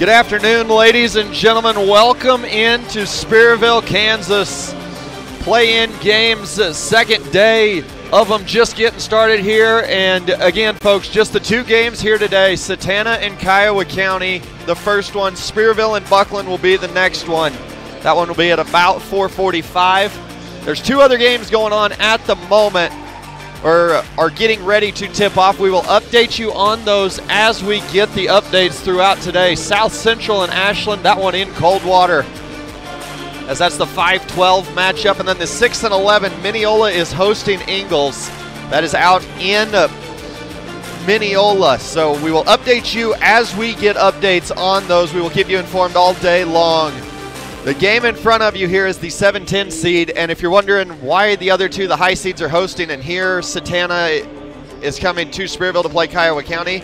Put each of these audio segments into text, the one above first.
Good afternoon, ladies and gentlemen. Welcome into Spearville, Kansas. Play in games, uh, second day of them just getting started here. And again, folks, just the two games here today Satanta and Kiowa County. The first one, Spearville and Bucklin will be the next one. That one will be at about 445. There's two other games going on at the moment or are getting ready to tip off. We will update you on those as we get the updates throughout today. South Central and Ashland, that one in Coldwater, as that's the 5-12 matchup, and then the 6 and 11 Minneola is hosting Ingalls. That is out in uh, Minneola. So we will update you as we get updates on those. We will keep you informed all day long. The game in front of you here is the 7-10 seed, and if you're wondering why the other two, the high seeds, are hosting, and here Satanta is coming to Spearville to play Kiowa County,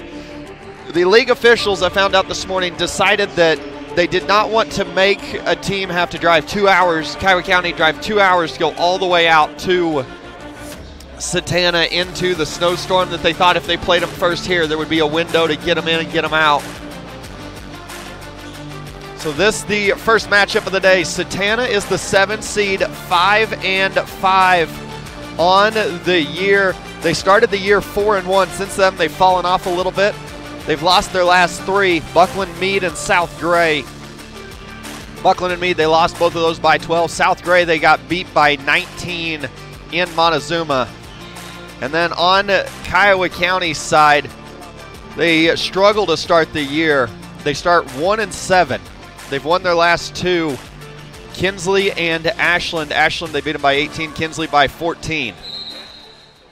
the league officials I found out this morning decided that they did not want to make a team have to drive two hours, Kiowa County drive two hours to go all the way out to Satanta into the snowstorm that they thought if they played them first here, there would be a window to get them in and get them out. So this the first matchup of the day. Satanta is the seven seed, five and five on the year. They started the year four and one. Since then, they've fallen off a little bit. They've lost their last three: Bucklin, Meade, and South Gray. Bucklin and Meade, they lost both of those by 12. South Gray, they got beat by 19 in Montezuma. And then on Kiowa County's side, they struggle to start the year. They start one and seven. They've won their last two. Kinsley and Ashland. Ashland, they beat them by 18. Kinsley by 14.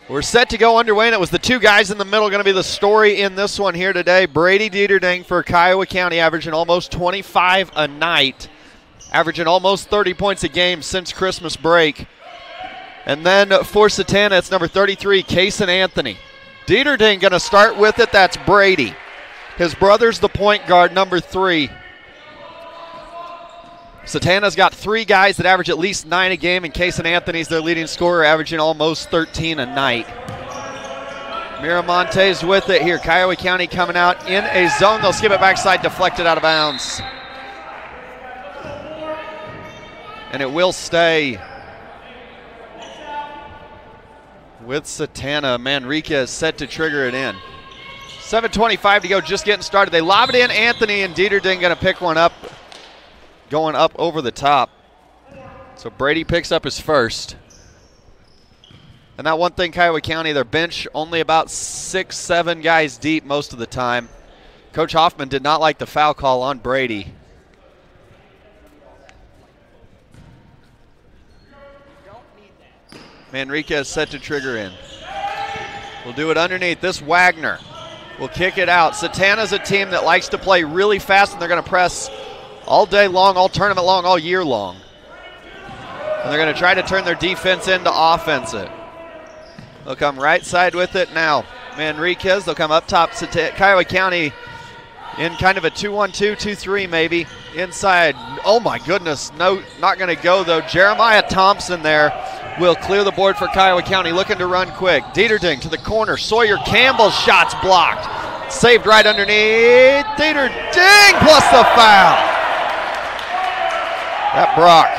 We're set to go underway, and it was the two guys in the middle going to be the story in this one here today. Brady Dieterding for Kiowa County, averaging almost 25 a night, averaging almost 30 points a game since Christmas break. And then for Satanta, it's number 33, Kason Anthony. Dieterding going to start with it. That's Brady. His brother's the point guard, number three. Satanta's got three guys that average at least nine a game, and Kason Anthony's their leading scorer, averaging almost 13 a night. Miramontes with it here. Kiowa County coming out in a zone. They'll skip it backside, deflected out of bounds. And it will stay with Satanta. Manriquez set to trigger it in. 7.25 to go, just getting started. They lob it in. Anthony and Dieterding going to pick one up going up over the top. So Brady picks up his first. And that one thing, Kiowa County, their bench only about six, seven guys deep most of the time. Coach Hoffman did not like the foul call on Brady. Manriquez set to trigger in. We'll do it underneath. This Wagner will kick it out. Satanta's a team that likes to play really fast, and they're going to press all day long, all tournament long, all year long. And they're going to try to turn their defense into offensive. They'll come right side with it now. Manriquez, they'll come up top. to Kiowa County in kind of a 2-1-2, 2-3 maybe. Inside, oh my goodness, no, not going to go though. Jeremiah Thompson there will clear the board for Kiowa County, looking to run quick. Dieterding to the corner. Sawyer Campbell's shots blocked. Saved right underneath. Dieterding plus the foul. That Brock.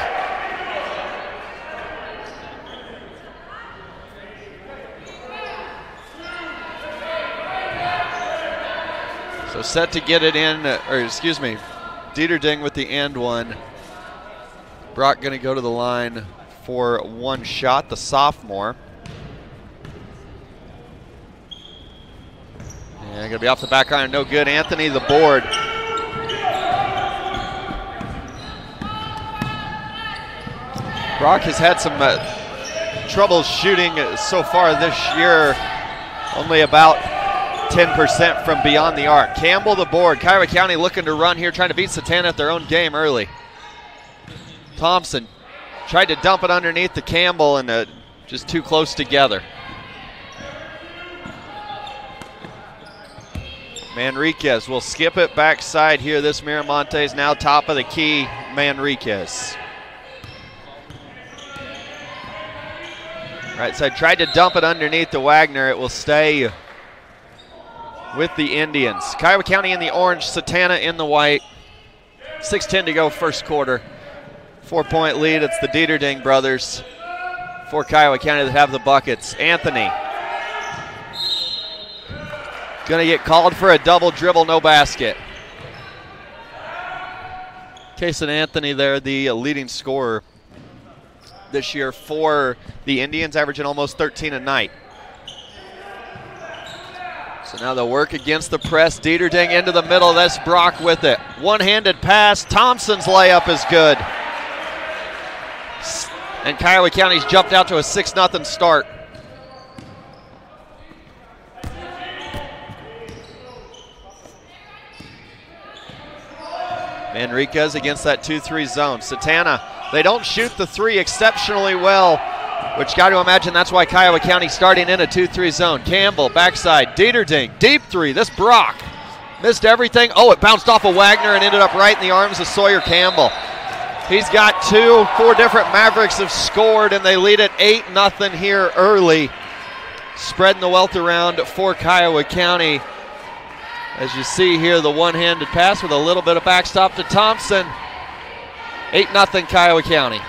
So set to get it in, or excuse me, Dieterding with the end one. Brock going to go to the line for one shot, the sophomore. Yeah, going to be off the back iron, no good. Anthony, the board. Brock has had some uh, trouble shooting so far this year, only about 10% from beyond the arc. Campbell the board. Kiowa County looking to run here, trying to beat Satanta at their own game early. Thompson tried to dump it underneath the Campbell and uh, just too close together. Manriquez will skip it backside here. This Miramonte is now top of the key. Manriquez. Right side tried to dump it underneath the Wagner. It will stay with the Indians. Kiowa County in the orange, Satanta in the white. 6.10 to go, first quarter. Four point lead. It's the Dieterding brothers for Kiowa County that have the buckets. Anthony. Going to get called for a double dribble, no basket. Kason Anthony there, the leading scorer this year for the Indians, averaging almost 13 a night. So now they'll work against the press. Dieterding into the middle. That's Brock with it. One-handed pass. Thompson's layup is good. And Kiowa County's jumped out to a 6-0 start. Manriquez against that 2-3 zone. Satanta, they don't shoot the three exceptionally well which got to imagine that's why Kiowa County starting in a 2-3 zone. Campbell, backside, Dieterding, deep three. This Brock missed everything. Oh, it bounced off of Wagner and ended up right in the arms of Sawyer Campbell. He's got two, four different Mavericks have scored, and they lead at 8 nothing here early. Spreading the wealth around for Kiowa County. As you see here, the one-handed pass with a little bit of backstop to Thompson. 8 nothing Kiowa County.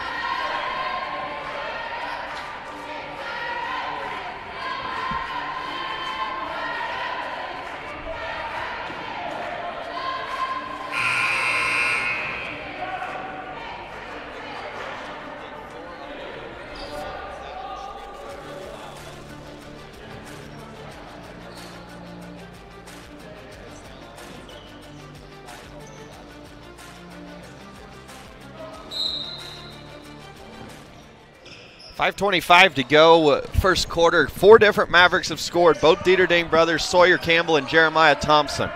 5.25 to go, uh, first quarter. Four different Mavericks have scored, both Dieterding brothers, Sawyer Campbell and Jeremiah Thompson.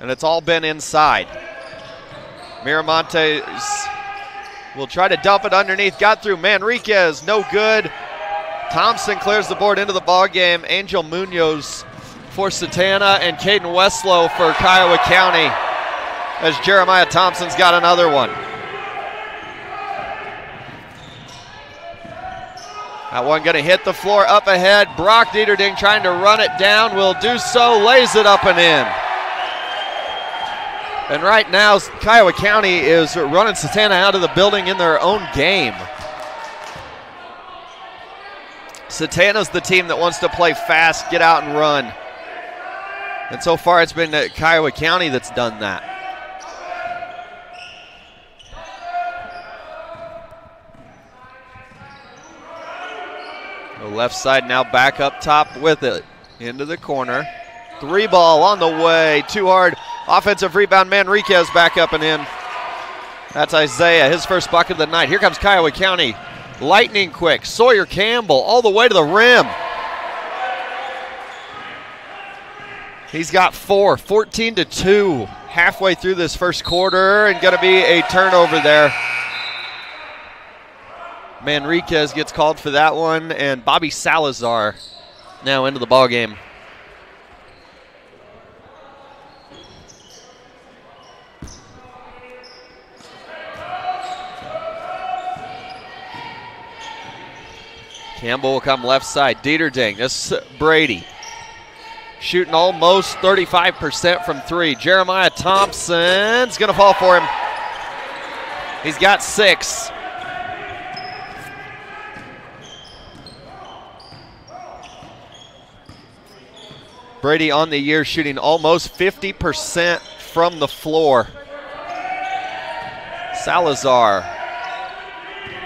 And it's all been inside. Miramontes will try to dump it underneath. Got through Manriquez, no good. Thompson clears the board into the ball game. Angel Munoz for Satanta and Caden Westlow for Kiowa County as Jeremiah Thompson's got another one. That one going to hit the floor up ahead. Brock Dieterding trying to run it down. Will do so. Lays it up and in. And right now, Kiowa County is running Satanta out of the building in their own game. Satanta's the team that wants to play fast, get out and run. And so far, it's been Kiowa County that's done that. The left side now back up top with it. Into the corner. Three ball on the way. Too hard. Offensive rebound. Manriquez back up and in. That's Isaiah, his first bucket of the night. Here comes Kiowa County. Lightning quick. Sawyer Campbell all the way to the rim. He's got four, 14 to 2, halfway through this first quarter, and going to be a turnover there. Manriquez gets called for that one, and Bobby Salazar now into the ball game. Campbell will come left side. Dieterding. This Brady. Shooting almost 35% from three. Jeremiah Thompson's going to fall for him. He's got six. Brady on the year shooting almost 50% from the floor. Salazar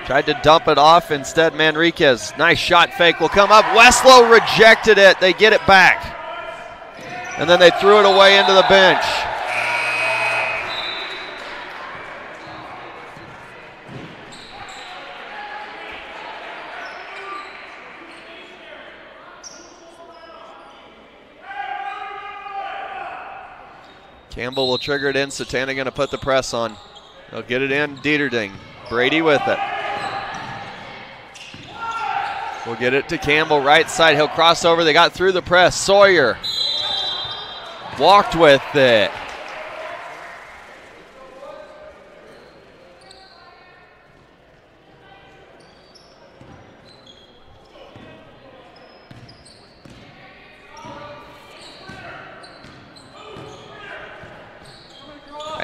tried to dump it off. Instead, Manriquez. Nice shot fake will come up. Westlow rejected it. They get it back. And then they threw it away into the bench. Campbell will trigger it in. Satanta going to put the press on. They'll get it in. Dieterding. Brady with it. We'll get it to Campbell, right side. He'll cross over. They got through the press. Sawyer walked with it.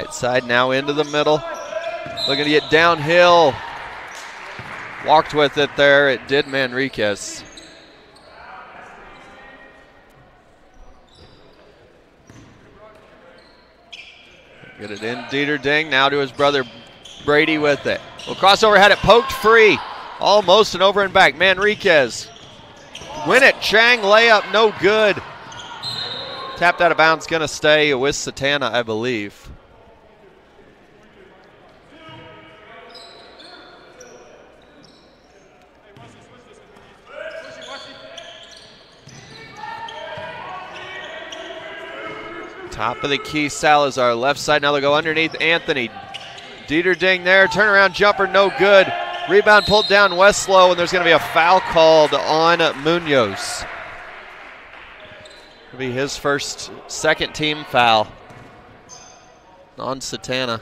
Right side now into the middle. Looking to get downhill. Walked with it there. It did Manriquez. Get it in. Dieterding now to his brother Brady with it. Well, crossover had it poked free. Almost and over and back. Manriquez. Win it. Chang layup. No good. Tapped out of bounds. Going to stay with Satanta, I believe. Top of the key, Salazar. Left side, now they'll go underneath Anthony. Dieterding there, turnaround jumper, no good. Rebound pulled down Westlow, and there's going to be a foul called on Munoz. It'll be his first second team foul on Satanta.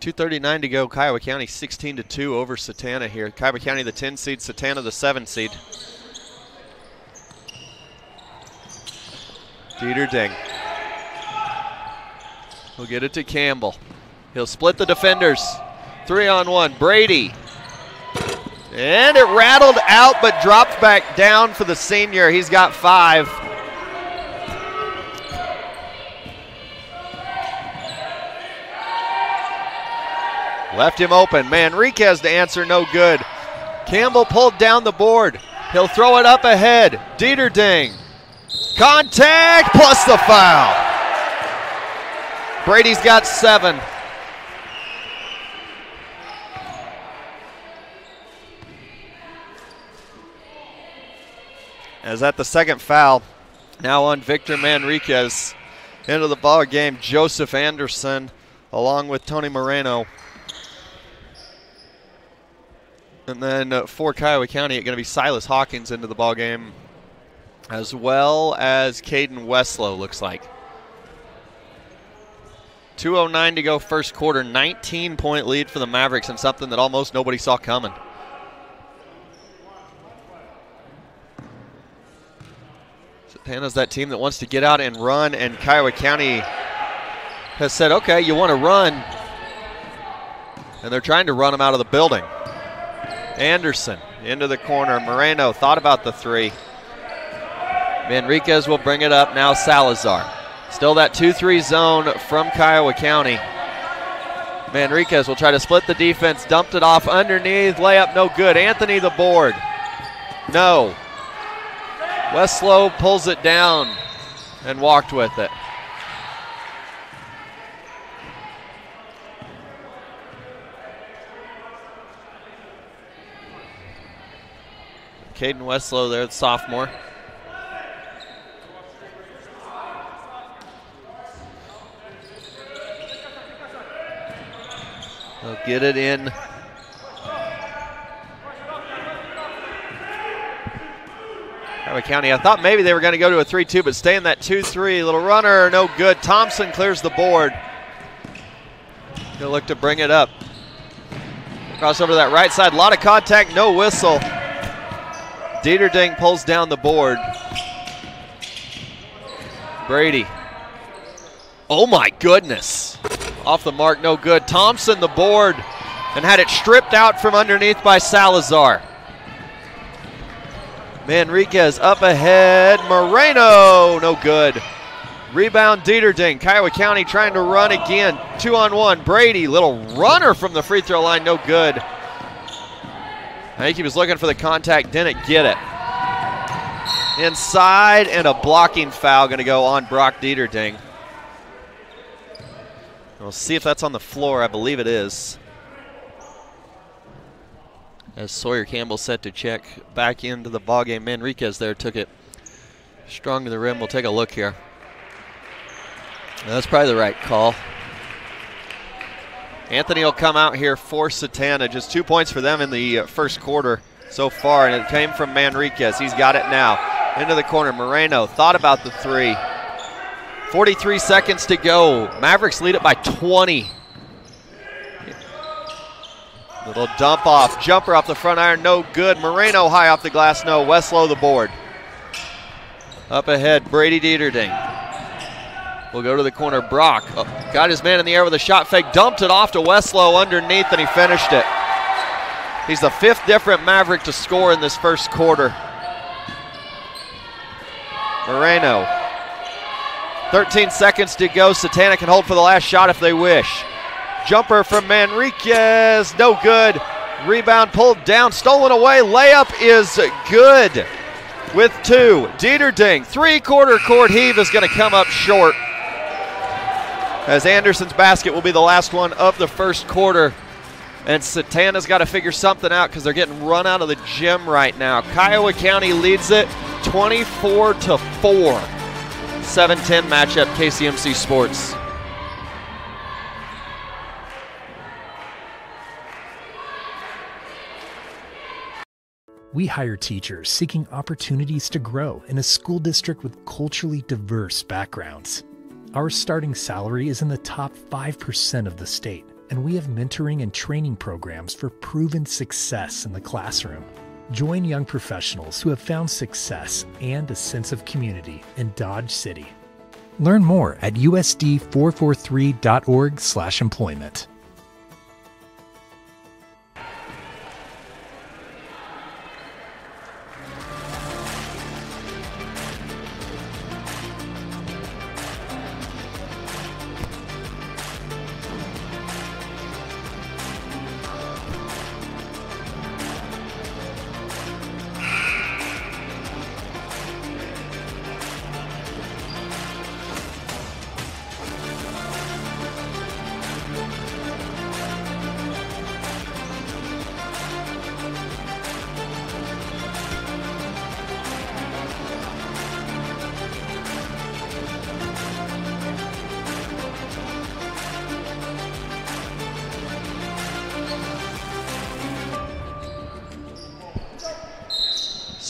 239 to go. Kiowa County 16 to 2 over Satanta here. Kiowa County the 10 seed, Satanta the 7 seed. Dieterding. He'll get it to Campbell. He'll split the defenders. Three on one. Brady. And it rattled out but dropped back down for the senior. He's got five. Left him open. Manriquez to answer, no good. Campbell pulled down the board. He'll throw it up ahead. Dieterding. Contact plus the foul. Brady's got seven. As at the second foul, now on Victor Manriquez. Into the ball game, Joseph Anderson along with Tony Moreno. And then uh, for Kiowa County, it's going to be Silas Hawkins into the ball game, as well as Caden Westlow. Looks like 2:09 to go, first quarter. 19 point lead for the Mavericks, and something that almost nobody saw coming. Satanta's that team that wants to get out and run, and Kiowa County has said, "Okay, you want to run," and they're trying to run them out of the building. Anderson into the corner. Moreno thought about the three. Manriquez will bring it up. Now Salazar. Still that 2 3 zone from Kiowa County. Manriquez will try to split the defense. Dumped it off underneath. Layup no good. Anthony the board. No. Westlow pulls it down and walked with it. Caden Westlow there, the sophomore. They'll get it in. Kiowa County, I thought maybe they were going to go to a 3-2, but stay in that 2-3. Little runner, no good. Thompson clears the board. He'll look to bring it up. Cross over to that right side. A lot of contact, no whistle. Dieterding pulls down the board. Brady. Oh my goodness. Off the mark, no good. Thompson the board and had it stripped out from underneath by Salazar. Manriquez up ahead. Moreno, no good. Rebound Dieterding. Kiowa County trying to run again. Two on one. Brady, little runner from the free throw line, no good. I think he was looking for the contact, didn't get it. Inside and a blocking foul going to go on Brock Dieterding. We'll see if that's on the floor. I believe it is. As Sawyer Campbell set to check back into the ball game. Manriquez there took it strong to the rim. We'll take a look here. That's probably the right call. Anthony will come out here for Satanta. Just two points for them in the uh, first quarter so far, and it came from Manriquez. He's got it now. Into the corner. Moreno thought about the three. 43 seconds to go. Mavericks lead it by 20. Little dump off, jumper off the front iron, no good. Moreno high off the glass, no. Westlow the board. Up ahead, Brady Dieterding. Will go to the corner. Brock oh, got his man in the air with a shot fake, dumped it off to Westlow underneath, and he finished it. He's the fifth different Maverick to score in this first quarter. Moreno. 13 seconds to go. Satanta can hold for the last shot if they wish. Jumper from Manriquez, no good. Rebound pulled down, stolen away. Layup is good with two. Dieterding, three quarter court heave is going to come up short. As Anderson's basket will be the last one of the first quarter. And Satanta's got to figure something out because they're getting run out of the gym right now. Kiowa County leads it 24 to 4. 7-10 matchup KCMC Sports. We hire teachers seeking opportunities to grow in a school district with culturally diverse backgrounds. Our starting salary is in the top 5% of the state, and we have mentoring and training programs for proven success in the classroom. Join young professionals who have found success and a sense of community in Dodge City. Learn more at usd443.org/employment.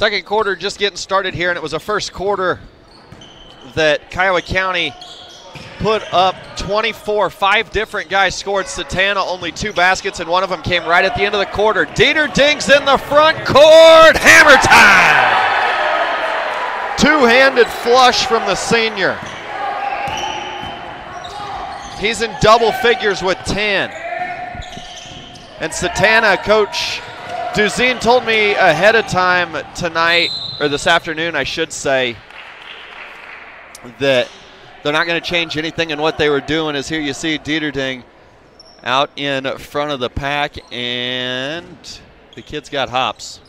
Second quarter just getting started here, and it was a first quarter that Kiowa County put up 24. Five different guys scored. Satanta only two baskets, and one of them came right at the end of the quarter. Dieterding's in the front court. Hammer time! Two-handed flush from the senior. He's in double figures with 10. And Satanta, coach Duzine told me ahead of time tonight, or this afternoon, I should say, that they're not going to change anything in what they were doing. As here you see Dieterding out in front of the pack, and the kid's got hops.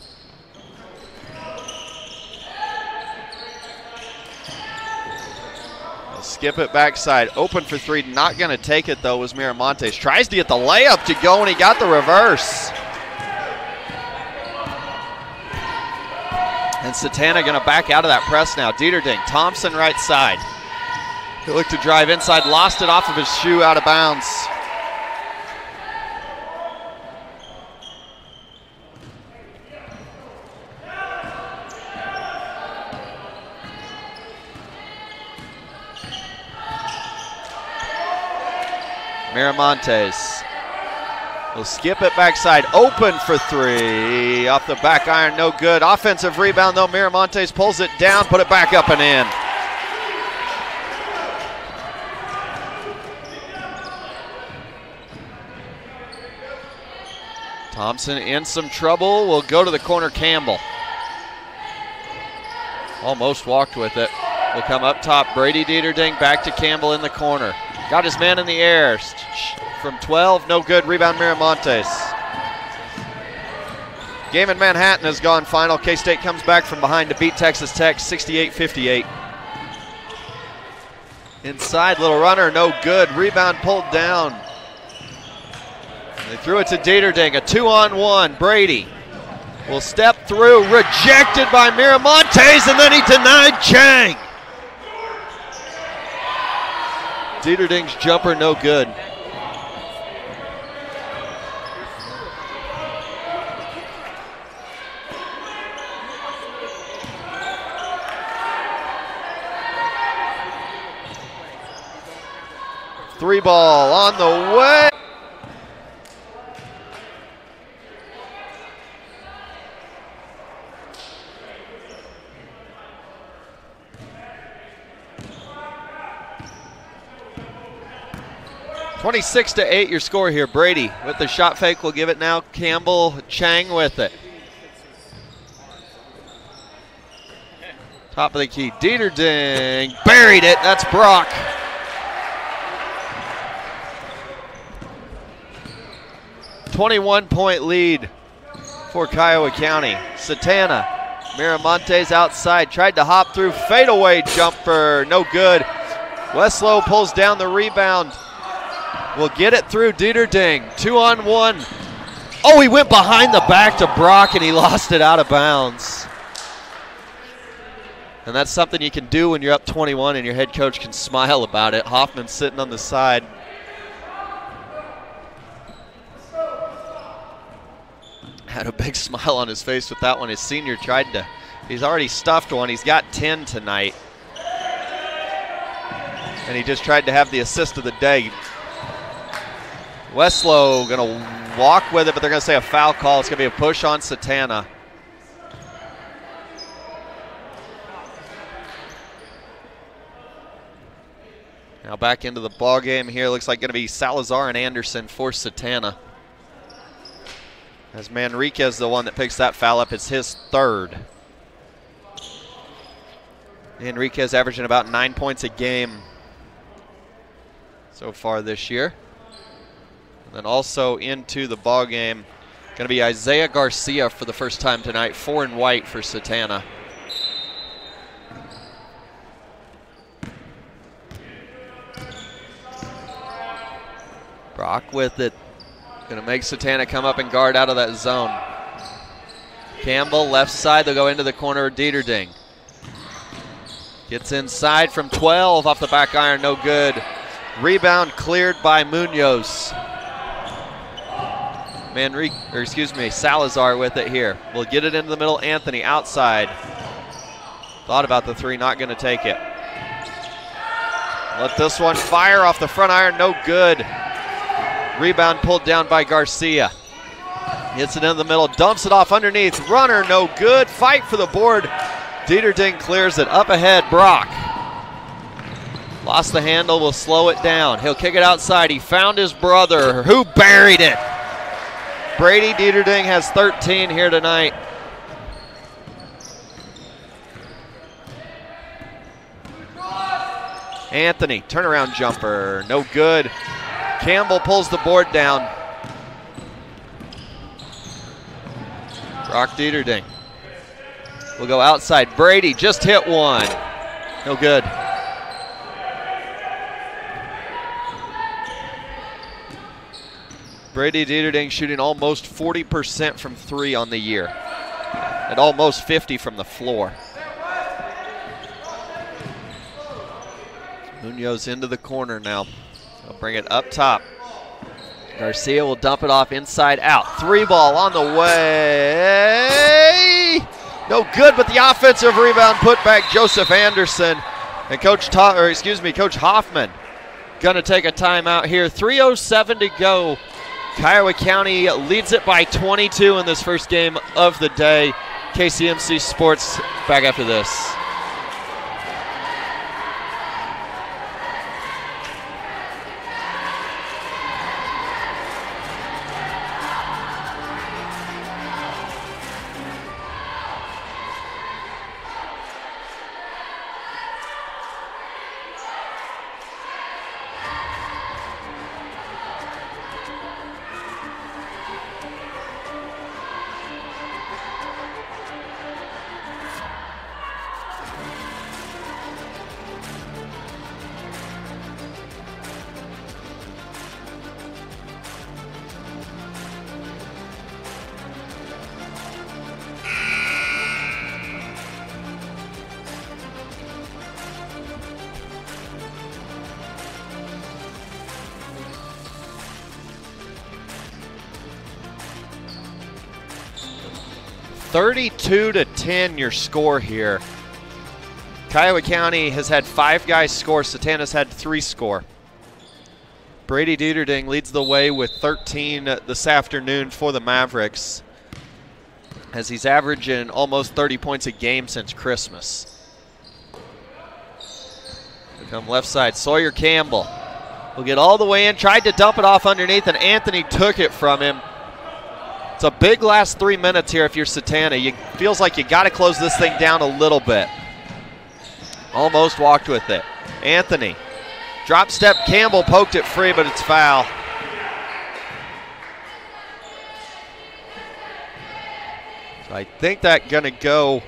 skip it backside. Open for three. Not going to take it, though, was Miramontes. Tries to get the layup to go, and he got the reverse. And Satanta going to back out of that press now. Dieterding, Thompson right side. He looked to drive inside, lost it off of his shoe out of bounds. Miramontes will skip it backside, open for three. Off the back iron, no good. Offensive rebound though, Miramontes pulls it down, put it back up and in. Thompson in some trouble, will go to the corner, Campbell. Almost walked with it. Will come up top, Brady Dieterding back to Campbell in the corner. Got his man in the air. From 12, no good. Rebound Miramontes. Game in Manhattan has gone final. K-State comes back from behind to beat Texas Tech 68-58. Inside, little runner, no good. Rebound pulled down. They threw it to Dieterding, a two-on-one. Brady will step through, rejected by Miramontes, and then he denied Chang. Dieterding's jumper no good. Three ball on the way. Twenty-six to eight, your score here. Brady with the shot fake. We'll give it now. Campbell Chang with it. Top of the key. Dieterding buried it. That's Brock. Twenty-one point lead for Kiowa County. Satanta Miramontes outside, tried to hop through, fadeaway jumper, no good. Westlow pulls down the rebound. Will get it through Dieterding, two on one. Oh, he went behind the back to Brock and he lost it out of bounds. And that's something you can do when you're up 21 and your head coach can smile about it. Hoffman sitting on the side. Had a big smile on his face with that one. His senior tried to, he's already stuffed one. He's got 10 tonight. And he just tried to have the assist of the day. Westlow going to walk with it, but they're going to say a foul call. It's going to be a push on Satanta. Now back into the ball game here. Looks like going to be Salazar and Anderson for Satanta. As Manriquez the one that picks that foul up. It's his third. Enriquez averaging about nine points a game so far this year. And then also into the ball game, going to be Isaiah Garcia for the first time tonight, four and white for Satanta. Brock with it. Going to make Satanta come up and guard out of that zone. Campbell left side. They'll go into the corner of Dieterding. Gets inside from 12 off the back iron. No good. Rebound cleared by Munoz. Manrique, or excuse me, Salazar with it here. We'll get it into the middle. Anthony outside. Thought about the three, not going to take it. Let this one fire off the front iron, no good. Rebound pulled down by Garcia. Hits it in the middle, dumps it off underneath. Runner, no good. Fight for the board. Dieterding clears it up ahead. Brock. Lost the handle, will slow it down. He'll kick it outside. He found his brother, who buried it. Brady Dieterding has 13 here tonight. Anthony, turnaround jumper, no good. Campbell pulls the board down. Brock Dieterding will go outside. Brady just hit one. No good. Brady Dieterding shooting almost 40% from three on the year and almost 50 from the floor. Munoz into the corner now. They'll bring it up top. Garcia will dump it off inside out. Three ball on the way. No good, but the offensive rebound put back Joseph Anderson. And Coach Ta- or excuse me, Coach Hoffman gonna take a timeout here. 307 to go. Kiowa County leads it by 22 in this first game of the day. KCMC Sports back after this. Thirty-two to ten, your score here. Kiowa County has had five guys score. Satanta's had three score. Brady Dieterding leads the way with 13 this afternoon for the Mavericks as he's averaging almost 30 points a game since Christmas. We come left side, Sawyer Campbell. will get all the way in, tried to dump it off underneath, and Anthony took it from him. It's a big last three minutes here if you're Satanta. You feels like you got to close this thing down a little bit. Almost walked with it. Anthony. Drop step. Campbell poked it free, but it's foul. So I think that going to go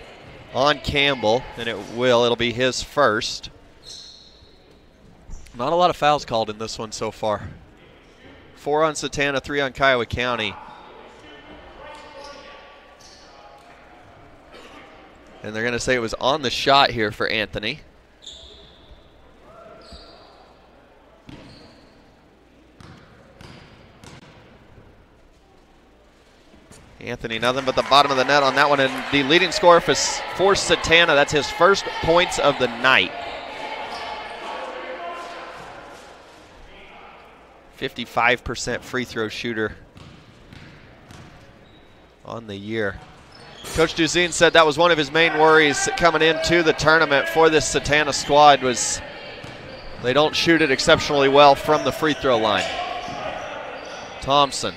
on Campbell, and it will. It'll be his first. Not a lot of fouls called in this one so far. Four on Satanta, three on Kiowa County. And they're going to say it was on the shot here for Anthony. Anthony, nothing but the bottom of the net on that one. And the leading scorer for, for Satanta, that's his first points of the night. 55% free throw shooter on the year. Coach Duzine said that was one of his main worries coming into the tournament for this Satanta squad was they don't shoot it exceptionally well from the free throw line. Thompson.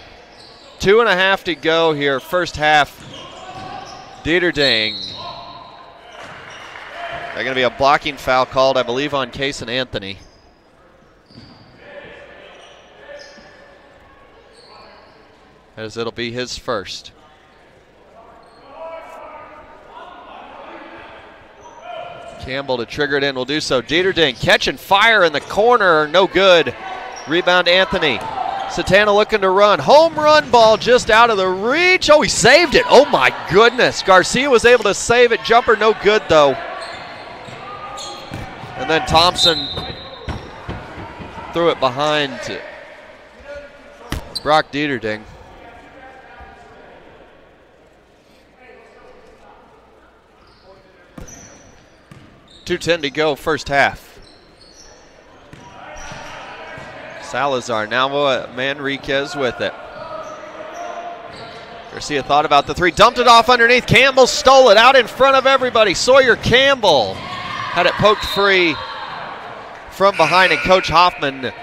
Two and a half to go here, first half. Dieterding. They're going to be a blocking foul called, I believe, on Kason Anthony. As it'll be his first. Campbell to trigger it in will do so. Dieterding catching fire in the corner, no good. Rebound Anthony. Satanta looking to run. Home run ball just out of the reach. Oh, he saved it. Oh my goodness. Garcia was able to save it. Jumper no good though. And then Thompson threw it behind Brock Dieterding. 2.10 to go, first half. Salazar, now Manriquez with it. Garcia thought about the three, dumped it off underneath. Campbell stole it out in front of everybody. Sawyer Campbell had it poked free from behind, and Coach Hoffman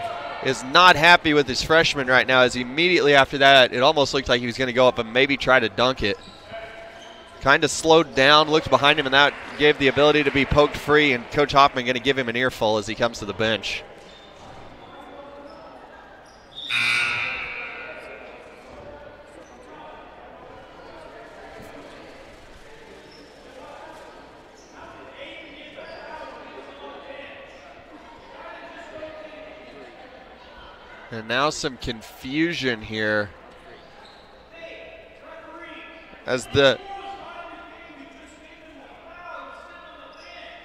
is not happy with his freshman right now as immediately after that, it almost looked like he was going to go up and maybe try to dunk it kind of slowed down, looked behind him, and that gave the ability to be poked free. And Coach Hoffman going to give him an earful as he comes to the bench. And now some confusion here as the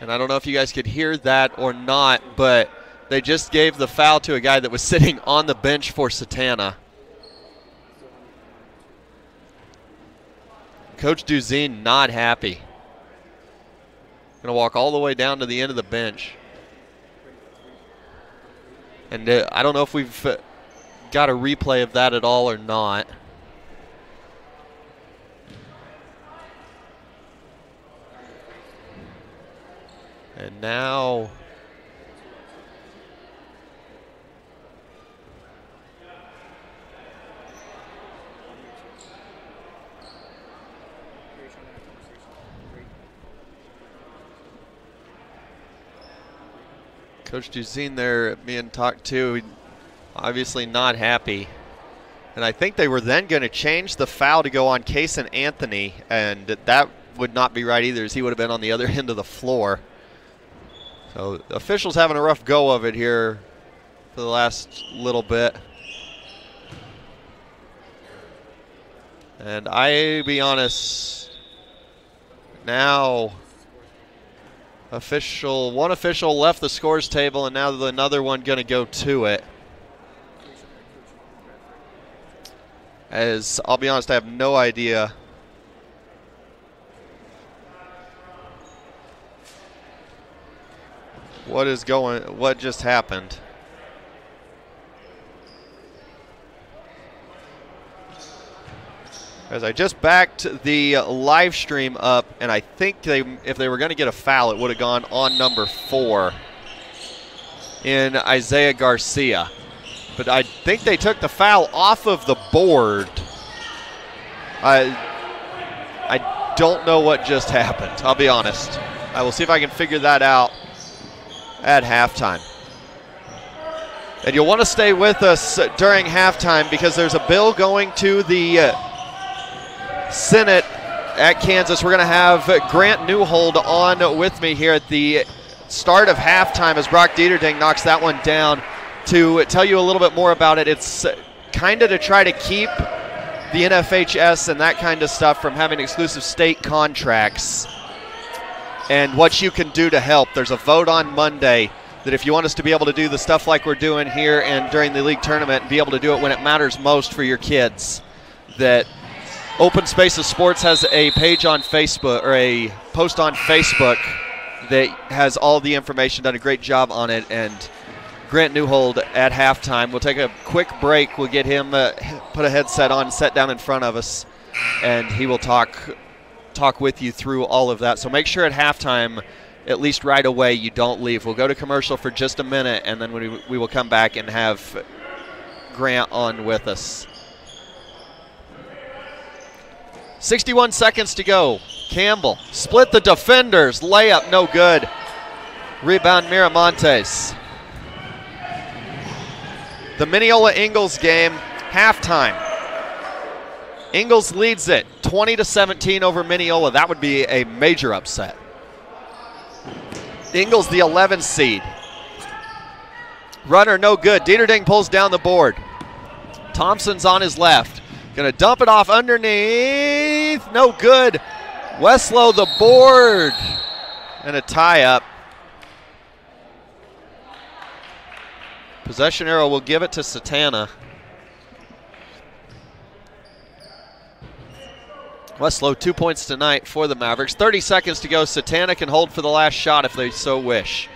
And I don't know if you guys could hear that or not, but they just gave the foul to a guy that was sitting on the bench for Satanta. Coach Duzine not happy. Going to walk all the way down to the end of the bench. And uh, I don't know if we've uh, got a replay of that at all or not. And now Coach Duzine there being talked to, obviously not happy. And I think they were then going to change the foul to go on Kason Anthony, and that would not be right either, as he would have been on the other end of the floor. So officials having a rough go of it here for the last little bit. And I be honest, now official one official left the scores table and now the another one going to go to it. As I'll be honest, I have no idea what is going, what just happened. As I just backed the live stream up, and I think they, if they were going to get a foul, it would have gone on number four. in Isaiah Garcia. But I think they took the foul off of the board. I, I don't know what just happened, I'll be honest. I will see if I can figure that out at halftime. And you'll want to stay with us during halftime because there's a bill going to the uh, Senate at Kansas. We're going to have Grant Newhold on with me here at the start of halftime as Brock Dieterding knocks that one down to tell you a little bit more about it. It's kind of to try to keep the NFHS and that kind of stuff from having exclusive state contracts and what you can do to help. There's a vote on Monday that if you want us to be able to do the stuff like we're doing here and during the league tournament be able to do it when it matters most for your kids, that Open Spaces Sports has a page on Facebook or a post on Facebook that has all the information, done a great job on it, and Grant Newhold at halftime. We'll take a quick break. We'll get him uh, put a headset on, set down in front of us, and he will talk talk with you through all of that. So make sure at halftime at least right away you don't leave. We'll go to commercial for just a minute, and then we, we will come back and have Grant on with us. 61 seconds to go. Campbell split the defenders. Layup no good. Rebound Miramontes. The Minneola Ingalls game, halftime. Ingalls leads it 20 to 17 over Minneola. That would be a major upset. Ingalls, the 11 seed. Runner, no good. Dieterding pulls down the board. Thompson's on his left. Gonna dump it off underneath. No good. Westlow the board. And a tie up. Possession arrow will give it to Satanta. Westlow, two points tonight for the Mavericks. 30 seconds to go. Satanta can hold for the last shot if they so wish.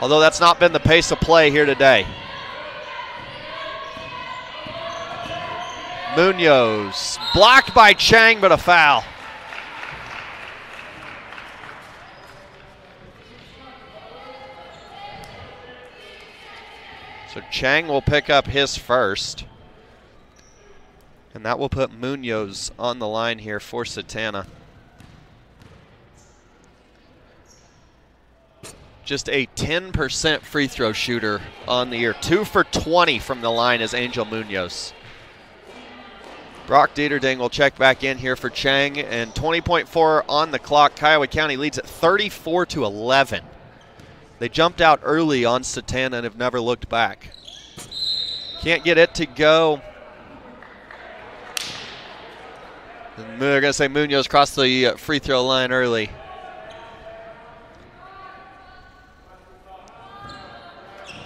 Although that's not been the pace of play here today. Munoz blocked by Chang, but a foul. So Chang will pick up his first. And that will put Munoz on the line here for Satanta. Just a 10% free throw shooter on the year. Two for 20 from the line is Angel Munoz. Brock Dieterding will check back in here for Chang, and 20.4 on the clock. Kiowa County leads at 34 to 11. They jumped out early on Satanta and have never looked back. Can't get it to go. They're going to say Munoz crossed the uh, free throw line early.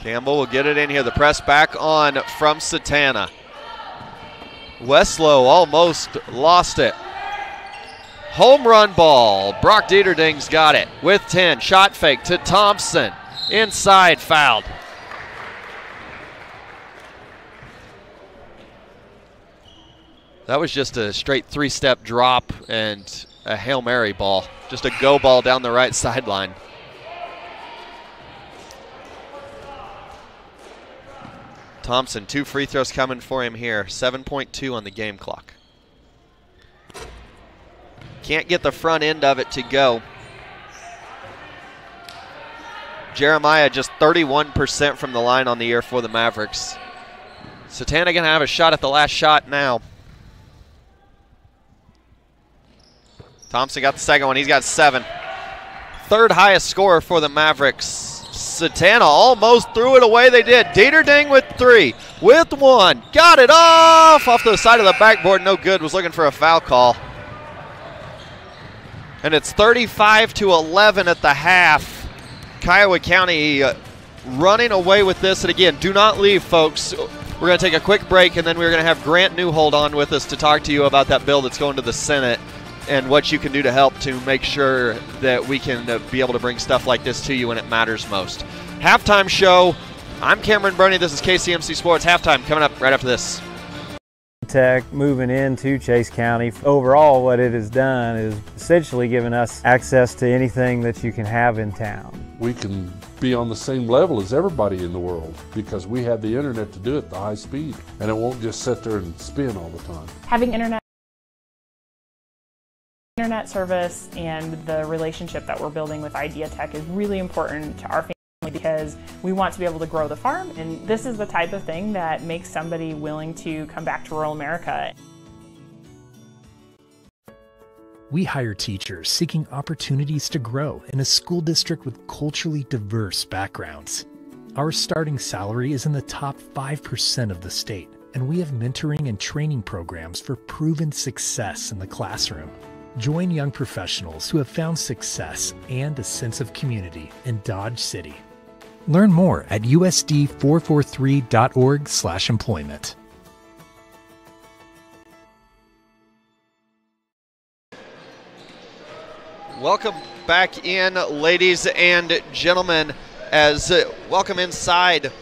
Campbell will get it in here. The press back on from Satanta. Westlow almost lost it. Home run ball. Brock Dieterding's got it with 10. Shot fake to Thompson. Inside fouled. That was just a straight three step drop and a Hail Mary ball. Just a go ball down the right sideline. Thompson, two free throws coming for him here. 7.2 on the game clock. Can't get the front end of it to go. Jeremiah just 31% from the line on the year for the Mavericks. Satanta going to have a shot at the last shot now. Thompson got the second one. He's got seven. Third highest scorer for the Mavericks. Satanta almost threw it away. They did. Dieterding with three, with one. Got it off off the side of the backboard. No good. Was looking for a foul call. And it's 35 to 11 at the half. Kiowa County uh, running away with this. And again, do not leave, folks. We're going to take a quick break, and then we're going to have Grant Newhold on with us to talk to you about that bill that's going to the Senate and what you can do to help to make sure that we can uh, be able to bring stuff like this to you when it matters most. Halftime show. I'm Cameron Burney. This is KCMC Sports. Halftime coming up right after this. Tech moving into Chase County. Overall, what it has done is essentially given us access to anything that you can have in town. We can be on the same level as everybody in the world because we have the internet to do it the high speed and it won't just sit there and spin all the time. Having internet internet service and the relationship that we're building with IdeaTek is really important to our family because we want to be able to grow the farm and this is the type of thing that makes somebody willing to come back to rural America. We hire teachers seeking opportunities to grow in a school district with culturally diverse backgrounds. Our starting salary is in the top 5% of the state, and we have mentoring and training programs for proven success in the classroom. Join young professionals who have found success and a sense of community in Dodge City. Learn more at usd443.org/employment. Welcome back in, ladies and gentlemen, as uh, welcome inside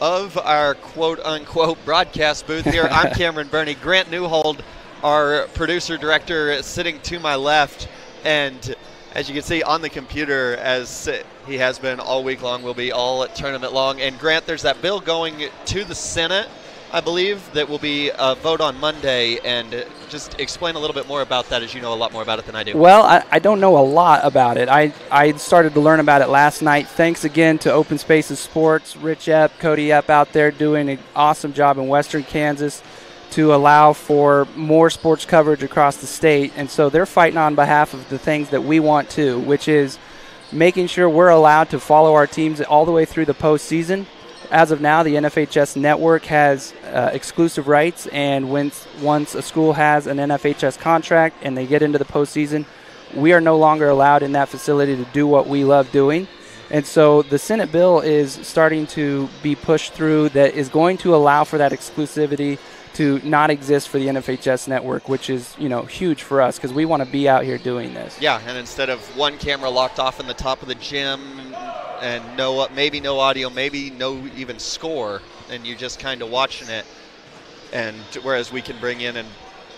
of our quote unquote broadcast booth here. I'm Cameron Burney. Grant Newhold, our producer director, sitting to my left. And as you can see on the computer, as he has been all week long, will be all tournament long. And Grant, there's that bill going to the Senate I believe, that will be a vote on Monday. And just explain a little bit more about that, as you know a lot more about it than I do. Well, I, I don't know a lot about it. I, I started to learn about it last night. Thanks again to Open Spaces Sports, Rich Epp, Cody Epp out there doing an awesome job in Western Kansas to allow for more sports coverage across the state. And so they're fighting on behalf of the things that we want to, which is making sure we're allowed to follow our teams all the way through the postseason as of now, the NFHS network has uh, exclusive rights, and once, once a school has an NFHS contract and they get into the postseason, we are no longer allowed in that facility to do what we love doing. And so the Senate bill is starting to be pushed through that is going to allow for that exclusivity to not exist for the NFHS network, which is you know huge for us because we want to be out here doing this. Yeah, and instead of one camera locked off in the top of the gym and no maybe no audio, maybe no even score, and you're just kind of watching it. And whereas we can bring in and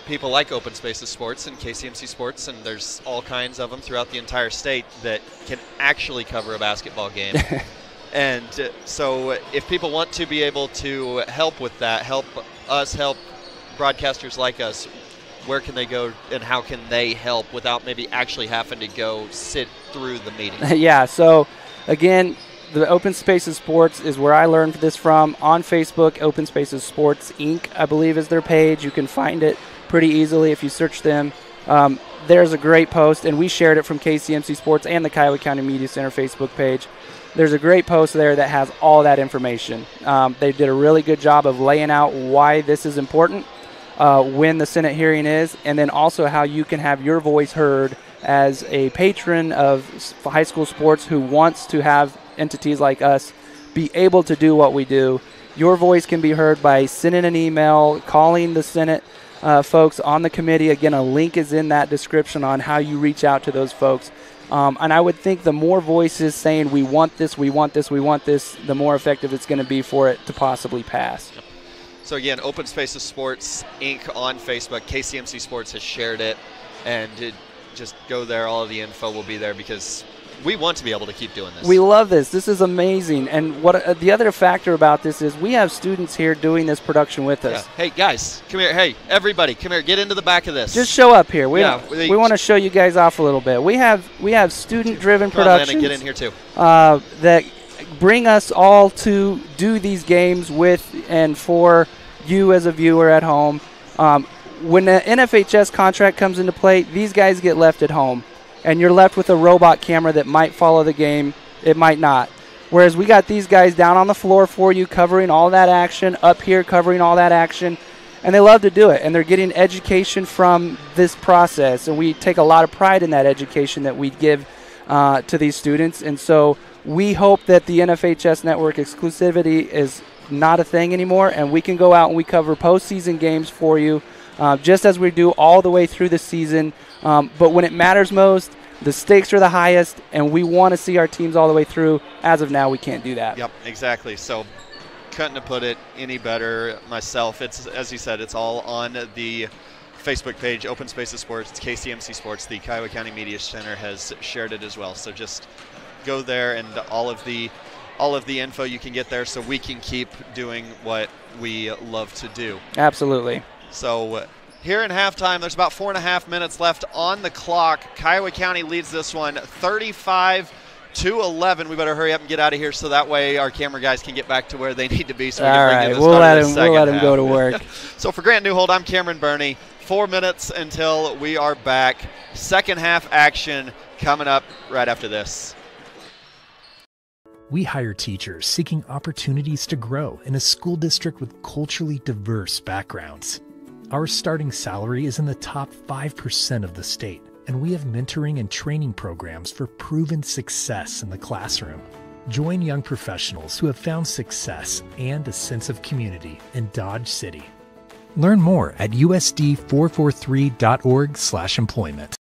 people like Open Spaces Sports and KCMC Sports, and there's all kinds of them throughout the entire state that can actually cover a basketball game. and uh, so, if people want to be able to help with that, help us help broadcasters like us, where can they go and how can they help without maybe actually having to go sit through the meeting? yeah, so Again, the Open Spaces Sports is where I learned this from on Facebook. Open Spaces Sports Inc., I believe, is their page. You can find it pretty easily if you search them. Um, there's a great post, and we shared it from KCMC Sports and the Kiowa County Media Center Facebook page. There's a great post there that has all that information. Um, they did a really good job of laying out why this is important, uh, when the Senate hearing is, and then also how you can have your voice heard as a patron of high school sports who wants to have entities like us be able to do what we do. Your voice can be heard by sending an email, calling the Senate uh, folks on the committee. Again, a link is in that description on how you reach out to those folks. Um, and I would think the more voices saying we want this, we want this, we want this, the more effective it's going to be for it to possibly pass. So again, Open Spaces Sports Inc. on Facebook. KCMC Sports has shared it, and it, just go there. All of the info will be there because we want to be able to keep doing this. We love this. This is amazing. And what uh, the other factor about this is we have students here doing this production with us. Yeah. Hey guys, come here. Hey everybody, come here. Get into the back of this. Just show up here. We yeah, we, we want to show you guys off a little bit. We have we have student driven production. Get in here too. Uh, that bring us all to do these games with and for you as a viewer at home. Um, when the NFHS contract comes into play, these guys get left at home, and you're left with a robot camera that might follow the game, it might not. Whereas we got these guys down on the floor for you, covering all that action, up here covering all that action, and they love to do it. And they're getting education from this process, and we take a lot of pride in that education that we give uh, to these students. And so we hope that the NFHS network exclusivity is not a thing anymore, and we can go out and we cover postseason games for you uh, just as we do all the way through the season. Um, but when it matters most, the stakes are the highest, and we want to see our teams all the way through. As of now, we can't do that. Yep, exactly. So, couldn't have put it any better myself. It's as you said, it's all on the Facebook page, Open Spaces Sports, it's KCMC Sports. The Kiowa County Media Center has shared it as well. So just go there and all of the all of the info you can get there so we can keep doing what we love to do. Absolutely. So here in halftime, there's about four and a half minutes left on the clock. Kiowa County leads this one 35 to 11. We better hurry up and get out of here so that way our camera guys can get back to where they need to be. So we All can right, the we'll start let the him. We'll let second him go to work. So for Grant Newhold, I'm Cameron Burney. Four minutes until we are back. Second half action coming up right after this. We hire teachers seeking opportunities to grow in a school district with culturally diverse backgrounds. Our starting salary is in the top 5% of the state, and we have mentoring and training programs for proven success in the classroom. Join young professionals who have found success and a sense of community in Dodge City. Learn more at usd443.org/employment.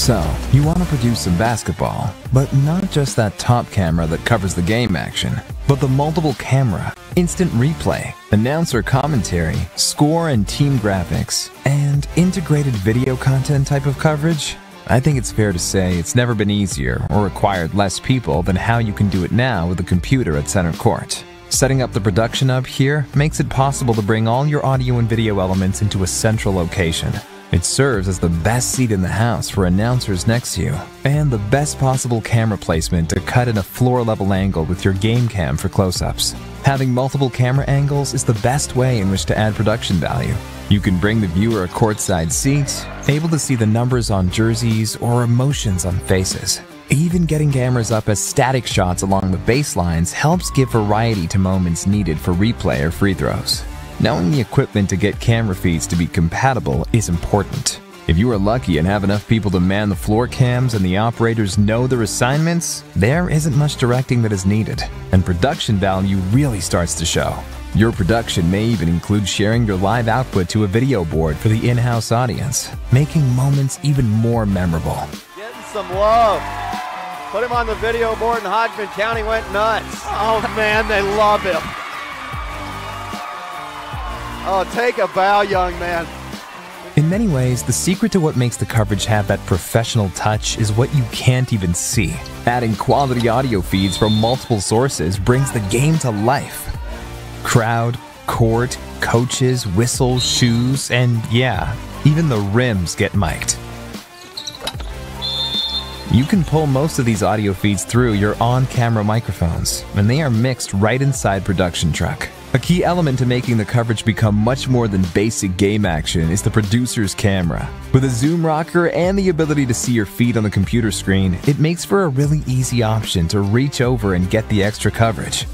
So, you want to produce some basketball, but not just that top camera that covers the game action, but the multiple camera, instant replay, announcer commentary, score and team graphics, and integrated video content type of coverage? I think it's fair to say it's never been easier or required less people than how you can do it now with a computer at center court. Setting up the production hub here makes it possible to bring all your audio and video elements into a central location. It serves as the best seat in the house for announcers next to you, and the best possible camera placement to cut in a floor level angle with your game cam for close ups. Having multiple camera angles is the best way in which to add production value. You can bring the viewer a courtside seat, able to see the numbers on jerseys or emotions on faces. Even getting cameras up as static shots along the baselines helps give variety to moments needed for replay or free throws. Knowing the equipment to get camera feeds to be compatible is important. If you are lucky and have enough people to man the floor cams and the operators know their assignments, there isn't much directing that is needed, and production value really starts to show. Your production may even include sharing your live output to a video board for the in house audience, making moments even more memorable. Getting some love. Put him on the video board, and Hodgman County went nuts. Oh, man, they love him. Oh, take a bow, young man. In many ways, the secret to what makes the coverage have that professional touch is what you can't even see. Adding quality audio feeds from multiple sources brings the game to life. Crowd, court, coaches, whistles, shoes, and yeah, even the rims get mic'd. You can pull most of these audio feeds through your on camera microphones, and they are mixed right inside Production Truck. A key element to making the coverage become much more than basic game action is the producer's camera. With a zoom rocker and the ability to see your feet on the computer screen, it makes for a really easy option to reach over and get the extra coverage.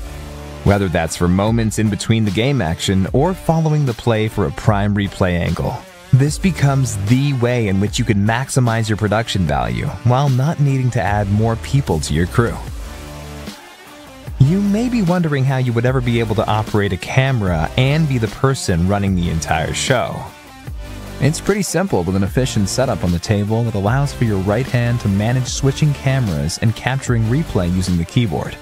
Whether that's for moments in between the game action or following the play for a prime replay angle. This becomes the way in which you can maximize your production value while not needing to add more people to your crew. You may be wondering how you would ever be able to operate a camera and be the person running the entire show. It's pretty simple with an efficient setup on the table that allows for your right hand to manage switching cameras and capturing replay using the keyboard.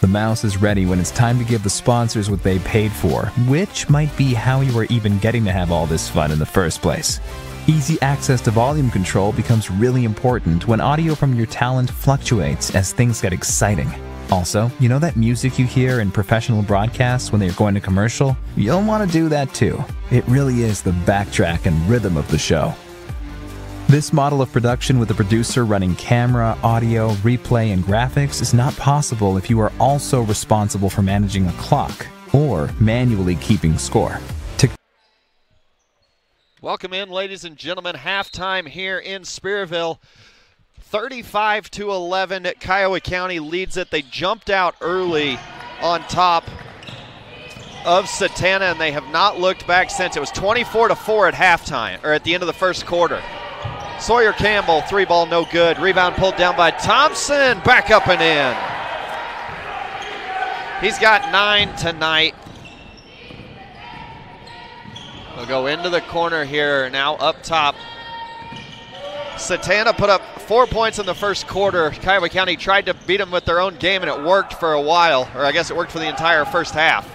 The mouse is ready when it's time to give the sponsors what they paid for, which might be how you are even getting to have all this fun in the first place. Easy access to volume control becomes really important when audio from your talent fluctuates as things get exciting. Also, you know that music you hear in professional broadcasts when they're going to commercial? You'll want to do that too. It really is the backtrack and rhythm of the show. This model of production with a producer running camera, audio, replay, and graphics is not possible if you are also responsible for managing a clock or manually keeping score. Welcome in, ladies and gentlemen. Halftime here in Spearville. 35 to 11. Kiowa County leads it. They jumped out early on top of Satanta, and they have not looked back since. It was 24 to 4 at halftime, or at the end of the first quarter. Sawyer Campbell, three ball, no good. Rebound pulled down by Thompson. Back up and in. He's got nine tonight. They'll go into the corner here, now up top. Satanta put up four points in the first quarter. Kiowa County tried to beat them with their own game, and it worked for a while, or I guess it worked for the entire first half.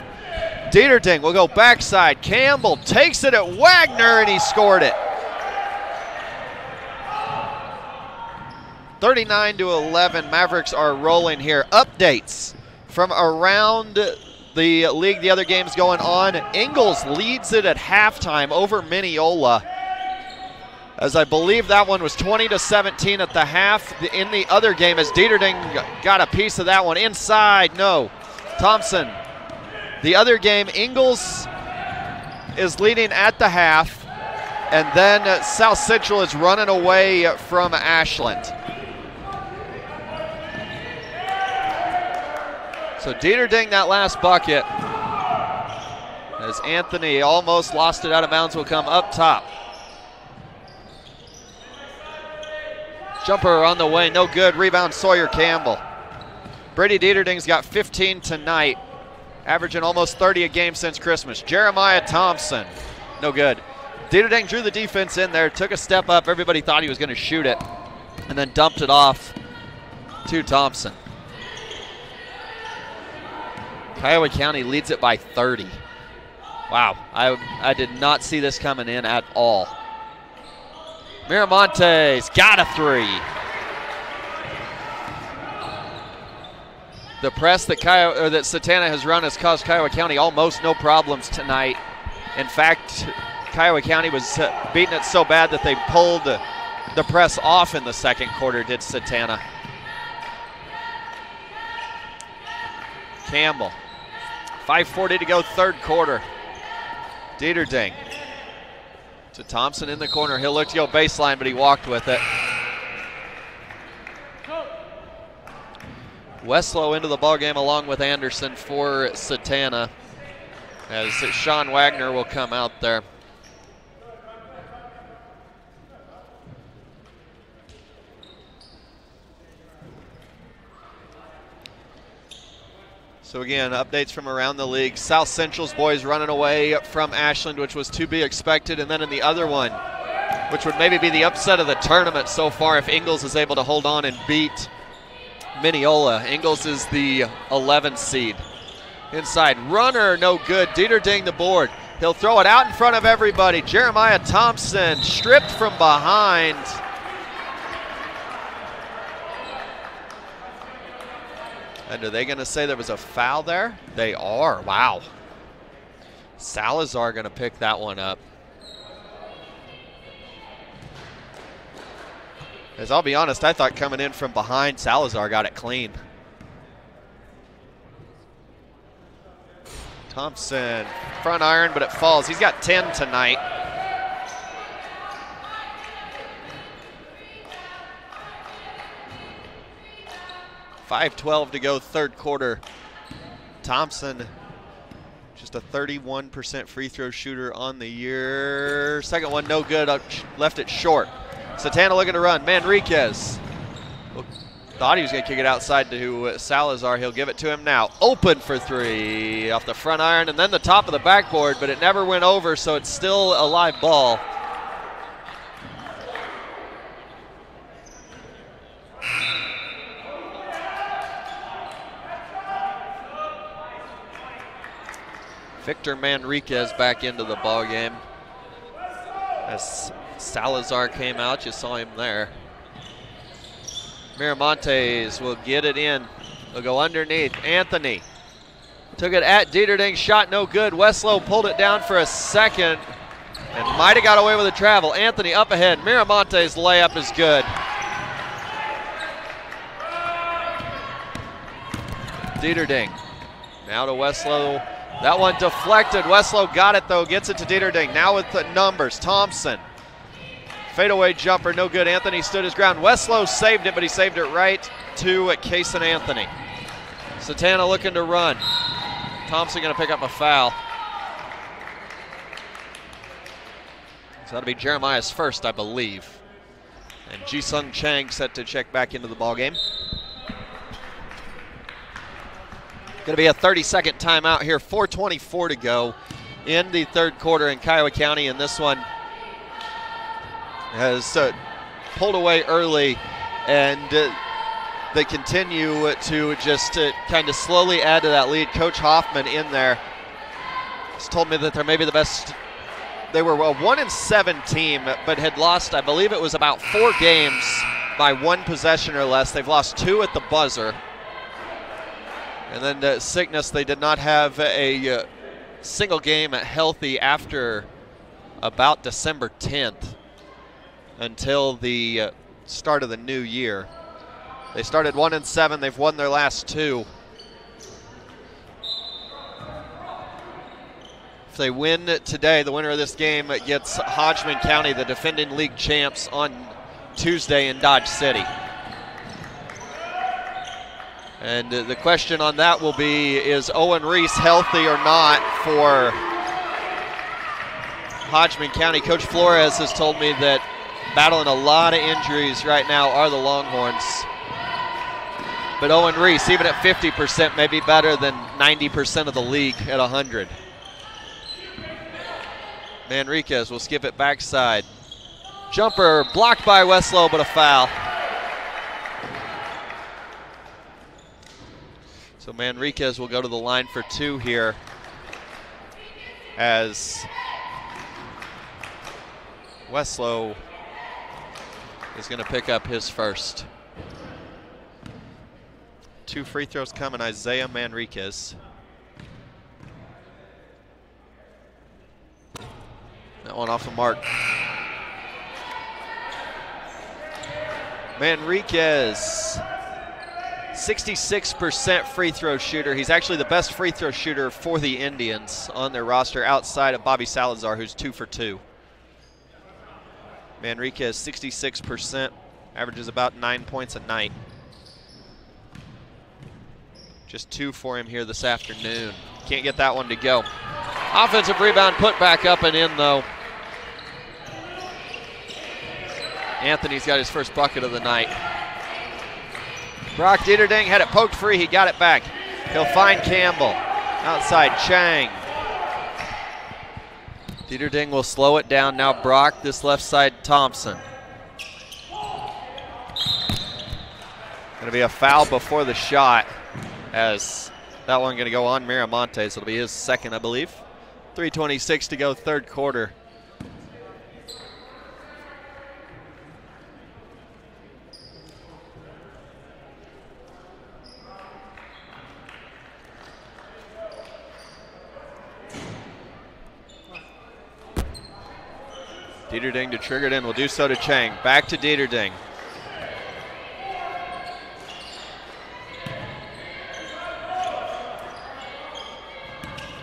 Dieterding will go backside. Campbell takes it at Wagner, and he scored it. 39 to 11. Mavericks are rolling here. Updates from around the league, the other games going on. Ingalls leads it at halftime over Minneola. As I believe that one was 20 to 17 at the half. In the other game, as Dieterding got a piece of that one inside, no. Thompson. The other game, Ingalls is leading at the half, and then uh, South Central is running away from Ashland. So Dieterding that last bucket as Anthony almost lost it out of bounds will come up top. Jumper on the way, no good. Rebound Sawyer Campbell. Brady Dieterding's got 15 tonight, averaging almost 30 a game since Christmas. Jeremiah Thompson, no good. Dieterding drew the defense in there, took a step up. Everybody thought he was going to shoot it, and then dumped it off to Thompson. Kiowa County leads it by 30. Wow, I, I did not see this coming in at all. Miramontes got a three. The press that Kiowa, that Satanta has run has caused Kiowa County almost no problems tonight. In fact, Kiowa County was uh, beating it so bad that they pulled the press off in the second quarter, did Satanta. Campbell 5.40 to go, third quarter. Dieterding to Thompson in the corner. He'll look to go baseline, but he walked with it. Westlow into the ball game along with Anderson for Satanta as Sean Wagner will come out there. So again, updates from around the league. South Central's boys running away from Ashland, which was to be expected. And then in the other one, which would maybe be the upset of the tournament so far if Ingalls is able to hold on and beat Minneola. Ingalls is the 11th seed. Inside, runner, no good. Dieterding the board. He'll throw it out in front of everybody. Jeremiah Thompson stripped from behind. And are they going to say there was a foul there? They are. Wow. Salazar going to pick that one up. As I'll be honest, I thought coming in from behind, Salazar got it clean. Thompson, front iron, but it falls. He's got 10 tonight. Five twelve to go, third quarter. Thompson, just a 31% free throw shooter on the year. Second one, no good. Left it short. Satanta looking to run. Manriquez thought he was going to kick it outside to Salazar. He'll give it to him now. Open for three off the front iron and then the top of the backboard, but it never went over, so it's still a live ball. Victor Manriquez back into the ball game. As Salazar came out, you saw him there. Miramontes will get it in. They'll go underneath. Anthony took it at Dieterding, shot no good. Westlow pulled it down for a second and might have got away with a travel. Anthony up ahead. Miramontes layup is good. Dieterding now to Westlow. That one deflected. Westlow got it though, gets it to Dieterding. Now with the numbers. Thompson. Fadeaway jumper, no good. Anthony stood his ground. Westlow saved it, but he saved it right to Kason Anthony. Satanta looking to run. Thompson going to pick up a foul. So that'll be Jeremiah's first, I believe. And Jisung Chang set to check back into the ball game. Going to be a 30 second timeout here, 4.24 to go. in the third quarter in Kiowa County, and this one has uh, pulled away early, and uh, they continue to just uh, kind of slowly add to that lead. Coach Hoffman in there has told me that they're maybe the best. They were a one and seven team, but had lost, I believe it was about four games by one possession or less. They've lost two at the buzzer. And then uh, sickness, they did not have a uh, single game healthy after about December 10th until the uh, start of the new year. They started one and seven. They've won their last two. If they win today, the winner of this game gets Hodgman County, the defending league champs, on Tuesday in Dodge City. And the question on that will be is Owen Reese healthy or not for Hodgman County? Coach Flores has told me that battling a lot of injuries right now are the Longhorns. But Owen Reese, even at 50%, may be better than 90% of the league at 100. Manriquez will skip it backside. Jumper blocked by Westlow, but a foul. So Manriquez will go to the line for two here as Westlow is going to pick up his first. Two free throws coming, Isaiah Manriquez. That one off the mark. Manriquez, 66% free throw shooter. He's actually the best free throw shooter for the Indians on their roster outside of Bobby Salazar, who's two for two. Manriquez, 66%, averages about nine points a night. Just two for him here this afternoon. Can't get that one to go. Offensive rebound put back up and in, though. Anthony's got his first bucket of the night. Brock Dieterding had it poked free. He got it back. He'll find Campbell. Outside, Chang. Dieterding will slow it down. Now Brock, this left side, Thompson. Going to be a foul before the shot as that one going to go on Miramontes. It'll be his second, I believe. 326 to go, third quarter. Dieterding to trigger it in, We'll do so to Chang. Back to Dieterding.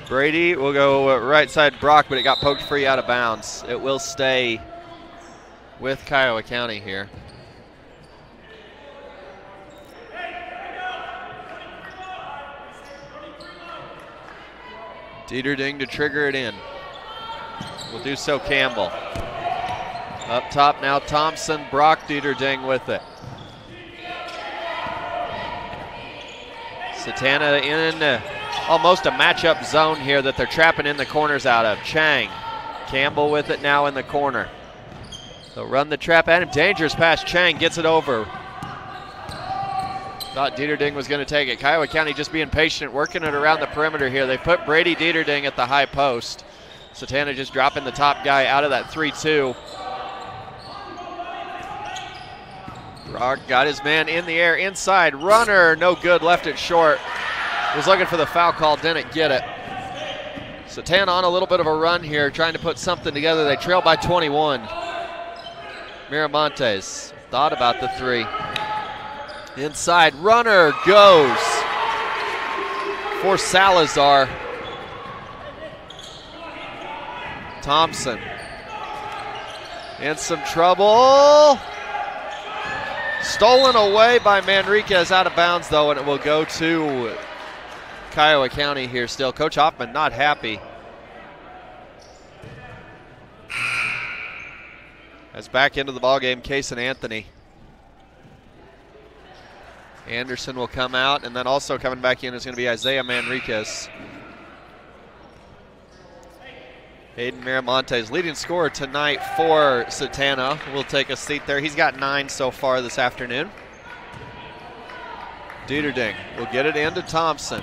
Brady will go right side Brock, but it got poked free out of bounds. It will stay with Kiowa County here. Dieterding to trigger it in. We'll do so Campbell. Up top now Thompson, Brock Dieterding with it. Satanta in uh, almost a matchup zone here that they're trapping in the corners out of. Chang, Campbell with it now in the corner. They'll run the trap at him. Dangerous pass. Chang gets it over. Thought Dieterding was going to take it. Kiowa County just being patient, working it around the perimeter here. They put Brady Dieterding at the high post. Satanta just dropping the top guy out of that 3 2. Brock got his man in the air inside. Runner, no good, left it short. Was looking for the foul call, didn't get it. Satanta on a little bit of a run here, trying to put something together. They trail by 21. Miramontes thought about the three. Inside, runner goes for Salazar. Thompson in some trouble. Stolen away by Manriquez out of bounds, though, and it will go to Kiowa County here still. Coach Hoffman not happy. As back into the ballgame, Kason Anthony. Anderson will come out, and then also coming back in is going to be Isaiah Manriquez. Hayden Miramontes, leading scorer tonight for Satanta, will take a seat there. He's got nine so far this afternoon. Dieterding will get it into Thompson.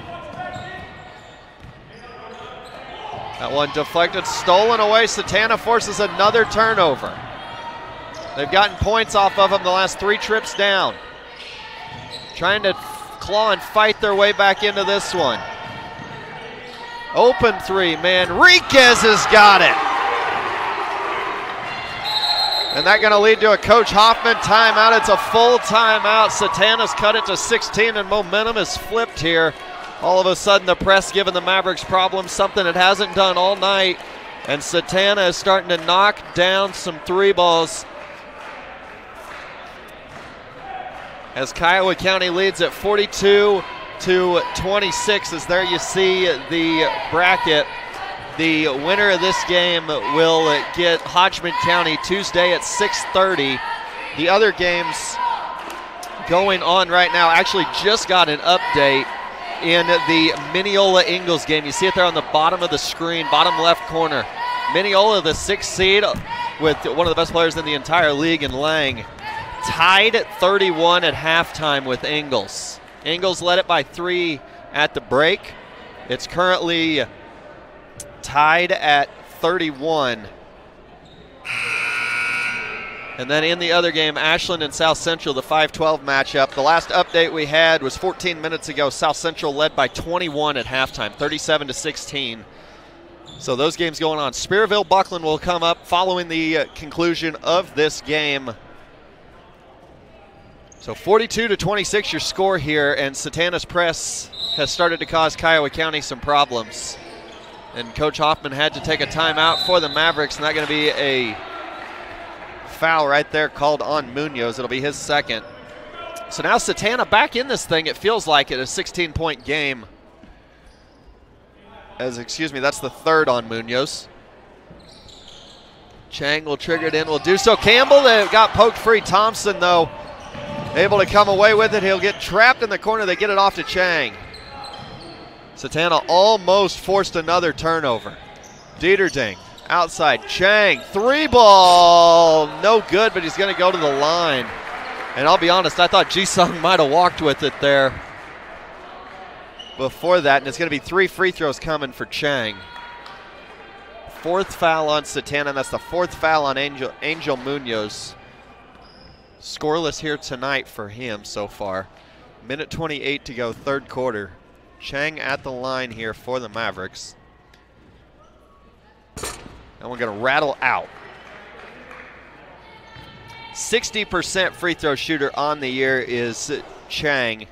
That one deflected, stolen away. Satanta forces another turnover. They've gotten points off of him the last three trips down. Trying to claw and fight their way back into this one. Open three, Manriquez has got it. And that going to lead to a Coach Hoffman timeout. It's a full timeout. Satanta's cut it to 16, and momentum is flipped here. All of a sudden, the press giving the Mavericks problems, something it hasn't done all night. And Satanta is starting to knock down some three balls. As Kiowa County leads at 42 to 26, as there you see the bracket. The winner of this game will get Hodgman County Tuesday at 6:30. The other games going on right now actually just got an update in the Minneola Ingalls game. You see it there on the bottom of the screen, bottom left corner. Minneola, the sixth seed, with one of the best players in the entire league in Lang, tied at 31 at halftime with Ingalls. Ingalls led it by three at the break. It's currently tied at 31. And then in the other game, Ashland and South Central, the 5 12 matchup. The last update we had was 14 minutes ago. South Central led by 21 at halftime, 37 to 16. So those games going on. Spearville Bucklin will come up following the uh, conclusion of this game. So 42 to 26 your score here, and Satanta's press has started to cause Kiowa County some problems. And Coach Hoffman had to take a timeout for the Mavericks, and that's going to be a foul right there called on Munoz. It'll be his second. So now Satanta back in this thing. It feels like it a 16 point game. As excuse me, that's the third on Munoz. Chang will trigger it in. Will do so. Campbell they got poked free. Thompson though able to come away with it. He'll get trapped in the corner. They get it off to Chang. Satanta almost forced another turnover. Dieterding outside. Chang, three ball, no good, but he's going to go to the line. And I'll be honest, I thought Jisung might have walked with it there before that, and it's going to be three free throws coming for Chang. Fourth foul on Satanta, and that's the fourth foul on Angel, Angel Munoz. Scoreless here tonight for him so far. Minute 28 to go, third quarter. Chang at the line here for the Mavericks. And we're going to rattle out. 60% free throw shooter on the year is Chang.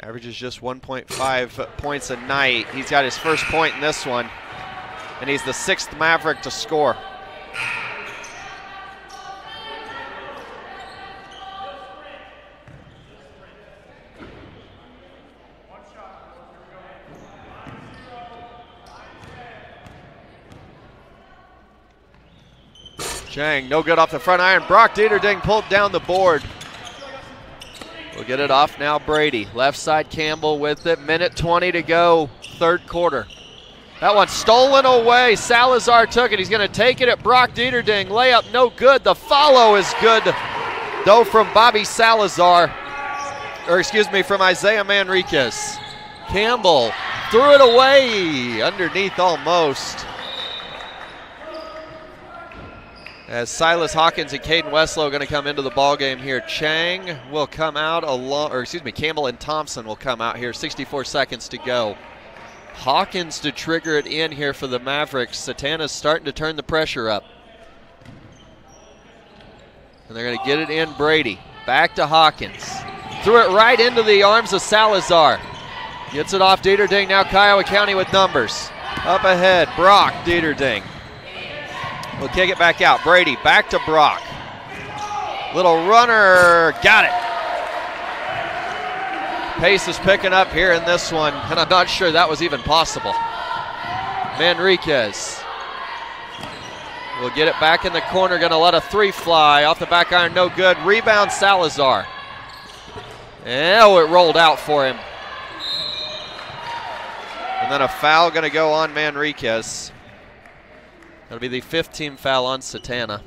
Averages just 1.5 points a night. He's got his first point in this one, and he's the sixth Maverick to score. Chang, no good off the front iron. Brock Dieterding pulled down the board. We'll get it off now, Brady. Left side, Campbell with it. Minute 20 to go, third quarter. That one stolen away. Salazar took it. He's going to take it at Brock Dieterding. Layup no good. The follow is good, though, from Bobby Salazar. Or, excuse me, from Isaiah Manriquez. Campbell threw it away underneath almost. As Silas Hawkins and Caden Westlow going to come into the ball game here. Chang will come out along, or excuse me, Campbell and Thompson will come out here. 64 seconds to go. Hawkins to trigger it in here for the Mavericks. Satanta's starting to turn the pressure up. And they're going to get it in Brady. Back to Hawkins. Threw it right into the arms of Salazar. Gets it off Dieterding. Now Kiowa County with numbers. Up ahead, Brock Dieterding. We'll kick it back out. Brady back to Brock. Little runner, got it. Pace is picking up here in this one, and I'm not sure that was even possible. Manriquez will get it back in the corner, gonna let a three fly off the back iron, no good. Rebound Salazar. Oh, it rolled out for him. And then a foul going to go on Manriquez. That'll be the 15th foul on Satanta.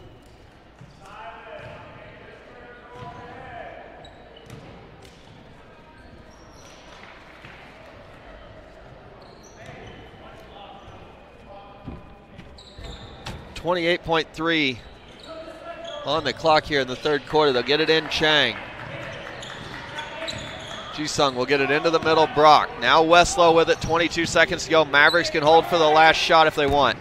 Twenty-eight point three on the clock here in the third quarter. They'll get it in Chang. Jisung will get it into the middle. Brock. Now Westlow with it. 22 seconds to go. Mavericks can hold for the last shot if they want.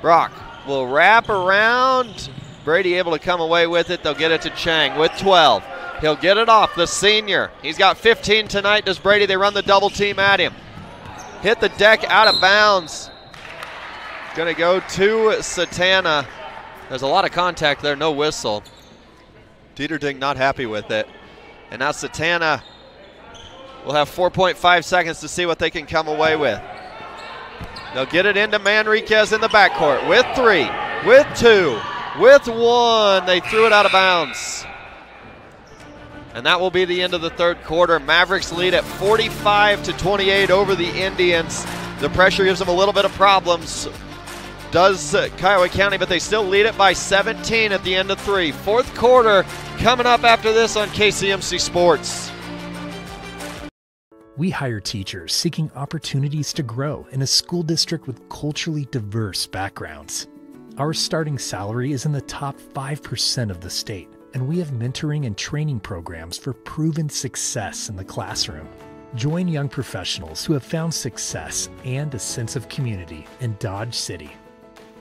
Brock will wrap around. Brady able to come away with it. They'll get it to Chang with 12. He'll get it off. The senior. He's got 15 tonight. Does Brady? They run the double team at him. Hit the deck out of bounds. Going to go to Satanta. There's a lot of contact there. No whistle. Dieterding not happy with it. And now Satanta will have 4.5 seconds to see what they can come away with. They'll get it into Manriquez in the backcourt with three, with two, with one. They threw it out of bounds. And that will be the end of the third quarter. Mavericks lead at 45 to 28 over the Indians. The pressure gives them a little bit of problems. Does Kiowa County, but they still lead it by 17 at the end of three. Fourth quarter coming up after this on KCMC Sports. We hire teachers seeking opportunities to grow in a school district with culturally diverse backgrounds. Our starting salary is in the top 5% of the state, and we have mentoring and training programs for proven success in the classroom. Join young professionals who have found success and a sense of community in Dodge City.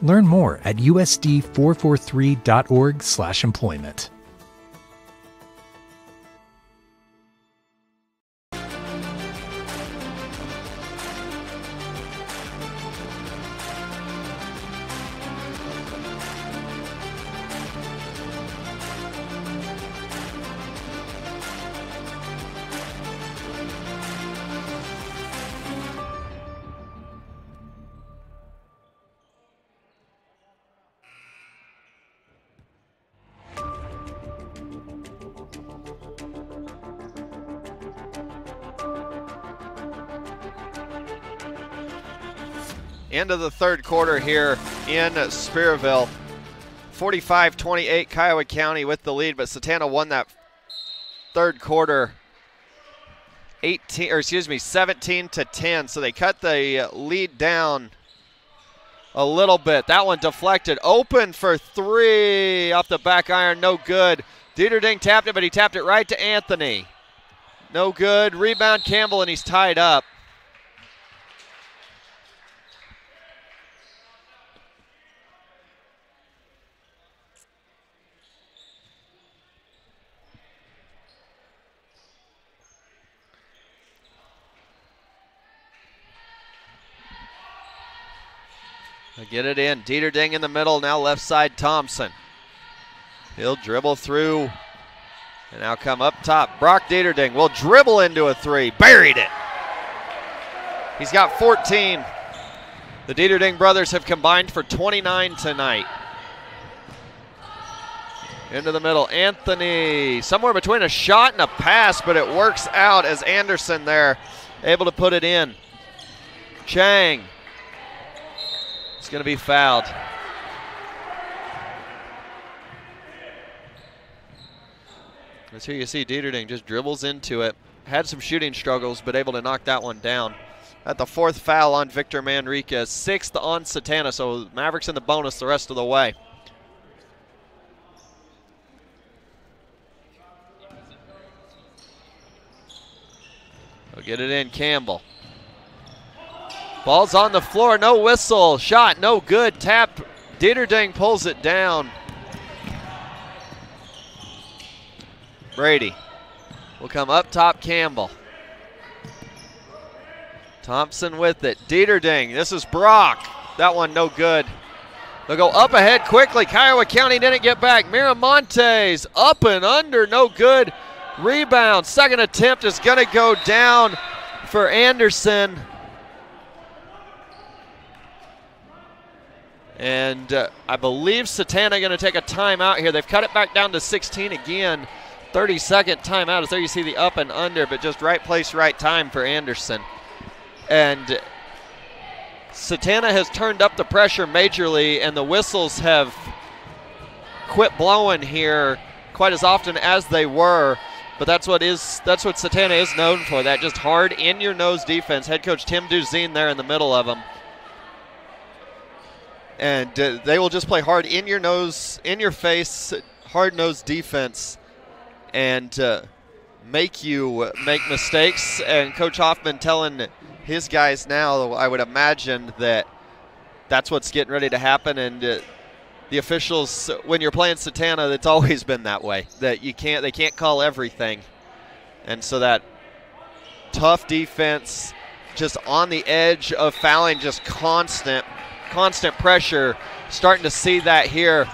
Learn more at usd443.org/employment. End of the third quarter here in Spearville. 45 28, Kiowa County with the lead, but Satanta won that third quarter. 18 or excuse me 17 to 10 so they cut the lead down a little bit. That one deflected open for three off the back iron no good. Dieterding tapped it but he tapped it right to Anthony. No good rebound Campbell and he's tied up They get it in. Dieterding in the middle. Now left side Thompson. He'll dribble through and now come up top. Brock Dieterding will dribble into a three. Buried it. He's got 14. The Dieterding brothers have combined for 29 tonight. Into the middle. Anthony, somewhere between a shot and a pass, but it works out as Anderson there able to put it in. Chang it's going to be fouled. As here you see Dieterding just dribbles into it. Had some shooting struggles, but able to knock that one down. At the fourth foul on Victor Manriquez, sixth on Satanta, so Mavericks in the bonus the rest of the way. They'll get it in, Campbell. Ball's on the floor, no whistle. Shot, no good. Tap, Dieterding pulls it down. Brady will come up top, Campbell. Thompson with it. Dieterding, this is Brock. That one no good. They'll go up ahead quickly. Kiowa County didn't get back. Miramontes up and under, no good. Rebound, second attempt is going to go down for Anderson. And uh, I believe Satanta going to take a timeout here. They've cut it back down to 16 again. 30 second timeout. As there you see the up and under, but just right place, right time for Anderson. And Satanta has turned up the pressure majorly, and the whistles have quit blowing here quite as often as they were. But that's what is that's what Satanta is known for. That just hard in your nose defense. Head coach Tim Duzine there in the middle of them. And uh, they will just play hard in your nose, in your face, hard nosed defense, and uh, make you make mistakes. And Coach Hoffman telling his guys now, I would imagine that that's what's getting ready to happen. And uh, the officials, when you're playing Satanta, it's always been that way. That you can't, they can't call everything, and so that tough defense, just on the edge of fouling, just constant, constant pressure. Starting to see that here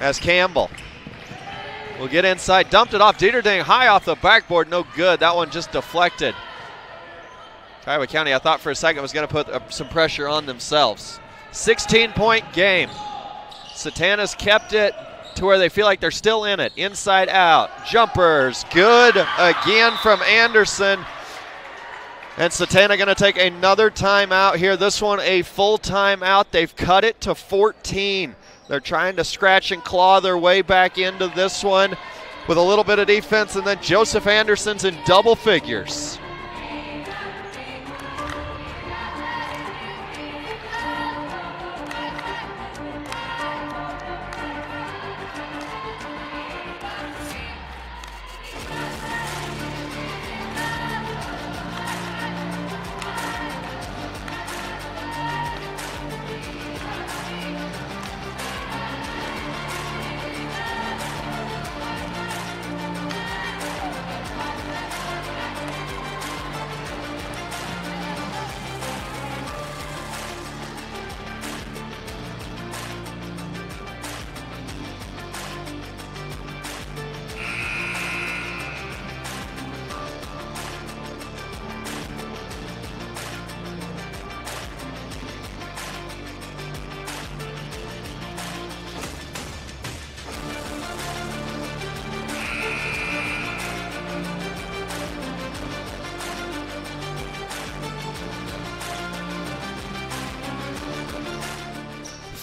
as Campbell will get inside, dumped it off. Dieterding high off the backboard, no good. That one just deflected. Kiowa County, I thought for a second was going to put uh, some pressure on themselves. 16 point game. Satanta's kept it to where they feel like they're still in it. Inside out. Jumpers. Good again from Anderson. And Satanta going to take another timeout here. This one a full timeout. They've cut it to 14. They're trying to scratch and claw their way back into this one with a little bit of defense. And then Joseph Anderson's in double figures.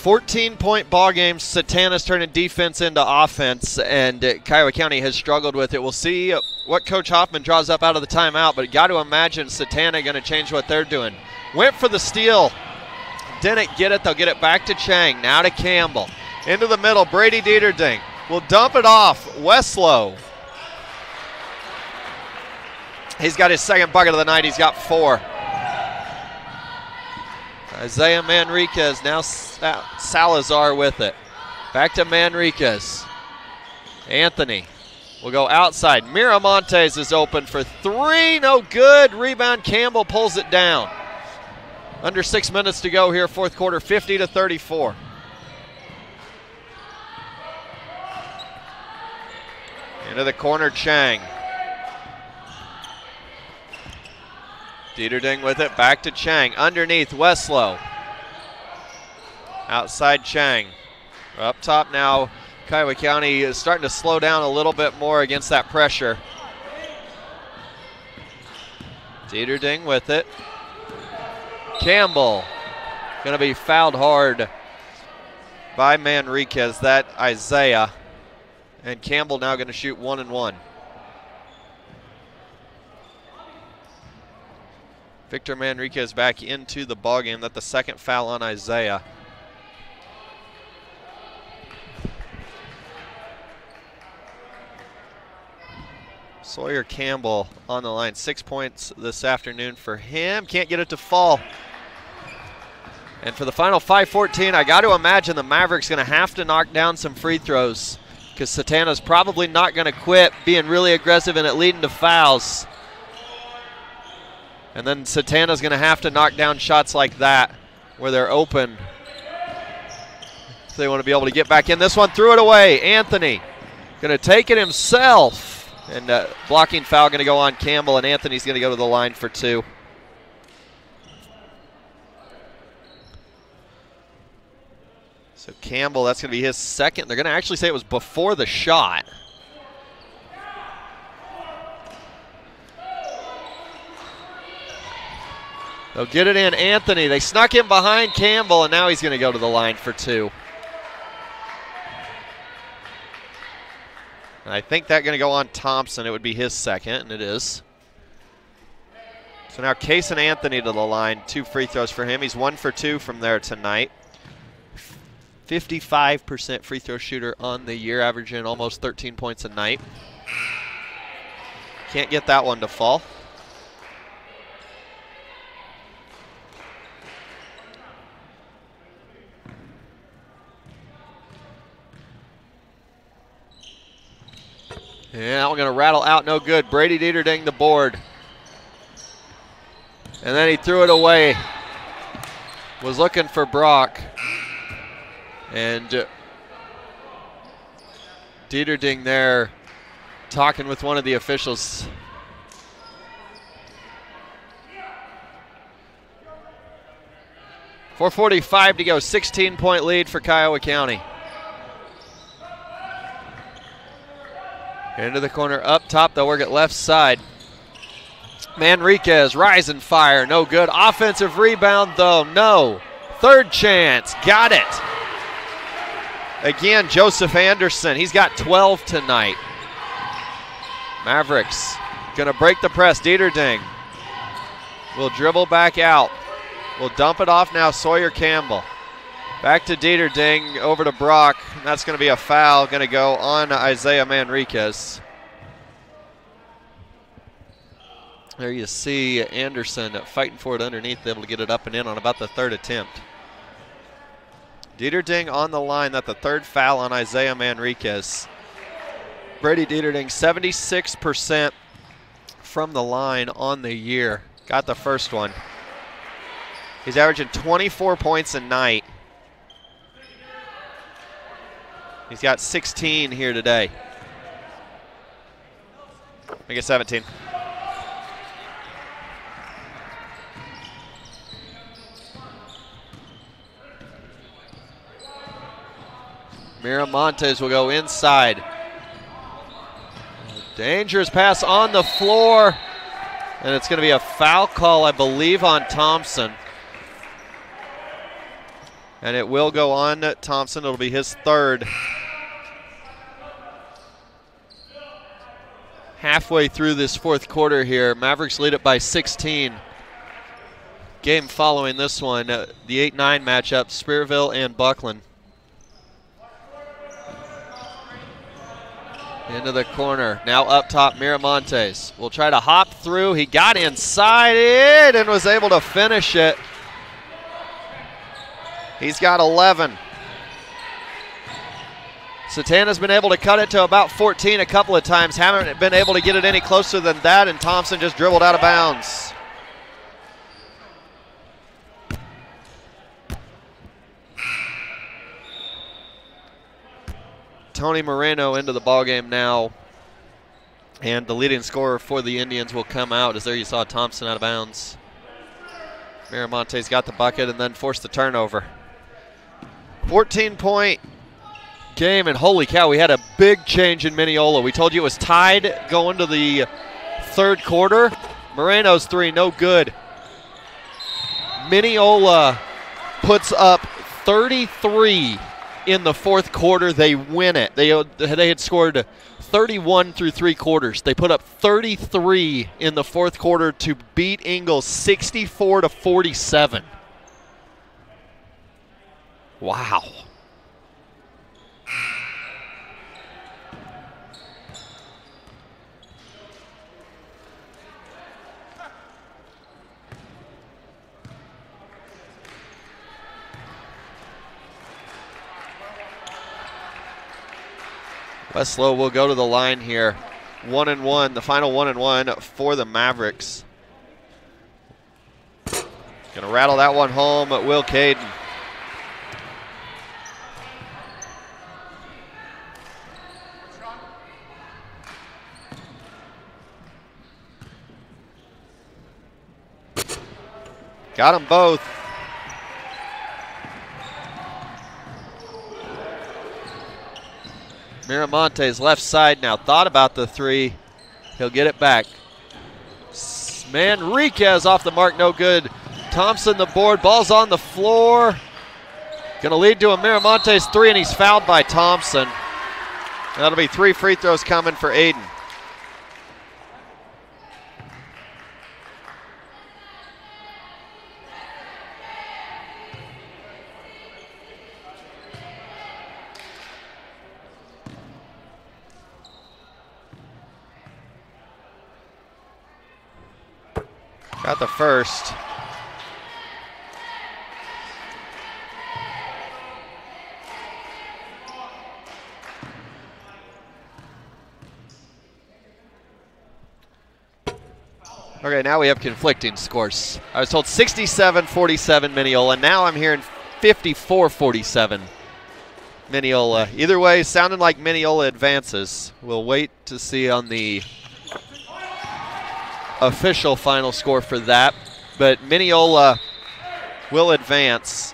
14 point ball game. Satanta's turning defense into offense, and uh, Kiowa County has struggled with it. We'll see what Coach Hoffman draws up out of the timeout, but got to imagine Satanta going to change what they're doing. Went for the steal, didn't get it. They'll get it back to Chang. Now to Campbell. Into the middle, Brady Dieterding will dump it off. Westlow. He's got his second bucket of the night. He's got four. Isaiah Manriquez, now Salazar with it. Back to Manriquez. Anthony will go outside. Miramontes is open for three. No good. Rebound. Campbell pulls it down. Under six minutes to go here, fourth quarter, 50 to 34. Into the corner, Chang. Dieterding with it, back to Chang. Underneath, Westlow. Outside Chang. Up top now, Kiowa County is starting to slow down a little bit more against that pressure. Dieterding with it. Campbell going to be fouled hard by Manriquez, that Isaiah. And Campbell now going to shoot one and one. Victor Manriquez back into the ballgame. That the second foul on Isaiah. Sawyer Campbell on the line. Six points this afternoon for him. Can't get it to fall. And for the final 5-14, I got to imagine the Mavericks going to have to knock down some free throws because Satanta's probably not going to quit being really aggressive and it leading to fouls. And then Satanta's going to have to knock down shots like that where they're open. They want to be able to get back in. This one threw it away. Anthony going to take it himself. And uh, blocking foul going to go on Campbell, and Anthony's going to go to the line for two. So Campbell, that's going to be his second. They're going to actually say it was before the shot. They'll get it in. Anthony. They snuck him behind Campbell, and now he's going to go to the line for two. I think that's going to go on Thompson. It would be his second, and it is. So now Kason Anthony to the line. Two free throws for him. He's one for two from there tonight. 55% free throw shooter on the year, averaging almost 13 points a night. Can't get that one to fall. Yeah, we're going to rattle out no good. Brady Dieterding the board. And then he threw it away. Was looking for Brock. And uh, Dieterding there talking with one of the officials. Four forty-five to go. 16-point lead for Kiowa County. Into the corner up top. They'll work it left side. Manriquez, rise and fire. No good. Offensive rebound, though. No. Third chance. Got it. Again, Joseph Anderson. He's got 12 tonight. Mavericks going to break the press. Dieterding will dribble back out. We'll dump it off now. Sawyer Campbell. Back to Dieterding, over to Brock. That's going to be a foul, going to go on Isaiah Manriquez. There you see Anderson fighting for it underneath, able to get it up and in on about the third attempt. Dieterding on the line. That's the third foul on Isaiah Manriquez. Brady Dieterding, 76% from the line on the year. Got the first one. He's averaging 24 points a night. He's got 16 here today. Make it 17. Miramontes will go inside. Dangerous pass on the floor. And it's going to be a foul call, I believe, on Thompson. And it will go on Thompson. It'll be his third. Halfway through this fourth quarter here, Mavericks lead it by 16. Game following this one, uh, the 8 9 matchup, Spearville and Bucklin. Into the corner. Now up top, Miramontes will try to hop through. He got inside it and was able to finish it. He's got 11. Satanta's been able to cut it to about 14 a couple of times. Haven't been able to get it any closer than that, and Thompson just dribbled out of bounds. Tony Moreno into the ball game now. And the leading scorer for the Indians will come out as there you saw Thompson out of bounds. Miramontes got the bucket and then forced the turnover. 14 point game, and holy cow, we had a big change in Minneola. We told you it was tied going to the third quarter. Moreno's three, no good. Minneola puts up 33 in the fourth quarter. They win it. They, they had scored 31 through three quarters. They put up 33 in the fourth quarter to beat Ingalls 64 to 47. Wow. Westlow will go to the line here. One and one, the final one and one for the Mavericks. Gonna rattle that one home, at Will Caden. Got them both. Miramontes left side now. Thought about the three. He'll get it back. Manriquez off the mark, no good. Thompson the board. Ball's on the floor. Going to lead to a Miramontes three, and he's fouled by Thompson. That'll be three free throws coming for Aiden. Got the first. Okay, now we have conflicting scores. I was told 67-47 Minneola. Now I'm hearing 54-47 Minneola. Either way, sounding like Minneola advances. We'll wait to see on the official final score for that. But Minneola will advance.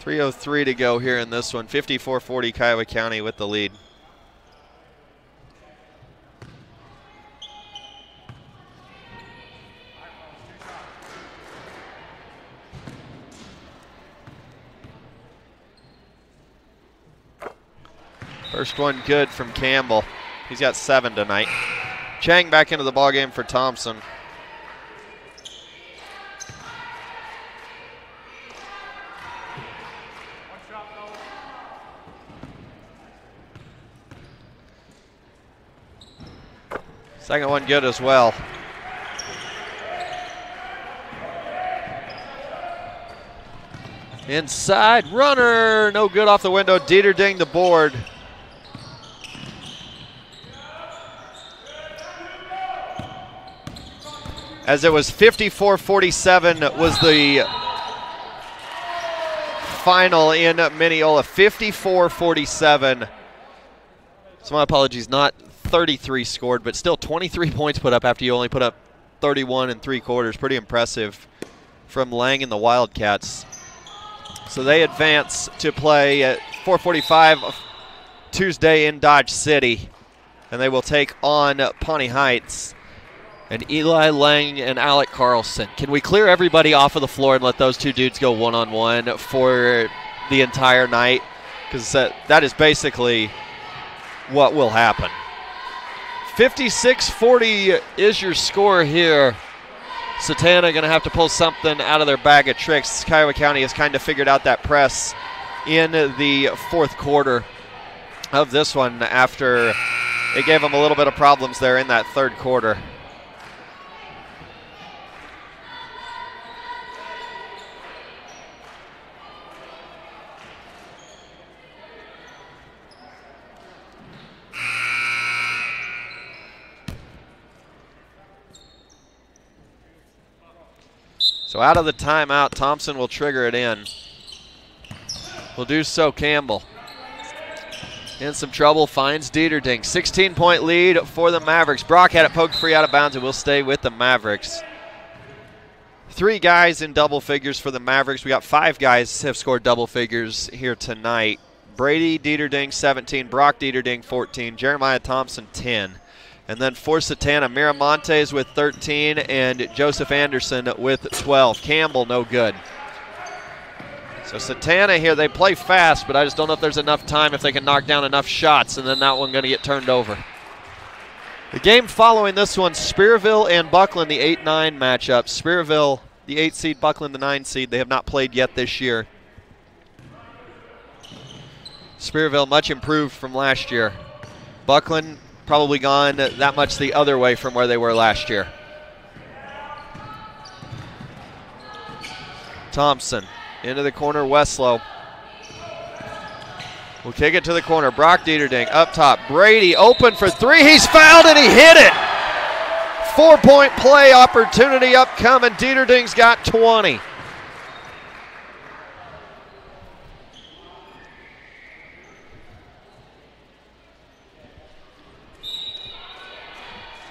Three oh three to go here in this one. 54-40 Kiowa County with the lead. First one good from Campbell. He's got seven tonight. Chang back into the ball game for Thompson. Second one good as well. Inside runner, no good off the window. Dieterding the board. As it was 54-47 was the final in Minneola. 54-47. So my apologies, not 33 scored, but still 23 points put up after you only put up 31 and three quarters. Pretty impressive from Lang and the Wildcats. So they advance to play at 445 Tuesday in Dodge City. And they will take on Pawnee Heights and Eli Lang and Alec Carlson. Can we clear everybody off of the floor and let those two dudes go one on one for the entire night? Because that, that is basically what will happen. 56 40 is your score here. Satanta going to have to pull something out of their bag of tricks. Kiowa County has kind of figured out that press in the fourth quarter of this one after it gave them a little bit of problems there in that third quarter. So out of the timeout, Thompson will trigger it in. Will do so Campbell. In some trouble, finds Dieterding. 16 point lead for the Mavericks. Brock had it poked free out of bounds and will stay with the Mavericks. Three guys in double figures for the Mavericks. We got five guys have scored double figures here tonight. Brady Dieterding 17, Brock Dieterding 14, Jeremiah Thompson 10. And then for Satanta, Miramontes with 13 and Joseph Anderson with 12. Campbell, no good. So Satanta here, they play fast, but I just don't know if there's enough time if they can knock down enough shots, and then that one going to get turned over. The game following this one, Spearville and Bucklin, the 8-9 matchup. Spearville, the 8 seed, Bucklin, the 9 seed. They have not played yet this year. Spearville much improved from last year. Bucklin probably gone that much the other way from where they were last year. Thompson into the corner, Westlow. We'll kick it to the corner. Brock Dieterding up top. Brady open for three. He's fouled and he hit it. Four point play opportunity upcoming. Dieterding's got 20.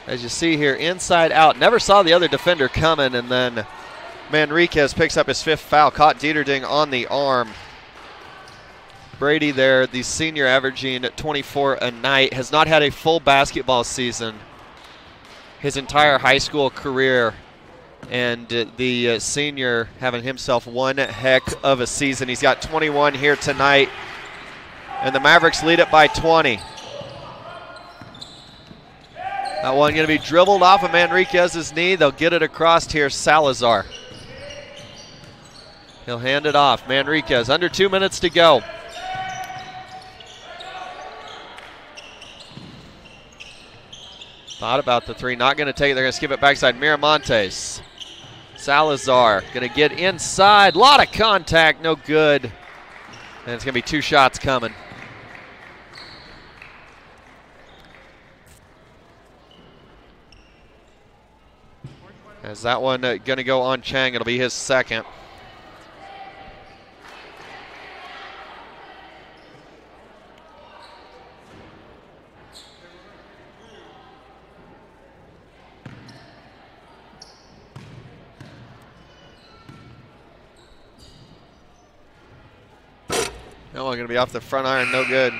As you see here, inside out. Never saw the other defender coming, and then Manriquez picks up his fifth foul. Caught Dieterding on the arm. Brady there, the senior averaging 24 a night, has not had a full basketball season his entire high school career. And uh, the uh, senior having himself one heck of a season. He's got 21 here tonight. And the Mavericks lead it by 20. That one going to be dribbled off of Manriquez's knee. They'll get it across here. Salazar. He'll hand it off. Manriquez, under two minutes to go. Thought about the three, not going to take it. They're going to skip it backside. Miramontes. Salazar going to get inside. A lot of contact, no good. And it's going to be two shots coming. As that one uh, going to go on Chang, it'll be his second. That one going to be off the front iron, no good.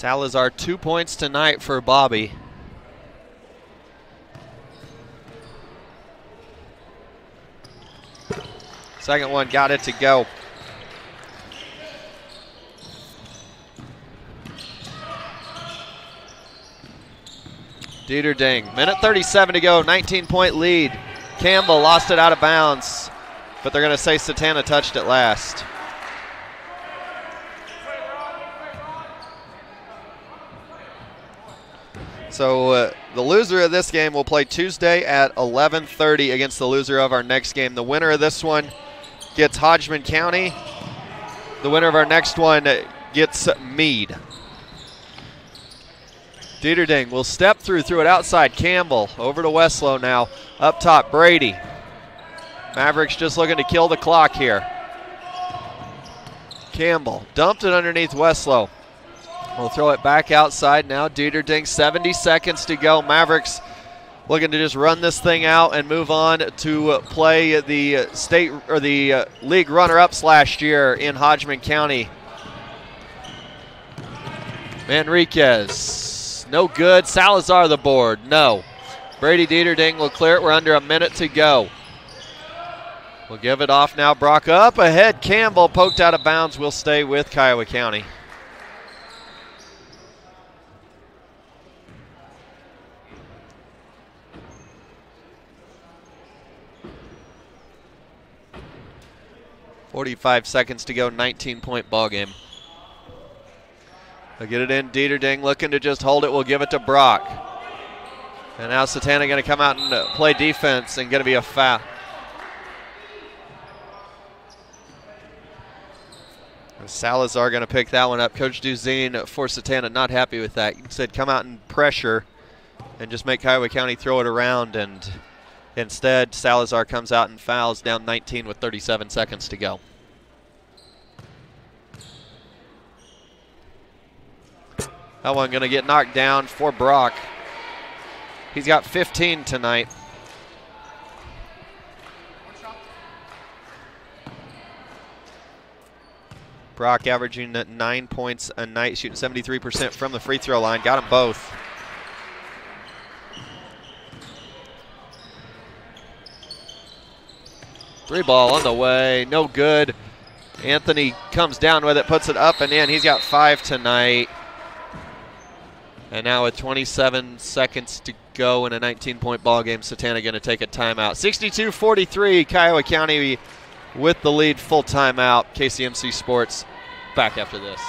Salazar, two points tonight for Bobby. Second one got it to go. Dieterding, minute 37 to go, 19 point lead. Campbell lost it out of bounds, but they're going to say Satanta touched it last. So uh, the loser of this game will play Tuesday at 11:30 against the loser of our next game. The winner of this one gets Hodgman County. The winner of our next one gets Meade. Dieterding will step through, through it outside. Campbell over to Westlow now. Up top, Brady. Mavericks just looking to kill the clock here. Campbell dumped it underneath Westlow. We'll throw it back outside now. Dieterding, 70 seconds to go. Mavericks looking to just run this thing out and move on to play the state or the uh, league runner-ups last year in Hodgman County. Manriquez no good. Salazar the board. No. Brady Dieterding will clear it. We're under a minute to go. We'll give it off now. Brock up ahead. Campbell poked out of bounds. We'll stay with Kiowa County. Forty-five seconds to go. Nineteen-point ball game. They'll get it in. Dieterding looking to just hold it. We'll give it to Brock. And now Satanta going to come out and uh, play defense and going to be a foul. Salazar going to pick that one up. Coach Duzine for Satanta not happy with that. He said come out and pressure and just make Kiowa County throw it around. And instead, Salazar comes out and fouls down 19 with 37 seconds to go. That one going to get knocked down for Brock. He's got 15 tonight. Brock averaging nine points a night, shooting 73% from the free throw line. Got them both. Three ball on the way, no good. Anthony comes down with it, puts it up and in. He's got five tonight. And now with 27 seconds to go in a 19-point ball game, Satanta going to take a timeout. 62-43, Kiowa County with the lead, full timeout. KCMC Sports back after this.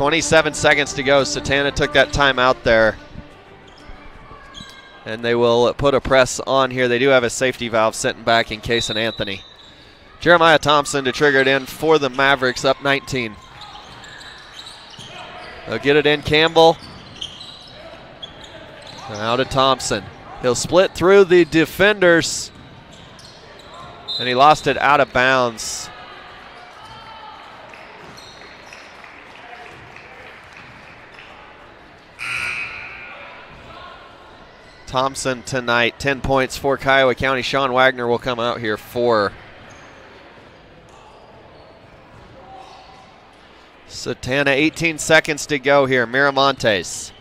27 seconds to go. Satanta took that timeout there. And they will put a press on here. They do have a safety valve sitting back in case an Anthony. Jeremiah Thompson to trigger it in for the Mavericks, up 19. They'll get it in. Campbell. Now to Thompson. He'll split through the defenders. And he lost it out of bounds. Thompson tonight, 10 points for Kiowa County. Sean Wagner will come out here for Satanta. 18 seconds to go here. Miramontes.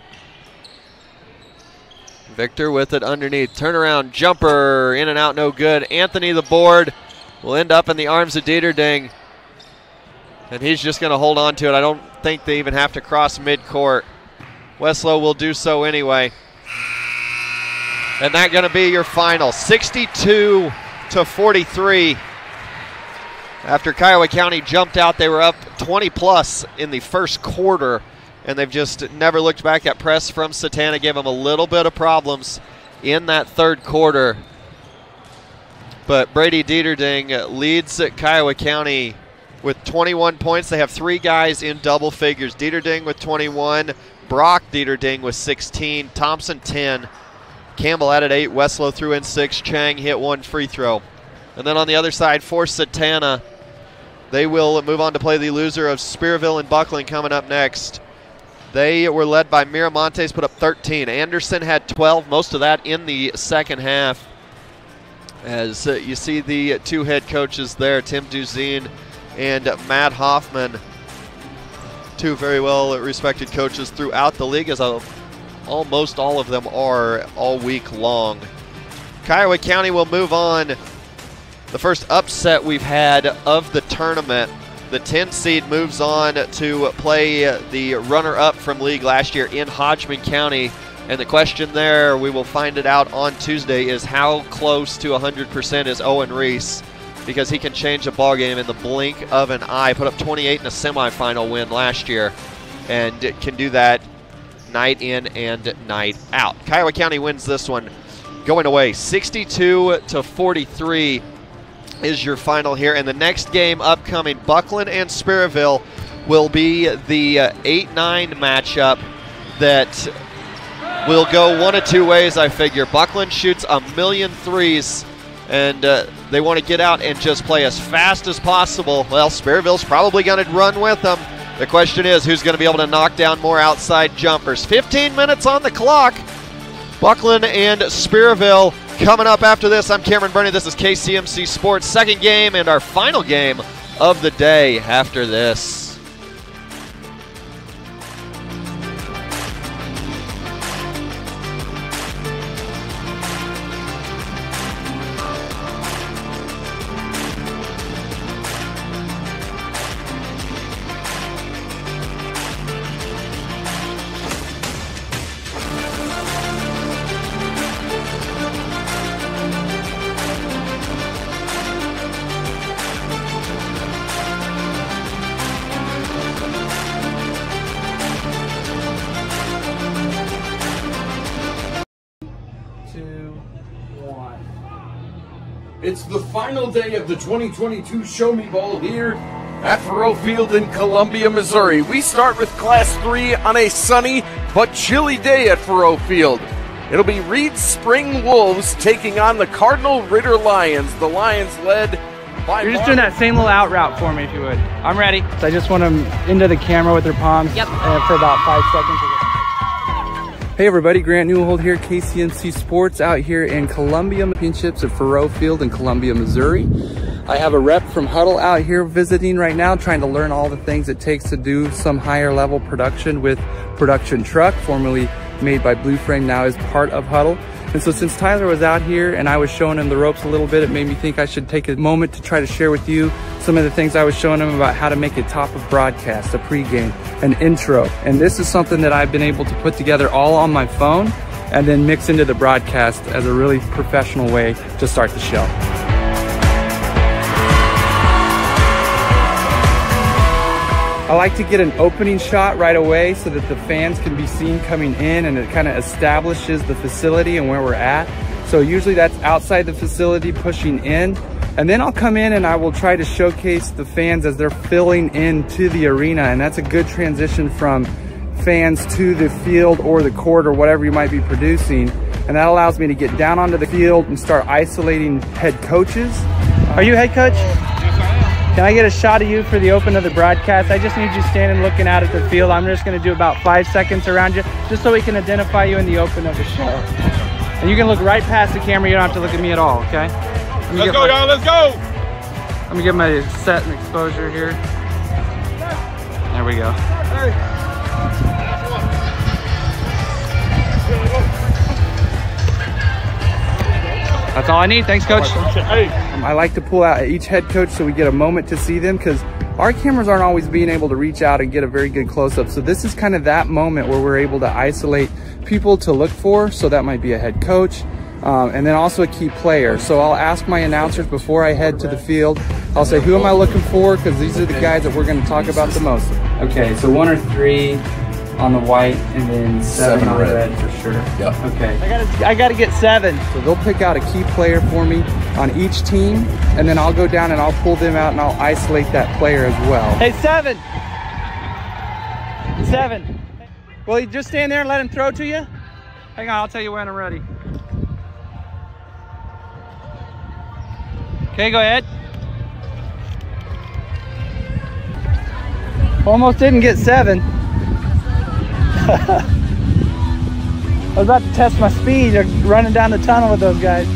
Victor with it underneath. Turnaround jumper. In and out, no good. Anthony, the board, will end up in the arms of Dieterding. And he's just going to hold on to it. I don't think they even have to cross midcourt. Westlow will do so anyway. And that going to be your final 62 to 43. After Kiowa County jumped out, they were up 20 plus in the first quarter, and they've just never looked back at press from Satanta. Gave them a little bit of problems in that third quarter. But Brady Dieterding leads at Kiowa County with 21 points. They have three guys in double figures. Dieterding with 21, Brock Dieterding with 16, Thompson 10, Campbell added eight, Westlow threw in six, Chang hit one free throw. And then on the other side for Satanta, they will move on to play the loser of Spearville and Bucklin coming up next. They were led by Miramontes, put up 13. Anderson had 12, most of that in the second half. As uh, you see the two head coaches there, Tim Duzine and Matt Hoffman, two very well respected coaches throughout the league, as a, almost all of them are all week long. Kiowa County will move on the first upset we've had of the tournament. The 10 seed moves on to play the runner up from league last year in Hodgman County. And the question there, we will find it out on Tuesday, is how close to 100% is Owen Reese? Because he can change a ball game in the blink of an eye. Put up 28 in a semifinal win last year, and can do that night in and night out. Kiowa County wins this one, going away 62 to 43 is your final here. And the next game upcoming, Bucklin and Spearville, will be the uh, 8 9 matchup that will go one of two ways, I figure. Bucklin shoots a million threes, and uh, they want to get out and just play as fast as possible. Well, Spearville's probably going to run with them. The question is who's going to be able to knock down more outside jumpers. 15 minutes on the clock. Bucklin and Spearville Coming up after this, I'm Cameron Burney. This is KCMC Sports, second game and our final game of the day after this. Final day of the 2022 Show Me Bowl here at Faurot Field in Columbia, Missouri. We start with Class 3 on a sunny but chilly day at Faurot Field. It'll be Reed Spring Wolves taking on the Cardinal Ritter Lions. The Lions led by You're just doing that same little out route for me if you would. I'm ready. So I just want them into the camera with their palms yep. uh, for about five seconds. Hey everybody, Grant Newhold here, KCMC Sports out here in Columbia Championships at Faurot Field in Columbia, Missouri. I have a rep from Hudl out here visiting right now, trying to learn all the things it takes to do some higher level production with Production Truck, formerly made by Blue Frame, now is part of Hudl. And so since Tyler was out here and I was showing him the ropes a little bit, it made me think I should take a moment to try to share with you some of the things I was showing him about how to make a top of broadcast, a pregame, an intro. And this is something that I've been able to put together all on my phone and then mix into the broadcast as a really professional way to start the show. I like to get an opening shot right away so that the fans can be seen coming in and it kind of establishes the facility and where we're at. So usually that's outside the facility pushing in. And then I'll come in and I will try to showcase the fans as they're filling into the arena. And that's a good transition from fans to the field or the court or whatever you might be producing. And that allows me to get down onto the field and start isolating head coaches. Are you head coach? Can I get a shot of you for the open of the broadcast? I just need you standing looking out at the field. I'm just gonna do about five seconds around you, just so we can identify you in the open of the show. And you can look right past the camera. You don't have to look at me at all, okay? Let's go, y'all, let's go! Let me get my set and exposure here. There we go. That's all I need. Thanks, coach. I like to pull out each head coach so we get a moment to see them because our cameras aren't always being able to reach out and get a very good close-up. So this is kind of that moment where we're able to isolate people to look for. So that might be a head coach um, and then also a key player. So I'll ask my announcers before I head to the field. I'll say, who am I looking for? Because these are the guys that we're going to talk about the most. Okay, so one or three on the white and then seven, Seven on red. red. for sure. Yep. Okay. I gotta I gotta get seven. So they'll pick out a key player for me on each team, and then I'll go down and I'll pull them out and I'll isolate that player as well. Hey, seven. Seven. Will you just stand there and let him throw to you? Hang on, I'll tell you when I'm ready. Okay, go ahead. Almost didn't get seven. I was about to test my speed running down the tunnel with those guys.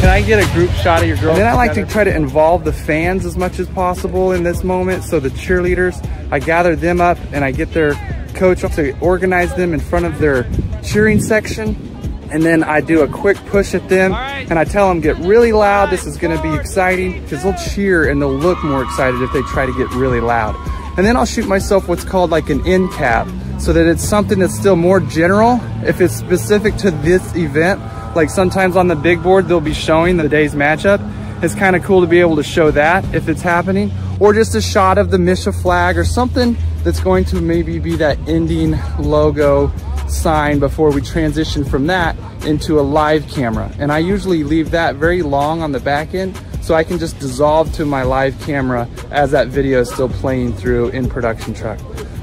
Can I get a group shot of your girls? And then I like to try to involve the fans as much as possible in this moment. So the cheerleaders, I gather them up and I get their coach to organize them in front of their cheering section. And then I do a quick push at them and I tell them get really loud. This is gonna be exciting because they'll cheer and they'll look more excited if they try to get really loud. And then I'll shoot myself what's called like an end cap so that it's something that's still more general. If it's specific to this event, like sometimes on the big board, they'll be showing the day's matchup. It's kind of cool to be able to show that if it's happening, or just a shot of the Misha flag or something that's going to maybe be that ending logo sign before we transition from that into a live camera. And I usually leave that very long on the back end so I can just dissolve to my live camera as that video is still playing through in production truck.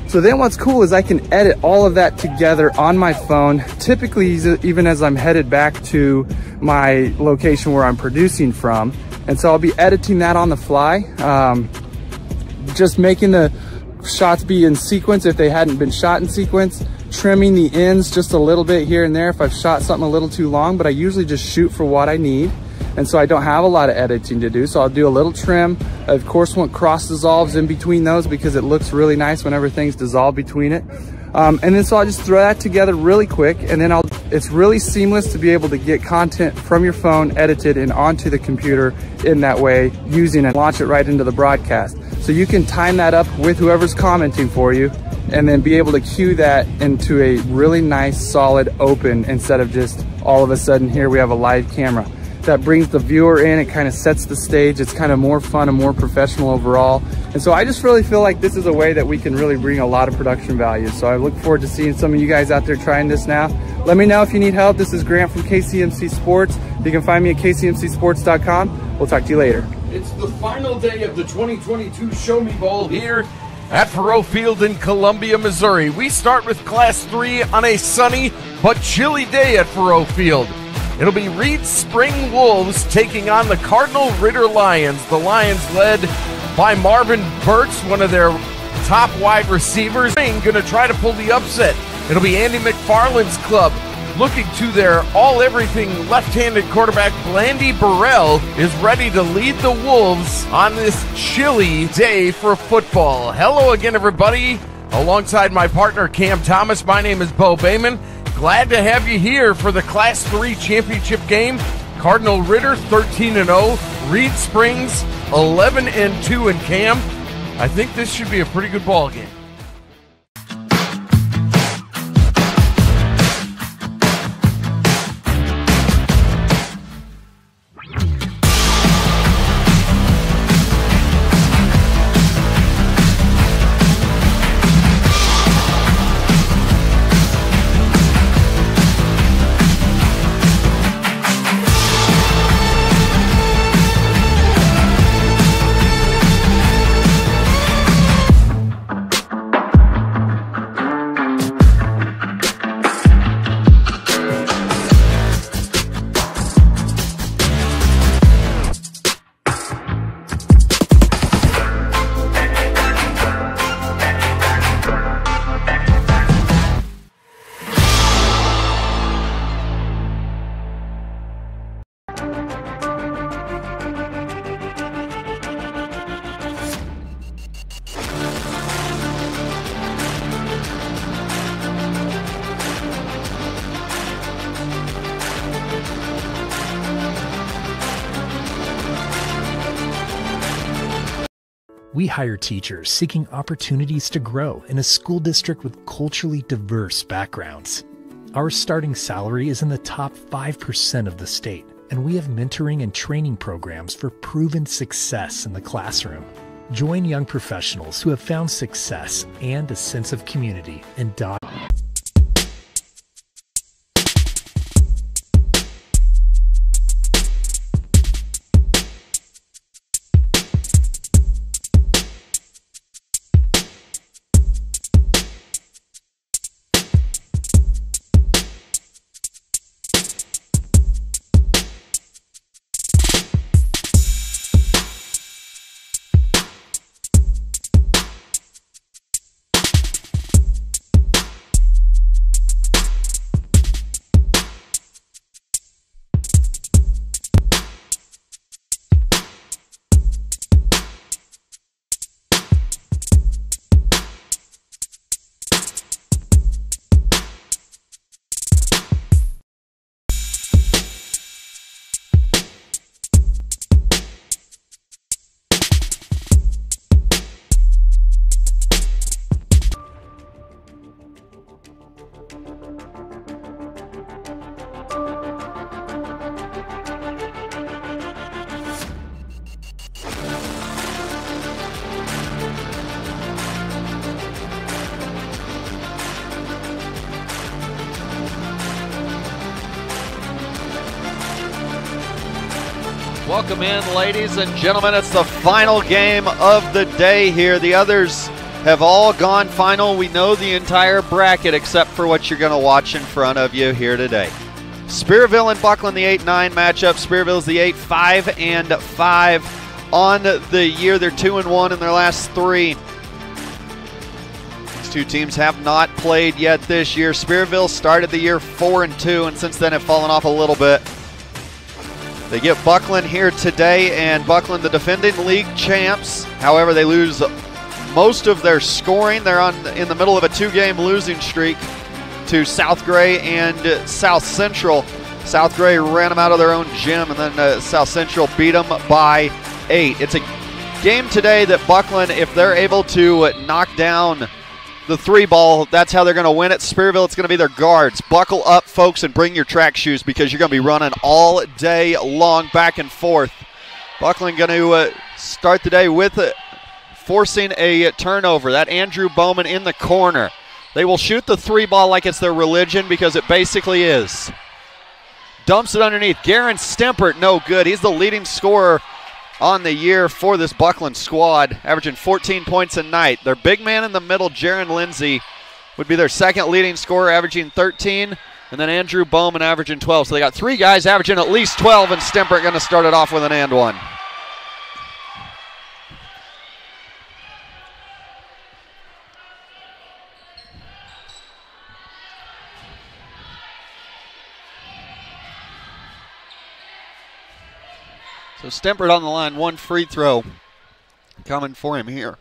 So then what's cool is I can edit all of that together on my phone, typically even as I'm headed back to my location where I'm producing from. And so I'll be editing that on the fly, um, just making the shots be in sequence if they hadn't been shot in sequence, trimming the ends just a little bit here and there if I've shot something a little too long, but I usually just shoot for what I need. And so I don't have a lot of editing to do. So I'll do a little trim. I, of course, want cross dissolves in between those because it looks really nice whenever things dissolve between it. Um, and then so I'll just throw that together really quick and then I'll, it's really seamless to be able to get content from your phone edited and onto the computer in that way using and launch it right into the broadcast. So you can time that up with whoever's commenting for you and then be able to cue that into a really nice solid open instead of just all of a sudden here we have a live camera that brings the viewer in. It kind of sets the stage. It's kind of more fun and more professional overall. And so I just really feel like this is a way that we can really bring a lot of production value. So I look forward to seeing some of you guys out there trying this now. Let me know if you need help. This is Grant from KCMC Sports. You can find me at kcmcsports.com. We'll talk to you later. It's the final day of the 2022 Show Me Bowl here at Faurot Field in Columbia, Missouri. We start with Class 3 on a sunny but chilly day at Faurot Field. It'll be Reed Spring Wolves taking on the Cardinal Ritter Lions. The Lions led by Marvin Burks, one of their top wide receivers, going to try to pull the upset. It'll be Andy McFarland's club looking to their all everything left handed quarterback, Blandy Burrell, is ready to lead the Wolves on this chilly day for football. Hello again, everybody. Alongside my partner, Cam Thomas, my name is Bo Bayman. Glad to have you here for the Class 3 championship game. Cardinal Ritter 13 and 0, Reed Springs 11 and 2 and Cam. I think this should be a pretty good ball game. We hire teachers seeking opportunities to grow in a school district with culturally diverse backgrounds. Our starting salary is in the top 5% of the state, and we have mentoring and training programs for proven success in the classroom. Join young professionals who have found success and a sense of community in Dodge. Ladies and gentlemen. It's the final game of the day here. The others have all gone final. We know the entire bracket except for what you're going to watch in front of you here today. Spearville and Bucklin, the 8 9 matchup. Spearville's the 8 5 and 5 on the year. They're 2 and 1 in their last three. These two teams have not played yet this year. Spearville started the year 4 and 2 and since then have fallen off a little bit. They get Bucklin here today, and Bucklin, the defending league champs. However, they lose most of their scoring. They're on in the middle of a two-game losing streak to South Gray and South Central. South Gray ran them out of their own gym, and then uh, South Central beat them by eight. It's a game today that Bucklin, if they're able to knock down the three ball, that's how they're going to win it. Spearville, it's going to be their guards. Buckle up, folks, and bring your track shoes because you're going to be running all day long back and forth. Bucklin going to uh, start the day with uh, forcing a turnover. That Andrew Bowman in the corner. They will shoot the three ball like it's their religion because it basically is. Dumps it underneath. Garen Stempert, no good. He's the leading scorer on the year for this Bucklin squad, averaging 14 points a night. Their big man in the middle, Jaron Lindsay, would be their second leading scorer, averaging 13, and then Andrew Bowman averaging 12. So they got three guys averaging at least 12, and Stempert going to start it off with an and one. So Stempert on the line, one free throw coming for him here.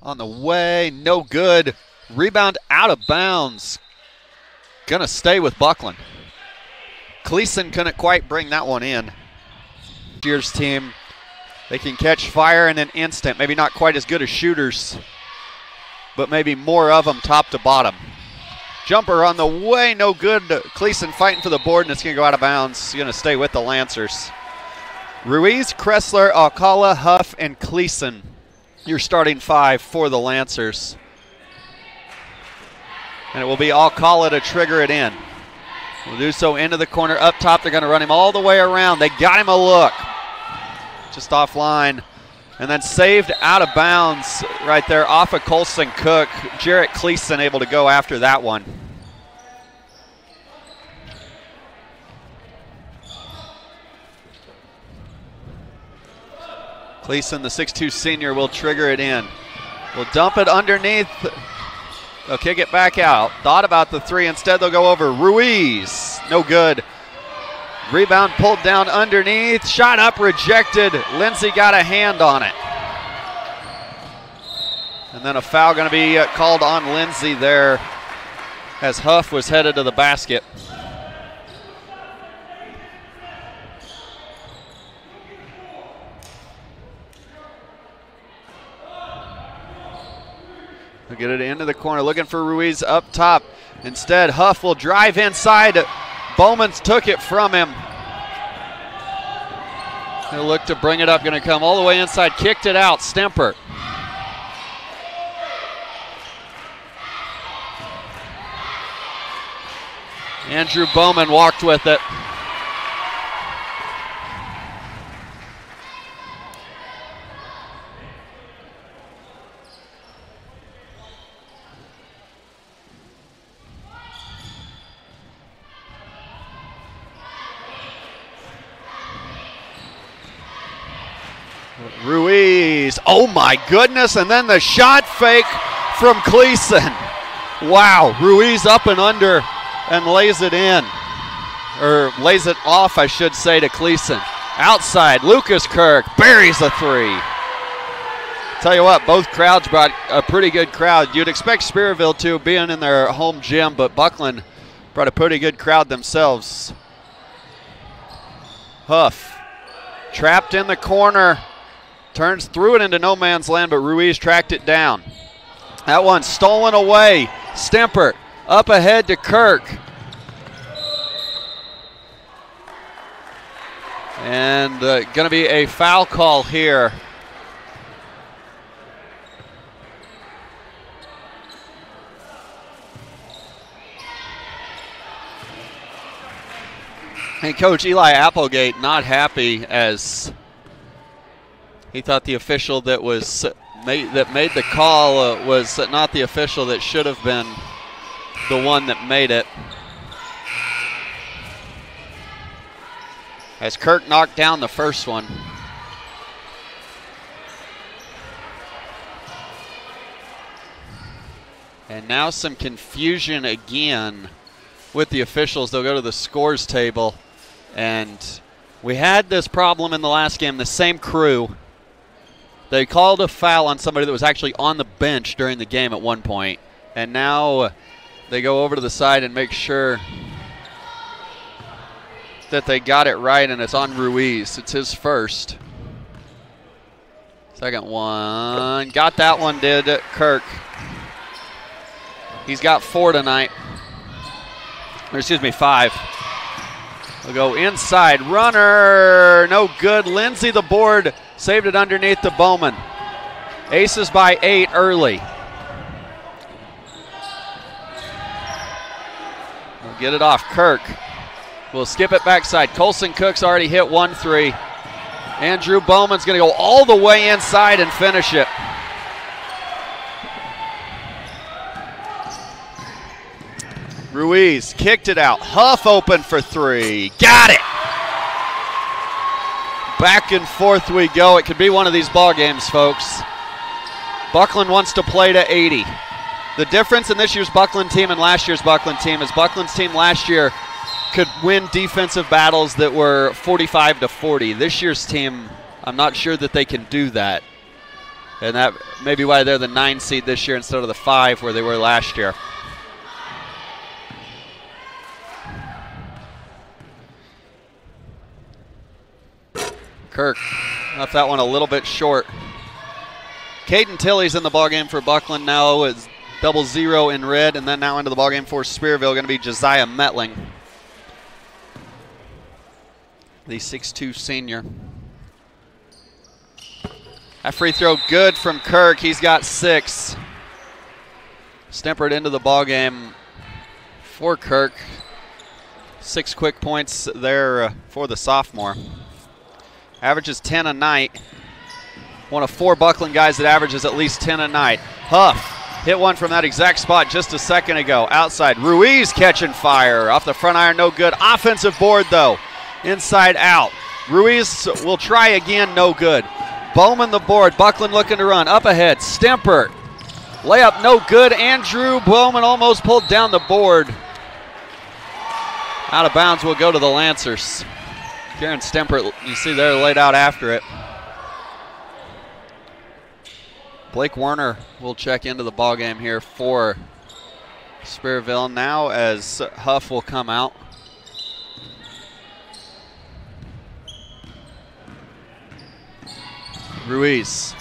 On the way, no good. Rebound out of bounds. Gonna stay with Bucklin. Cleason couldn't quite bring that one in. Year's team, they can catch fire in an instant. Maybe not quite as good as shooters but maybe more of them top to bottom. Jumper on the way, no good. Cleason fighting for the board, and it's going to go out of bounds. He's going to stay with the Lancers. Ruiz, Kressler, Alcala, Huff, and Cleason. Your starting five for the Lancers. And it will be Alcala to trigger it in. Will do so into the corner. Up top, they're going to run him all the way around. They got him a look. Just offline. And then saved out of bounds right there off of Colson Cook. Jarrett Cleason able to go after that one. Cleason, the 6'2 senior, will trigger it in. Will dump it underneath. They'll kick it back out. Thought about the three. Instead, they'll go over. Ruiz, no good. Rebound pulled down underneath. Shot up, rejected. Lindsay got a hand on it. And then a foul going to be uh, called on Lindsay there. as Huff was headed to the basket. They'll get it into the corner, looking for Ruiz up top. Instead, Huff will drive inside. Bowman's took it from him. He'll look to bring it up, going to come all the way inside, kicked it out. Stemper. Andrew Bowman walked with it. Ruiz. Oh my goodness. And then the shot fake from Cleason. Wow. Ruiz up and under and lays it in. Or lays it off, I should say, to Cleason. Outside, Lucas Kirk buries a three. Tell you what, both crowds brought a pretty good crowd. You'd expect Spearville to, being in their home gym, but Bucklin brought a pretty good crowd themselves. Huff trapped in the corner. Turns, threw it into no man's land, but Ruiz tracked it down. That one stolen away. Stemper up ahead to Kirk. And uh, going to be a foul call here. And Coach Eli Applegate not happy as he thought the official that was made, that made the call uh, was not the official that should have been the one that made it. As Kirk knocked down the first one. And now some confusion again with the officials. They'll go to the scores table. And we had this problem in the last game, the same crew. They called a foul on somebody that was actually on the bench during the game at one point. And now uh, they go over to the side and make sure that they got it right, and it's on Ruiz. It's his first. Second one. Got that one, did Kirk. He's got four tonight. Or excuse me, five. We'll go inside. Runner. No good. Lindsay, the board, saved it underneath the Bowman. Aces by eight early. We'll get it off. Kirk We'll skip it backside. Colson Cook's already hit one three. Andrew Bowman's going to go all the way inside and finish it. Ruiz kicked it out. Huff open for three. Got it. Back and forth we go. It could be one of these ball games, folks. Bucklin wants to play to 80. The difference in this year's Bucklin team and last year's Bucklin team is Bucklin's team last year could win defensive battles that were 45 to 40. This year's team, I'm not sure that they can do that. And that may be why they're the nine seed this year instead of the five where they were last year. Kirk left that one a little bit short. Caden Tilley's in the ballgame for Bucklin now is double zero in red, and then now into the ballgame for Spearville going to be Josiah Metling, the 6'2 senior. That free throw good from Kirk. He's got six. Stempered into the ballgame for Kirk. Six quick points there uh, for the sophomore. Averages 10 a night. One of four Bucklin guys that averages at least 10 a night. Huff hit one from that exact spot just a second ago. Outside. Ruiz catching fire. Off the front iron, no good. Offensive board, though. Inside out. Ruiz will try again, no good. Bowman the board. Bucklin looking to run. Up ahead. Stemper. Layup no good. Andrew Bowman almost pulled down the board. Out of bounds will go to the Lancers. Garen Stemper, you see there laid out after it. Blake Werner will check into the ball game here for Spearville now as Huff will come out. Ruiz.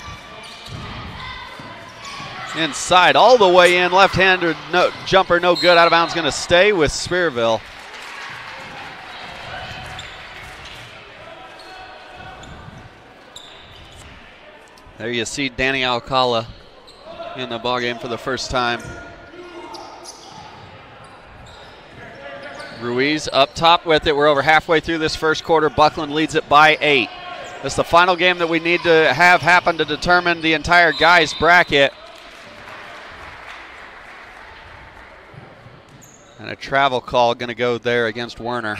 Inside, all the way in, left-handed no, jumper, no good. Out of bounds, going to stay with Spearville. There you see Danny Alcala in the ball game for the first time. Ruiz up top with it. We're over halfway through this first quarter. Bucklin leads it by eight. It's the final game that we need to have happen to determine the entire guys bracket. And a travel call going to go there against Werner.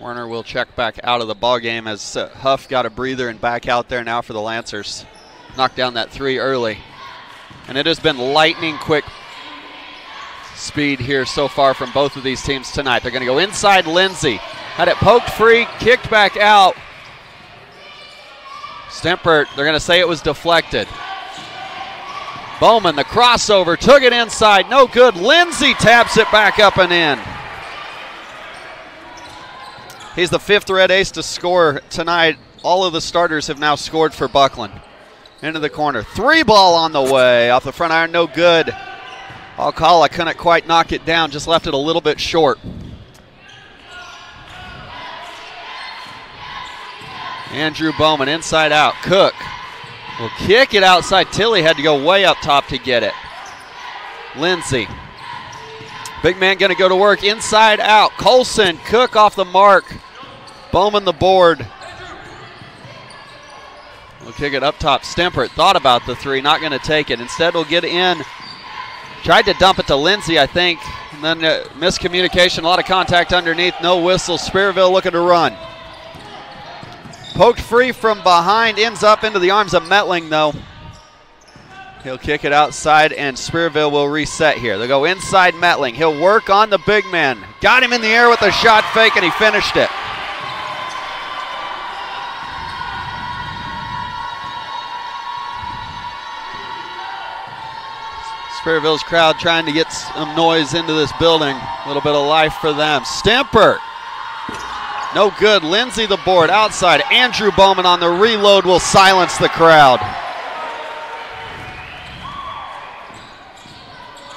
Werner will check back out of the ball game as uh, Huff got a breather and back out there now for the Lancers. Knocked down that three early. And it has been lightning quick speed here so far from both of these teams tonight. They're going to go inside Lindsay. Had it poked free, kicked back out. Stempert, they're going to say it was deflected. Bowman, the crossover, took it inside, no good. Lindsay taps it back up and in. He's the fifth red ace to score tonight. All of the starters have now scored for Bucklin. Into the corner. Three ball on the way. Off the front iron, no good. Alcala couldn't quite knock it down, just left it a little bit short. Andrew Bowman inside out. Cook will kick it outside. Tilley had to go way up top to get it. Lindsay. Big man going to go to work inside out. Colson, Cook off the mark. Bowman the board. We'll kick it up top. Stempert thought about the three, not going to take it. Instead, we'll get in. Tried to dump it to Lindsay, I think. And then uh, miscommunication, a lot of contact underneath. No whistle. Spearville looking to run. Poked free from behind, ends up into the arms of Metling, though. He'll kick it outside, and Spearville will reset here. They'll go inside Metling. He'll work on the big man. Got him in the air with a shot fake, and he finished it. Spearville's crowd trying to get some noise into this building. A little bit of life for them. Stemper. No good. Lindsay the board outside. Andrew Bowman on the reload will silence the crowd.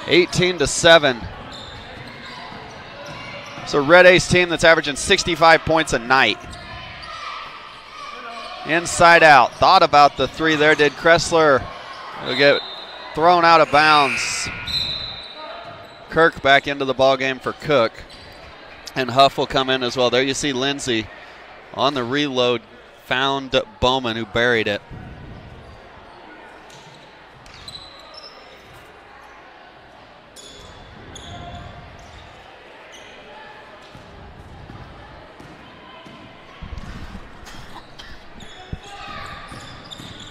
18 to 7. It's a Red Ace team that's averaging 65 points a night. Inside out. Thought about the three there, did Kressler. He'll get thrown out of bounds. Kirk back into the ball game for Cook. And Huff will come in as well. There you see Lindsay on the reload, found Bowman who buried it.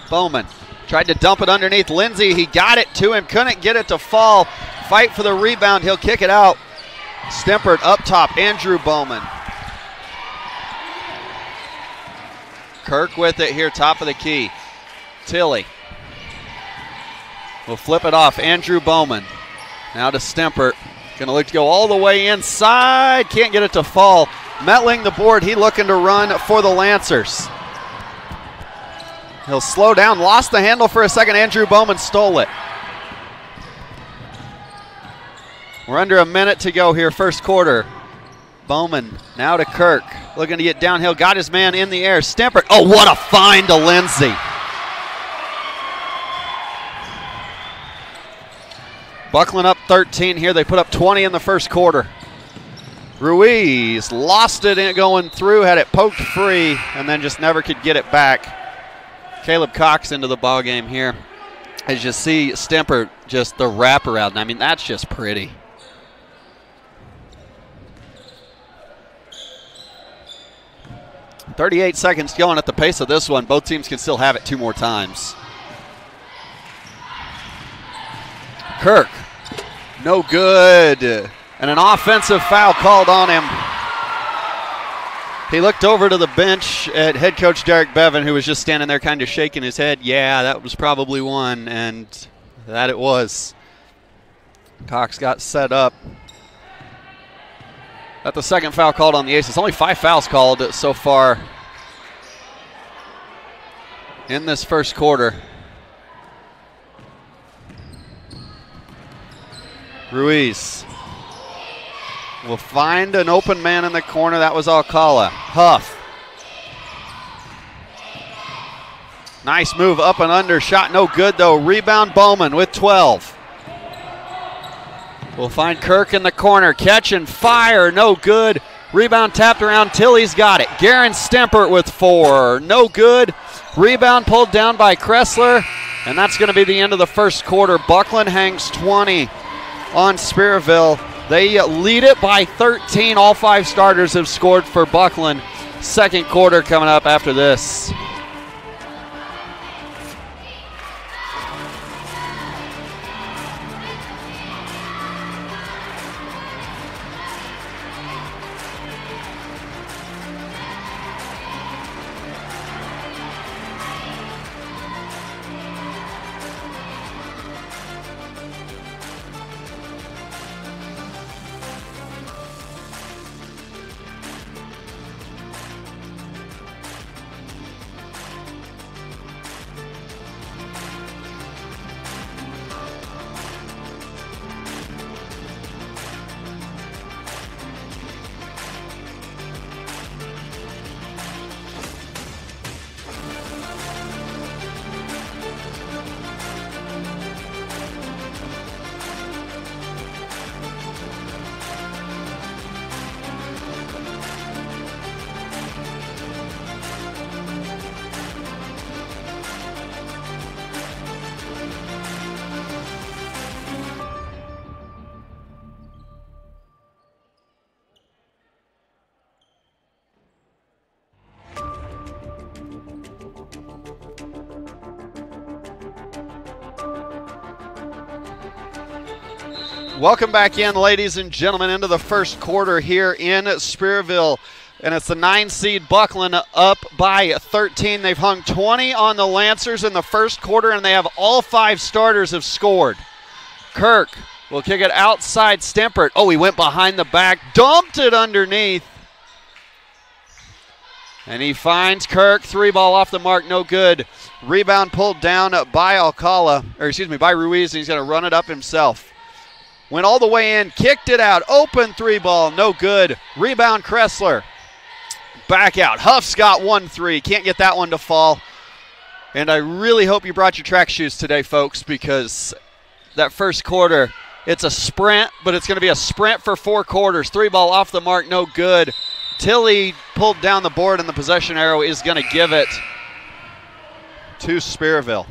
Bowman tried to dump it underneath Lindsay. He got it to him, couldn't get it to fall. Fight for the rebound. He'll kick it out. Stempert up top, Andrew Bowman. Kirk with it here, top of the key. Tilley will flip it off. Andrew Bowman. Now to Stempert. Gonna look to go all the way inside. Can't get it to fall. Metling the board. He looking to run for the Lancers. He'll slow down. Lost the handle for a second. Andrew Bowman stole it. We're under a minute to go here, first quarter. Bowman now to Kirk. Looking to get downhill. Got his man in the air. Stempert. Oh, what a find to Lindsay. Bucklin up 13 here. They put up 20 in the first quarter. Ruiz lost it in going through, had it poked free, and then just never could get it back. Caleb Cox into the ball game here. As you see, Stempert just the wraparound. I mean, that's just pretty. Thirty-eight seconds going at the pace of this one. Both teams can still have it two more times. Kirk, no good. And an offensive foul called on him. He looked over to the bench at head coach Derek Bevan, who was just standing there kind of shaking his head. Yeah, that was probably one, and that it was. Cox got set up. At the second foul called on the Aces. Only five fouls called so far in this first quarter. Ruiz will find an open man in the corner. That was Alcala. Huff. Nice move up and under. Shot no good though. Rebound Bowman with 12. We'll find Kirk in the corner. Catch and fire. No good. Rebound tapped around. Tilley's got it. Garen Stempert with four. No good. Rebound pulled down by Kressler. And that's going to be the end of the first quarter. Bucklin hangs 20 on Spearville. They uh, lead it by 13. All five starters have scored for Bucklin. Second quarter coming up after this. Welcome back in, ladies and gentlemen, into the first quarter here in Spearville. And it's the nine seed Bucklin up by 13. They've hung 20 on the Lancers in the first quarter, and they have all five starters have scored. Kirk will kick it outside Stempert. Oh, he went behind the back, dumped it underneath. And he finds Kirk. Three ball off the mark, no good. Rebound pulled down by Alcala, or excuse me, by Ruiz, and he's going to run it up himself. Went all the way in, kicked it out. Open three ball, no good. Rebound Kressler. Back out. Huff's got one three. Can't get that one to fall. And I really hope you brought your track shoes today, folks, because that first quarter, it's a sprint, but it's going to be a sprint for four quarters. Three ball off the mark, no good. Tilley pulled down the board, and the possession arrow is going to give it to Spearville.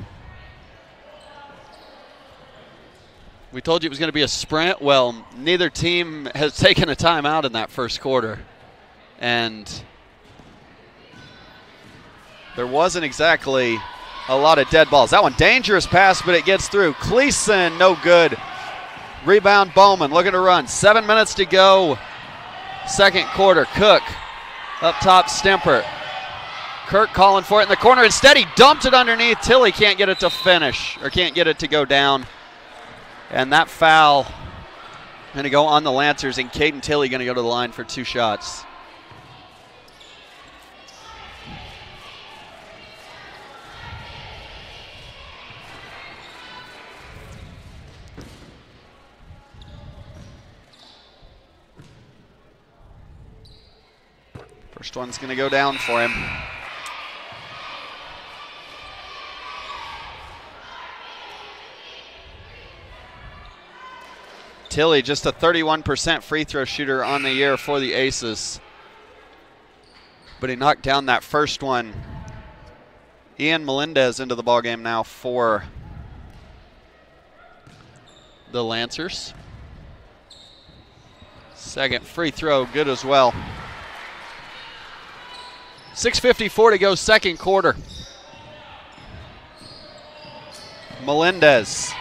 We told you it was going to be a sprint. Well, neither team has taken a timeout in that first quarter. And there wasn't exactly a lot of dead balls. That one, dangerous pass, but it gets through. Cleason, no good. Rebound, Bowman looking to run. Seven minutes to go. Second quarter. Cook up top, Stempert. Kirk calling for it in the corner. Instead, he dumped it underneath. Tilley can't get it to finish or can't get it to go down. And that foul going to go on the Lancers, and Caden Tilley going to go to the line for two shots. First one's going to go down for him. Tilley, just a 31% free throw shooter on the year for the Aces. But he knocked down that first one. Ian Melendez into the ball game now for the Lancers. Second free throw, good as well. 6.54 to go, second quarter. Melendez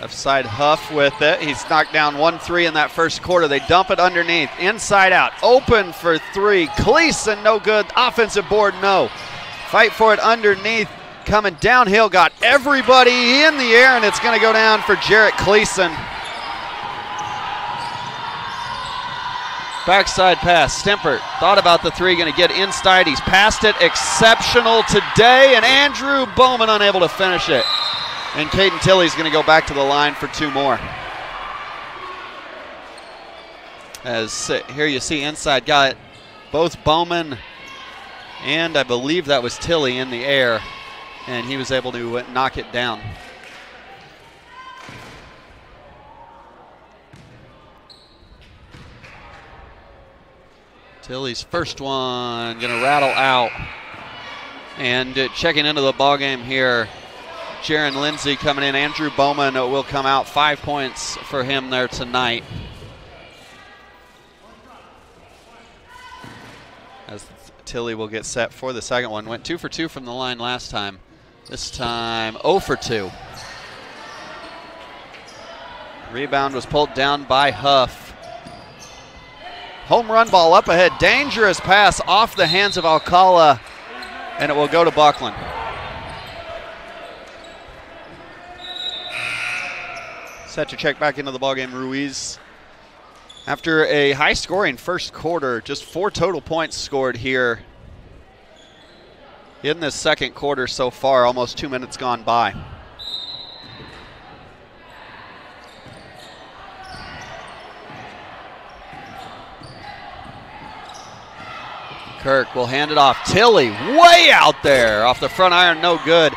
Left side Huff with it. He's knocked down 1 3 in that first quarter. They dump it underneath. Inside out. Open for three. Cleason, no good. Offensive board, no. Fight for it underneath. Coming downhill. Got everybody in the air, and it's going to go down for Jarrett Cleason. Backside pass. Stimpert thought about the three, going to get inside. He's passed it. Exceptional today, and Andrew Bowman unable to finish it. And Caden Tilley's going to go back to the line for two more. As uh, here you see inside, got both Bowman and I believe that was Tilley in the air, and he was able to knock it down. Tilley's first one going to rattle out. And uh, checking into the ball game here, Jaron Lindsay coming in. Andrew Bowman will come out. Five points for him there tonight. As Tilley will get set for the second one. Went two for two from the line last time. This time 0 for 2. Rebound was pulled down by Huff. Home run ball up ahead. Dangerous pass off the hands of Alcala, and it will go to Bucklin. Set to check back into the ballgame, Ruiz. After a high scoring first quarter, just four total points scored here in this second quarter so far, almost two minutes gone by. Kirk will hand it off. Tilley way out there off the front iron, no good.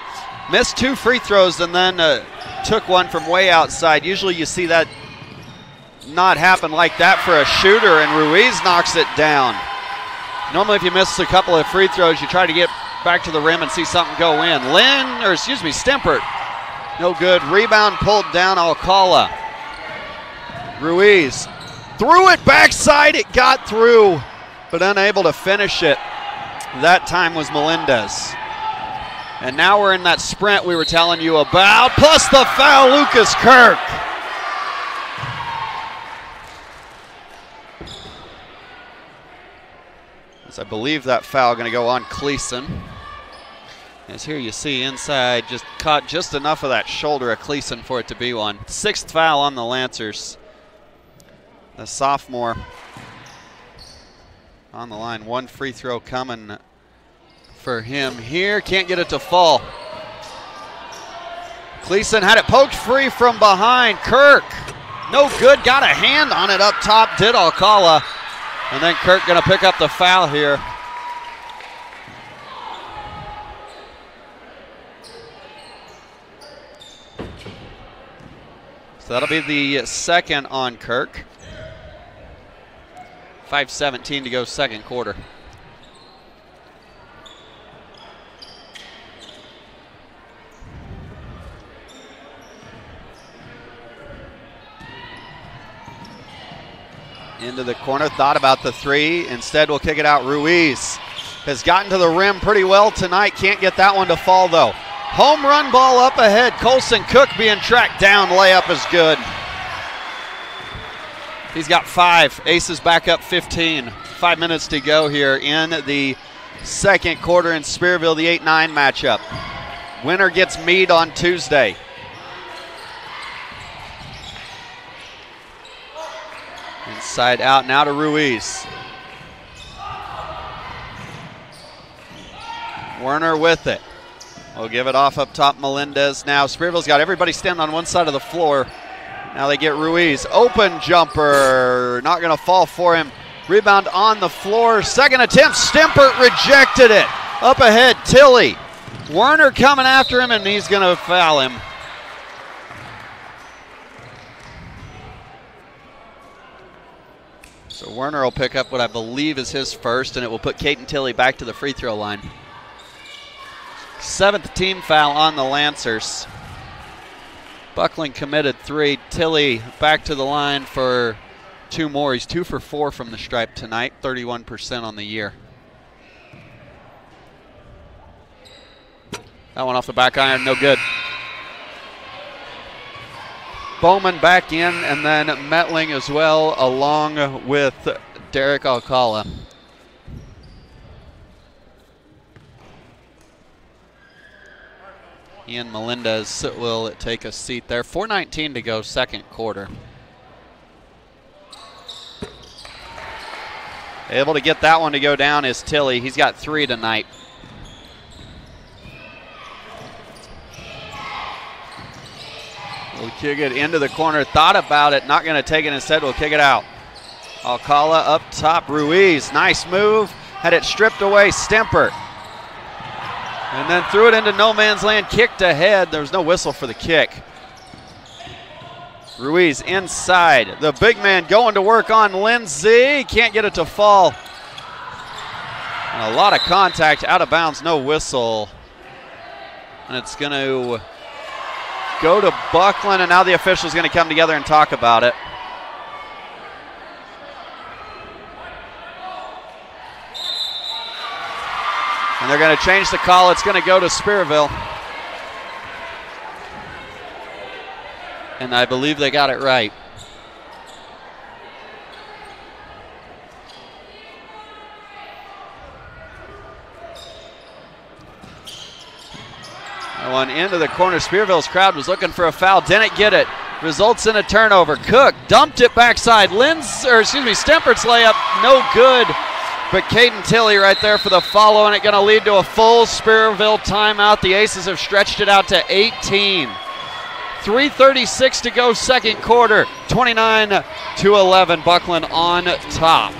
Missed two free throws and then uh, took one from way outside. Usually you see that not happen like that for a shooter, and Ruiz knocks it down. Normally, if you miss a couple of free throws, you try to get back to the rim and see something go in. Lynn, or excuse me, Stemper, no good. Rebound pulled down Alcala. Ruiz threw it backside, it got through, but unable to finish it. That time was Melendez. And now we're in that sprint we were telling you about, plus the foul, Lucas Kirk. As I believe that foul going to go on Cleason. As here you see inside, just caught just enough of that shoulder of Cleason for it to be one. Sixth foul on the Lancers. The sophomore on the line. One free throw coming for him here. Can't get it to fall. Cleason had it poked free from behind. Kirk, no good. Got a hand on it up top. Did Alcala. And then Kirk going to pick up the foul here. So that'll be the second on Kirk. 5.17 to go second quarter. into the corner. Thought about the three. Instead, we'll kick it out. Ruiz has gotten to the rim pretty well tonight. Can't get that one to fall, though. Home run ball up ahead. Colson Cook being tracked down. Layup is good. He's got five. Aces back up 15. Five minutes to go here in the second quarter in Spearville, the 8 9 matchup. Winner gets Meade on Tuesday. Inside out now to Ruiz. Werner with it. We'll give it off up top. Melendez now. Spearville's got everybody standing on one side of the floor. Now they get Ruiz. Open jumper. Not going to fall for him. Rebound on the floor. Second attempt. Stemper rejected it. Up ahead, Tilley. Werner coming after him, and he's going to foul him. So Werner will pick up what I believe is his first, and it will put Caden Tilley back to the free throw line. Seventh team foul on the Lancers. Bucklin committed three. Tilley back to the line for two more. He's two for four from the stripe tonight, 31% on the year. That one off the back iron, no good. Bowman back in, and then Metling as well, along with Derek Alcala. Ian Melendez will take a seat there. 4.19 to go, second quarter. Able to get that one to go down is Tilley. He's got three tonight. We'll kick it into the corner. Thought about it, not going to take it. Instead, we'll kick it out. Alcala up top. Ruiz, nice move. Had it stripped away. Stemper. And then threw it into no man's land. Kicked ahead. There was no whistle for the kick. Ruiz inside. The big man going to work on Lindsay. Can't get it to fall. And a lot of contact out of bounds. No whistle. And it's going to go to Bucklin, and now the officials going to come together and talk about it. And they're going to change the call. It's going to go to Spearville. And I believe they got it right. One into the corner. Spearville's crowd was looking for a foul. Didn't get it. Results in a turnover. Cook dumped it backside. Linz, or excuse me, Stemper's layup, no good. But Caden Tilley right there for the follow, and it's going to lead to a full Spearville timeout. The Aces have stretched it out to 18. 3.36 to go, second quarter. 29 to 11. Bucklin on top.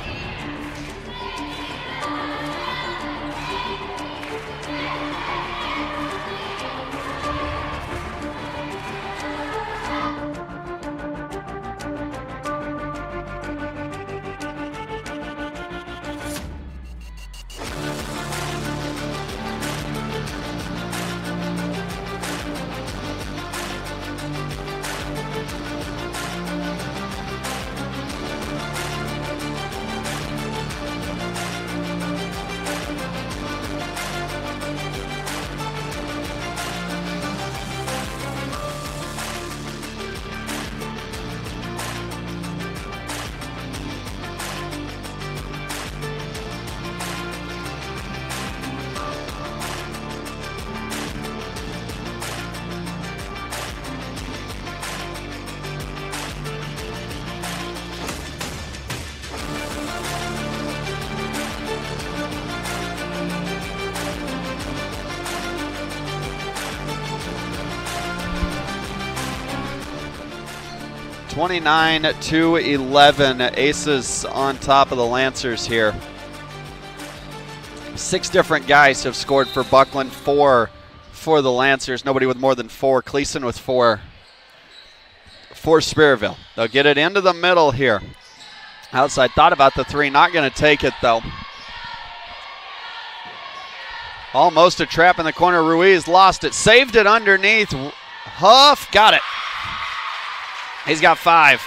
Twenty-nine to eleven. Aces on top of the Lancers here. Six different guys have scored for Bucklin. Four for the Lancers. Nobody with more than four. Cleason with four for Spearville. They'll get it into the middle here. Outside thought about the three. Not going to take it though. Almost a trap in the corner. Ruiz lost it. Saved it underneath. Huff got it. He's got five.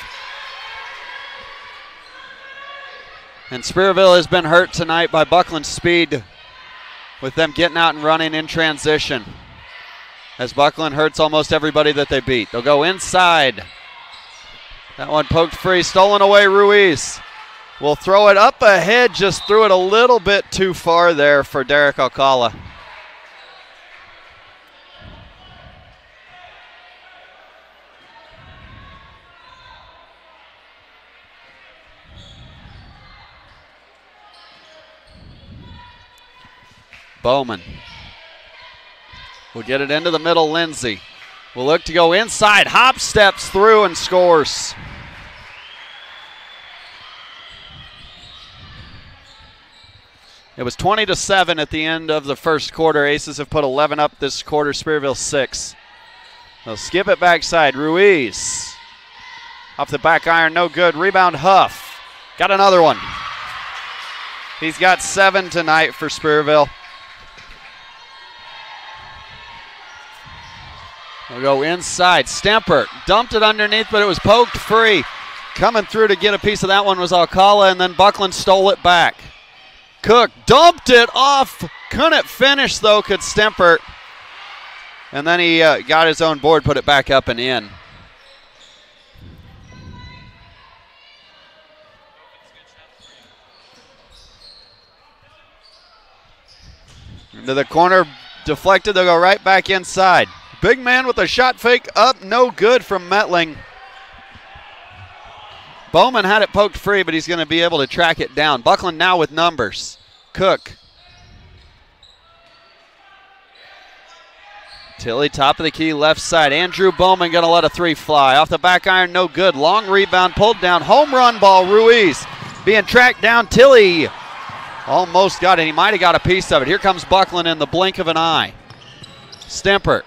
And Spearville has been hurt tonight by Bucklin's speed with them getting out and running in transition. As Bucklin hurts almost everybody that they beat. They'll go inside. That one poked free, stolen away Ruiz. Will throw it up ahead, just threw it a little bit too far there for Derek Alcala. Bowman will get it into the middle. Lindsay will look to go inside. Hop steps through and scores. It was 20 to 7 at the end of the first quarter. Aces have put 11 up this quarter. Spearville 6. They'll skip it backside. Ruiz off the back iron, no good. Rebound Huff. Got another one. He's got seven tonight for Spearville. We'll go inside. Stemper dumped it underneath, but it was poked free. Coming through to get a piece of that one was Alcala, and then Bucklin stole it back. Cook dumped it off. Couldn't finish, though, could Stemper. And then he uh, got his own board, put it back up and in. Into the corner, deflected. They'll go right back inside. Big man with a shot fake up, no good from Metling. Bowman had it poked free, but he's going to be able to track it down. Bucklin now with numbers. Cook. Tilley, top of the key, left side. Andrew Bowman going to let a three fly. Off the back iron, no good. Long rebound, pulled down. Home run ball, Ruiz. Being tracked down, Tilley almost got it. He might have got a piece of it. Here comes Bucklin in the blink of an eye. Stemper.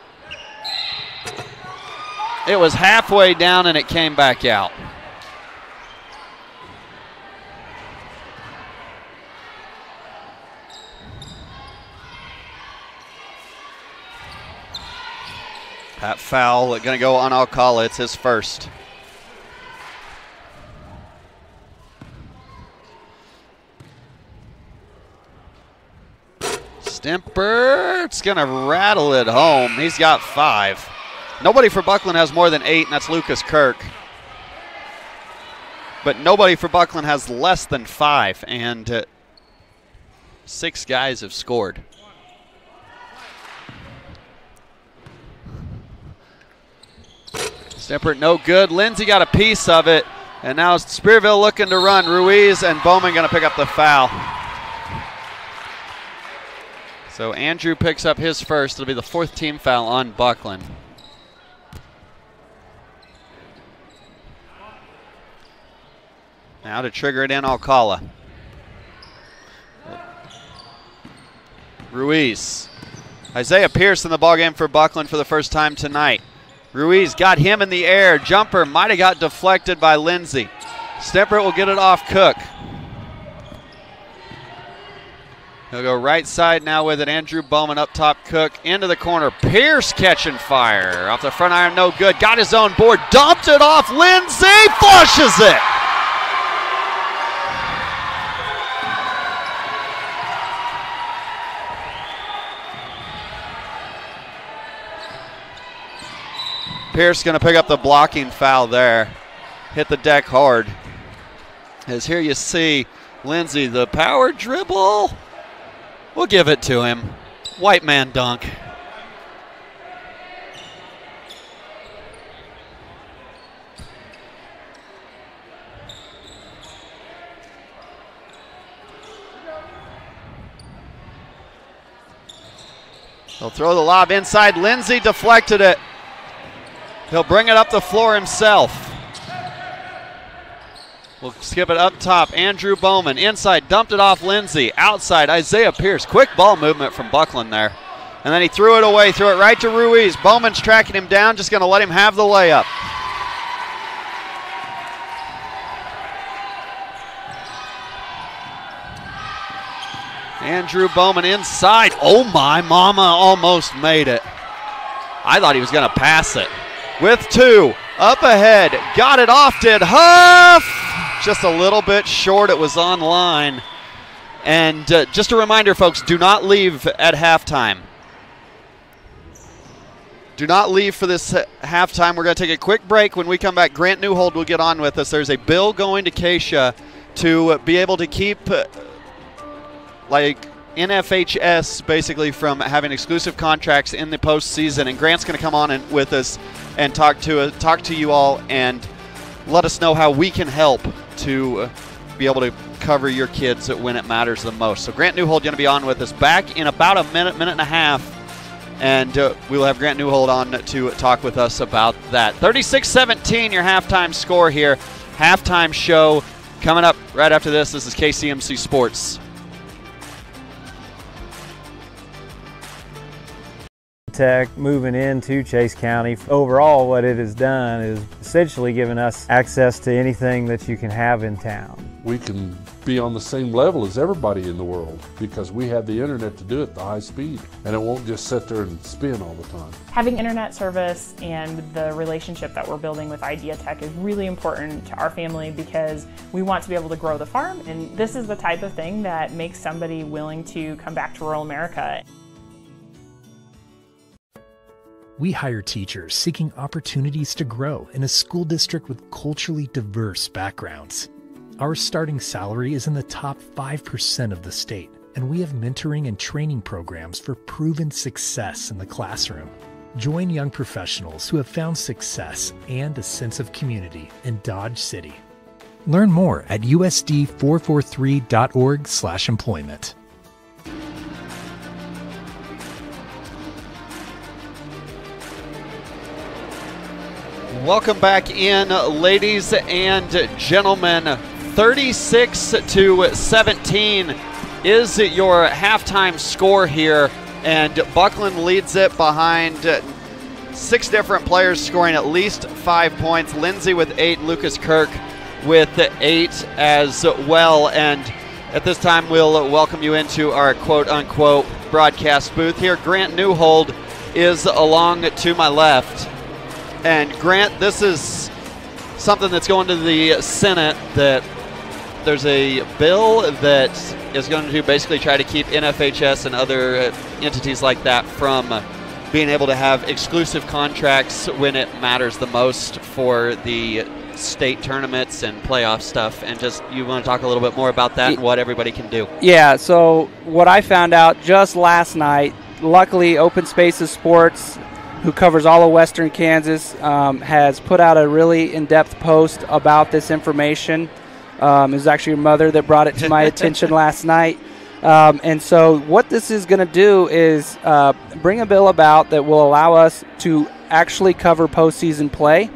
It was halfway down and it came back out. That foul going to go on Alcala. It's his first. Stemper, it's going to rattle it home. He's got five. Nobody for Bucklin has more than eight, and that's Lucas Kirk. But nobody for Bucklin has less than five, and uh, six guys have scored. Stemper, no good. Lindsay got a piece of it, and now Spearville looking to run. Ruiz and Bowman going to pick up the foul. So Andrew picks up his first. It'll be the fourth team foul on Bucklin. Now to trigger it in Alcala. Ruiz. Isaiah Pierce in the ballgame for Bucklin for the first time tonight. Ruiz got him in the air. Jumper might have got deflected by Lindsay. Stemper will get it off Cook. He'll go right side now with it. Andrew Bowman up top. Cook into the corner. Pierce catching fire. Off the front iron, no good. Got his own board. Dumped it off. Lindsay flushes it. Pierce going to pick up the blocking foul there. Hit the deck hard. As here you see Lindsay, the power dribble. We'll give it to him. White man dunk. He'll throw the lob inside. Lindsay deflected it. He'll bring it up the floor himself. We'll skip it up top. Andrew Bowman inside, dumped it off Lindsay. Outside, Isaiah Pierce. Quick ball movement from Bucklin there. And then he threw it away, threw it right to Ruiz. Bowman's tracking him down, just going to let him have the layup. Andrew Bowman inside. Oh my mama almost made it. I thought he was going to pass it. With two, up ahead, got it off, did Huff. Just a little bit short, it was on line. And uh, just a reminder, folks, do not leave at halftime. Do not leave for this halftime. We're going to take a quick break. When we come back, Grant Newhold will get on with us. There's a bill going to KSHSAA to be able to keep, uh, like, NFHS basically from having exclusive contracts in the postseason. And Grant's going to come on and, with us and talk to uh, talk to you all and let us know how we can help to uh, be able to cover your kids when it matters the most. So Grant Newhold going to be on with us back in about a minute, minute and a half, and uh, we will have Grant Newhold on to talk with us about that. 36-17, your halftime score here. Halftime show coming up right after this. This is KCMC Sports. Tech moving into Chase County. Overall, what it has done is essentially given us access to anything that you can have in town. We can be on the same level as everybody in the world because we have the internet to do it the high speed and it won't just sit there and spin all the time. Having internet service and the relationship that we're building with IdeaTek is really important to our family because we want to be able to grow the farm and this is the type of thing that makes somebody willing to come back to rural America. We hire teachers seeking opportunities to grow in a school district with culturally diverse backgrounds. Our starting salary is in the top 5% of the state. and we have mentoring and training programs for proven success in the classroom. Join young professionals who have found success and a sense of community in Dodge City. Learn more at usd443.org/employment. Welcome back in, ladies and gentlemen. 36 to 17 is your halftime score here, and Bucklin leads it behind six different players scoring at least five points. Lindsay with eight, Lucas Kirk with eight as well. And at this time, we'll welcome you into our quote unquote broadcast booth here. Grant Newhold is along to my left. And Grant, this is something that's going to the Senate that there's a bill that is going to basically try to keep NFHS and other entities like that from being able to have exclusive contracts when it matters the most for the state tournaments and playoff stuff. And just you want to talk a little bit more about that and what everybody can do. Yeah, so what I found out just last night, luckily, Open Spaces Sports who covers all of Western Kansas, um, has put out a really in depth post about this information. Um, it was actually your mother that brought it to my attention last night. Um, and so, what this is going to do is uh, bring a bill about that will allow us to actually cover postseason play.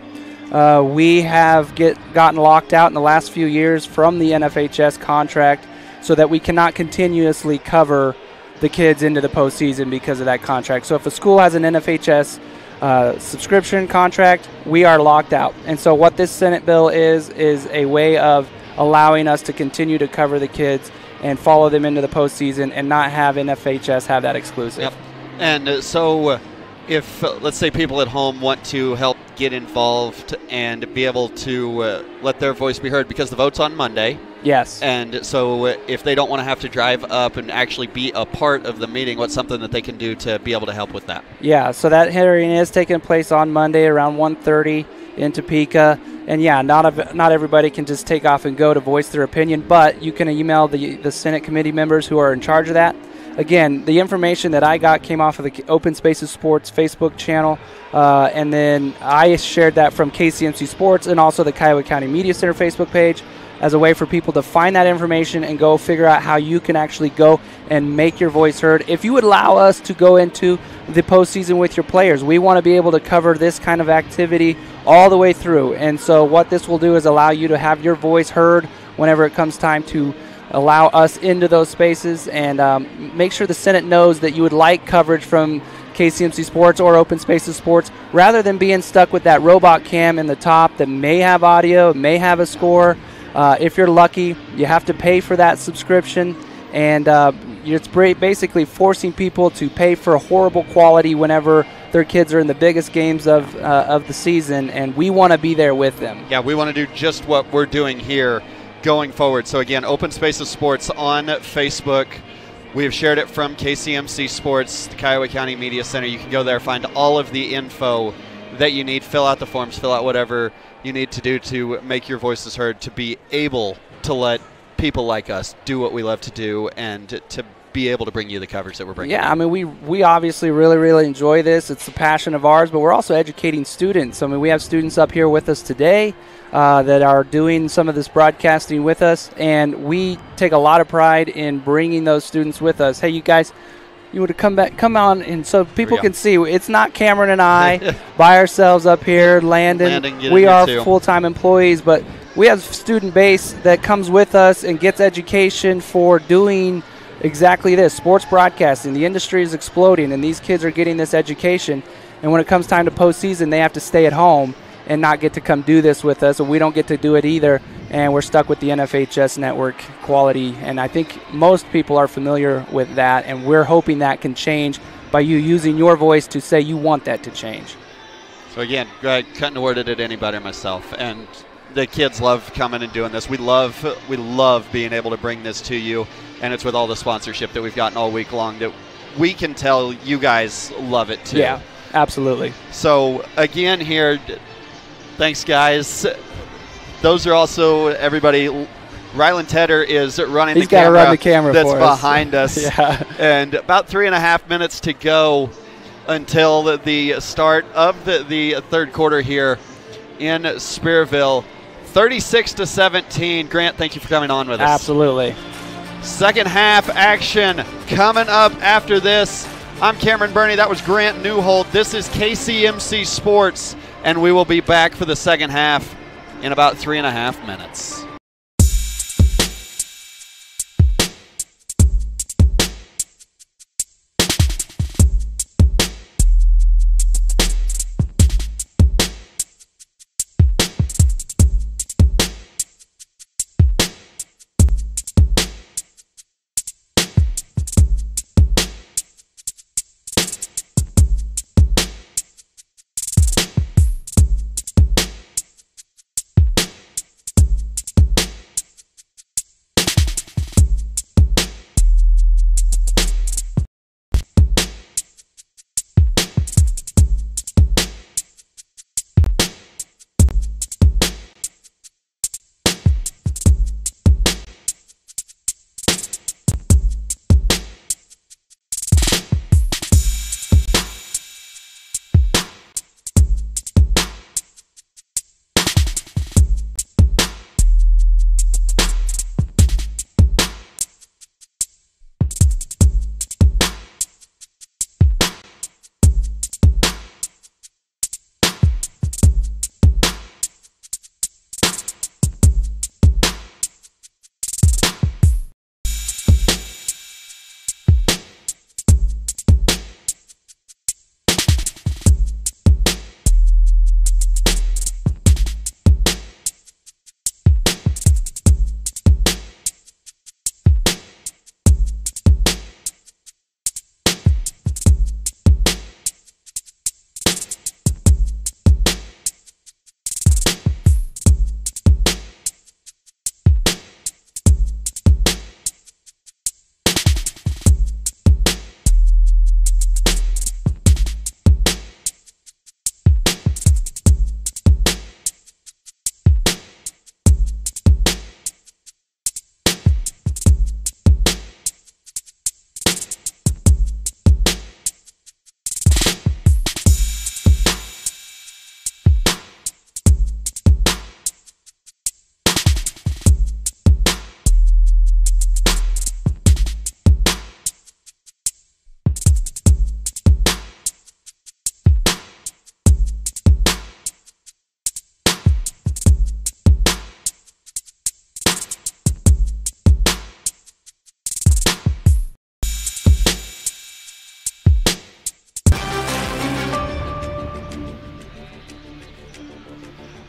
Uh, we have get gotten locked out in the last few years from the NFHS contract, so that we cannot continuously cover the kids into the postseason because of that contract. So if a school has an NFHS uh, subscription contract, we are locked out. And so what this Senate bill is is a way of allowing us to continue to cover the kids and follow them into the postseason and not have NFHS have that exclusive. Yep. And uh, so uh, if uh, let's say people at home want to help get involved and be able to uh, let their voice be heard because the vote's on Monday. Yes. And so uh, if they don't want to have to drive up and actually be a part of the meeting, what's something that they can do to be able to help with that? Yeah, so that hearing is taking place on Monday around 1:30 in Topeka. And yeah, not a, not everybody can just take off and go to voice their opinion, but you can email the the Senate committee members who are in charge of that. Again, the information that I got came off of the Open Spaces Sports Facebook channel, uh, and then I shared that from KCMC Sports and also the Kiowa County Media Center Facebook page as a way for people to find that information and go figure out how you can actually go and make your voice heard. If you would allow us to go into the postseason with your players, we want to be able to cover this kind of activity all the way through. And so, what this will do is allow you to have your voice heard whenever it comes time to allow us into those spaces and um, make sure the Senate knows that you would like coverage from KCMC Sports or Open Spaces Sports rather than being stuck with that robot cam in the top that may have audio, may have a score. Uh, if you're lucky, you have to pay for that subscription, and uh, it's basically forcing people to pay for horrible quality whenever their kids are in the biggest games of uh, of the season, and we want to be there with them. Yeah, we want to do just what we're doing here going forward. So again, Open Spaces Sports on Facebook. We have shared it from KCMC Sports, the Kiowa County Media Center. You can go there, find all of the info that you need, fill out the forms, fill out whatever you need to do to make your voices heard, to be able to let people like us do what we love to do and to be able to bring you the coverage that we're bringing. Yeah, I mean, we we obviously really really enjoy this. It's a passion of ours, but we're also educating students. I mean, we have students up here with us today uh, that are doing some of this broadcasting with us, and we take a lot of pride in bringing those students with us. Hey, you guys. You would come back, come on, and so people can see it's not Cameron and I by ourselves up here. Landon, Landon we are full-time employees, but we have student base that comes with us and gets education for doing exactly this sports broadcasting. The industry is exploding, and these kids are getting this education. And when it comes time to postseason, they have to stay at home and not get to come do this with us, and we don't get to do it either. And we're stuck with the NFHS network quality. And I think most people are familiar with that, and we're hoping that can change by you using your voice to say you want that to change. So again, I couldn't worded it any better myself. And the kids love coming and doing this. We love we love being able to bring this to you, and it's with all the sponsorship that we've gotten all week long that we can tell you guys love it too. Yeah, absolutely. So again, here, thanks guys. Those are also everybody. Ryland Tedder is running He's the camera. run the camera that's for us. behind us. Yeah. And about three and a half minutes to go until the- start of the, the third quarter here in Spearville. 36 to 17. Grant, thank you for coming on with us. Absolutely. Second half action coming up after this. I'm Cameron Burney. That was Grant Newhold. This is KCMC Sports, and we will be back for the second half in about three and a half minutes.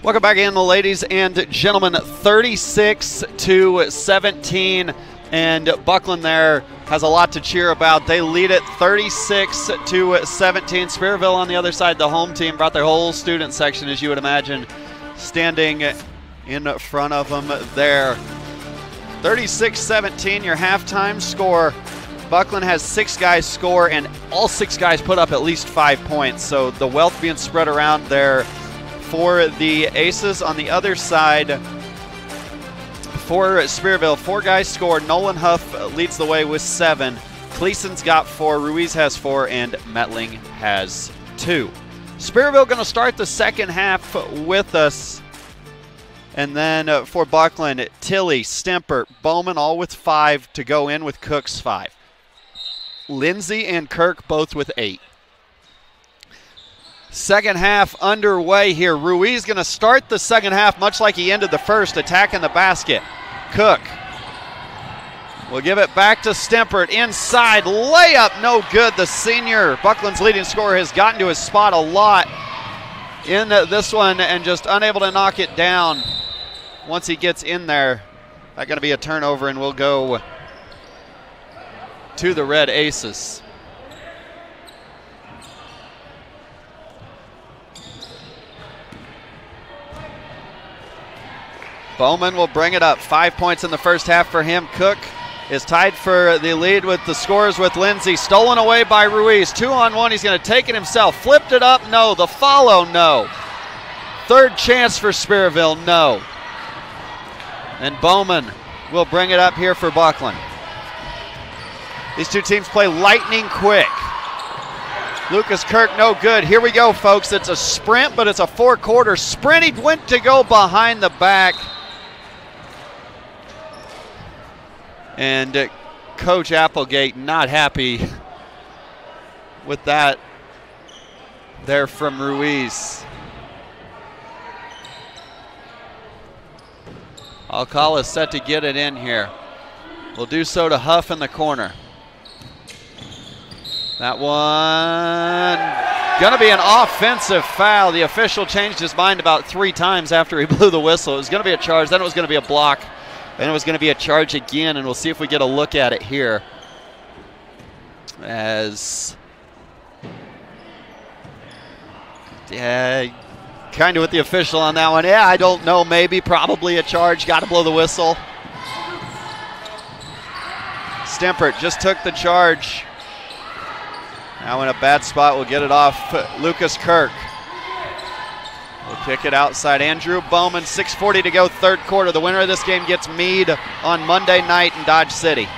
Welcome back in, the ladies and gentlemen. 36 to 17, and Bucklin there has a lot to cheer about. They lead it 36 to 17. Spearville on the other side, the home team brought their whole student section, as you would imagine, standing in front of them there. 36-17, your halftime score. Bucklin has six guys score, and all six guys put up at least five points. So the wealth being spread around there for the Aces. On the other side, for Spearville, four guys scored. Nolan Huff leads the way with seven. Cleason's got four. Ruiz has four, and Metling has two. Spearville going to start the second half with us. And then uh, for Bucklin, Tilley, Stemper, Bowman all with five to go in with Cooks five. Lindsay and Kirk both with eight. Second half underway here. Ruiz going to start the second half much like he ended the first, attacking the basket. Cook will give it back to Stemper. Inside layup, no good. The senior, Bucklin's leading scorer, has gotten to his spot a lot in this one and just unable to knock it down. Once he gets in there, that's going to be a turnover, and we'll go to the Red Aces. Bowman will bring it up. Five points in the first half for him. Cook is tied for the lead with the scores with Lindsay. Stolen away by Ruiz. Two on one. He's going to take it himself. Flipped it up. No. The follow. No. Third chance for Spearville. No. And Bowman will bring it up here for Bucklin. These two teams play lightning quick. Lucas Kirk, no good. Here we go, folks. It's a sprint, but it's a four quarter sprint. He went to go behind the back. And uh, Coach Applegate not happy with that there from Ruiz. Alcala set to get it in here. Will do so to Huff in the corner. That one going to be an offensive foul. The official changed his mind about three times after he blew the whistle. It was going to be a charge, then it was going to be a block, then it was going to be a charge again, and we'll see if we get a look at it here. As yeah, kind of with the official on that one. Yeah, I don't know. Maybe, probably a charge. Got to blow the whistle. Stemper just took the charge. Now in a bad spot, we'll get it off Lucas Kirk. We'll kick it outside. Andrew Bowman, 6.40 to go, third quarter. The winner of this game gets Meade on Monday night in Dodge City.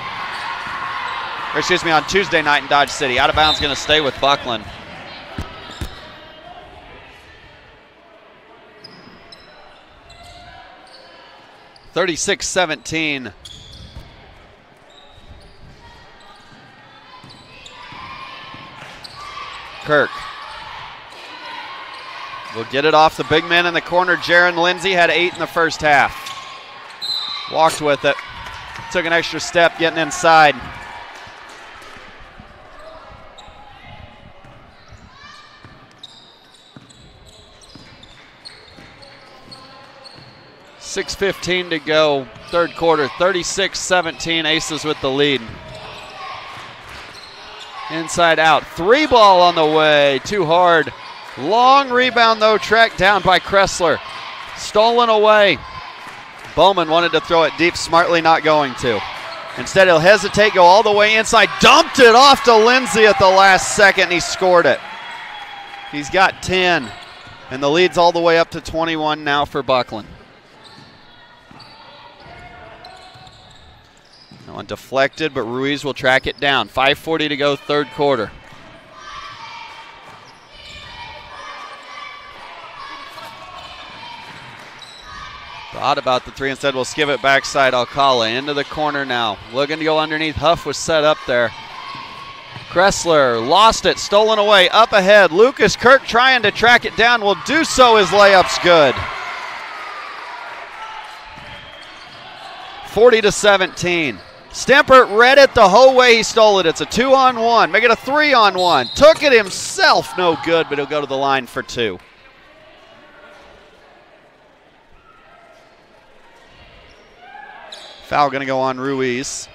Or excuse me, on Tuesday night in Dodge City. Out of bounds going to stay with Bucklin. Thirty-six seventeen. Kirk. We'll get it off the big man in the corner. Jaron Lindsay had eight in the first half. Walked with it. Took an extra step getting inside. Six fifteen to go, third quarter, 36-17, Aces with the lead. Inside out. Three ball on the way. Too hard. Long rebound, though, tracked down by Kressler. Stolen away. Bowman wanted to throw it deep, smartly not going to. Instead, he'll hesitate, go all the way inside. Dumped it off to Lindsay at the last second, and he scored it. He's got 10, and the lead's all the way up to 21 now for Bucklin. That one deflected, but Ruiz will track it down. 5.40 to go, third quarter. Thought about the three instead. We'll skip it backside. Alcala into the corner now. Looking to go underneath. Huff was set up there. Kressler lost it, stolen away, up ahead. Lucas Kirk trying to track it down. Will do so. His layup's good. 40 to 17. Stemper read it the whole way he stole it. It's a two on one. Make it a three on one. Took it himself. No good, but he'll go to the line for two. Foul going to go on Ruiz.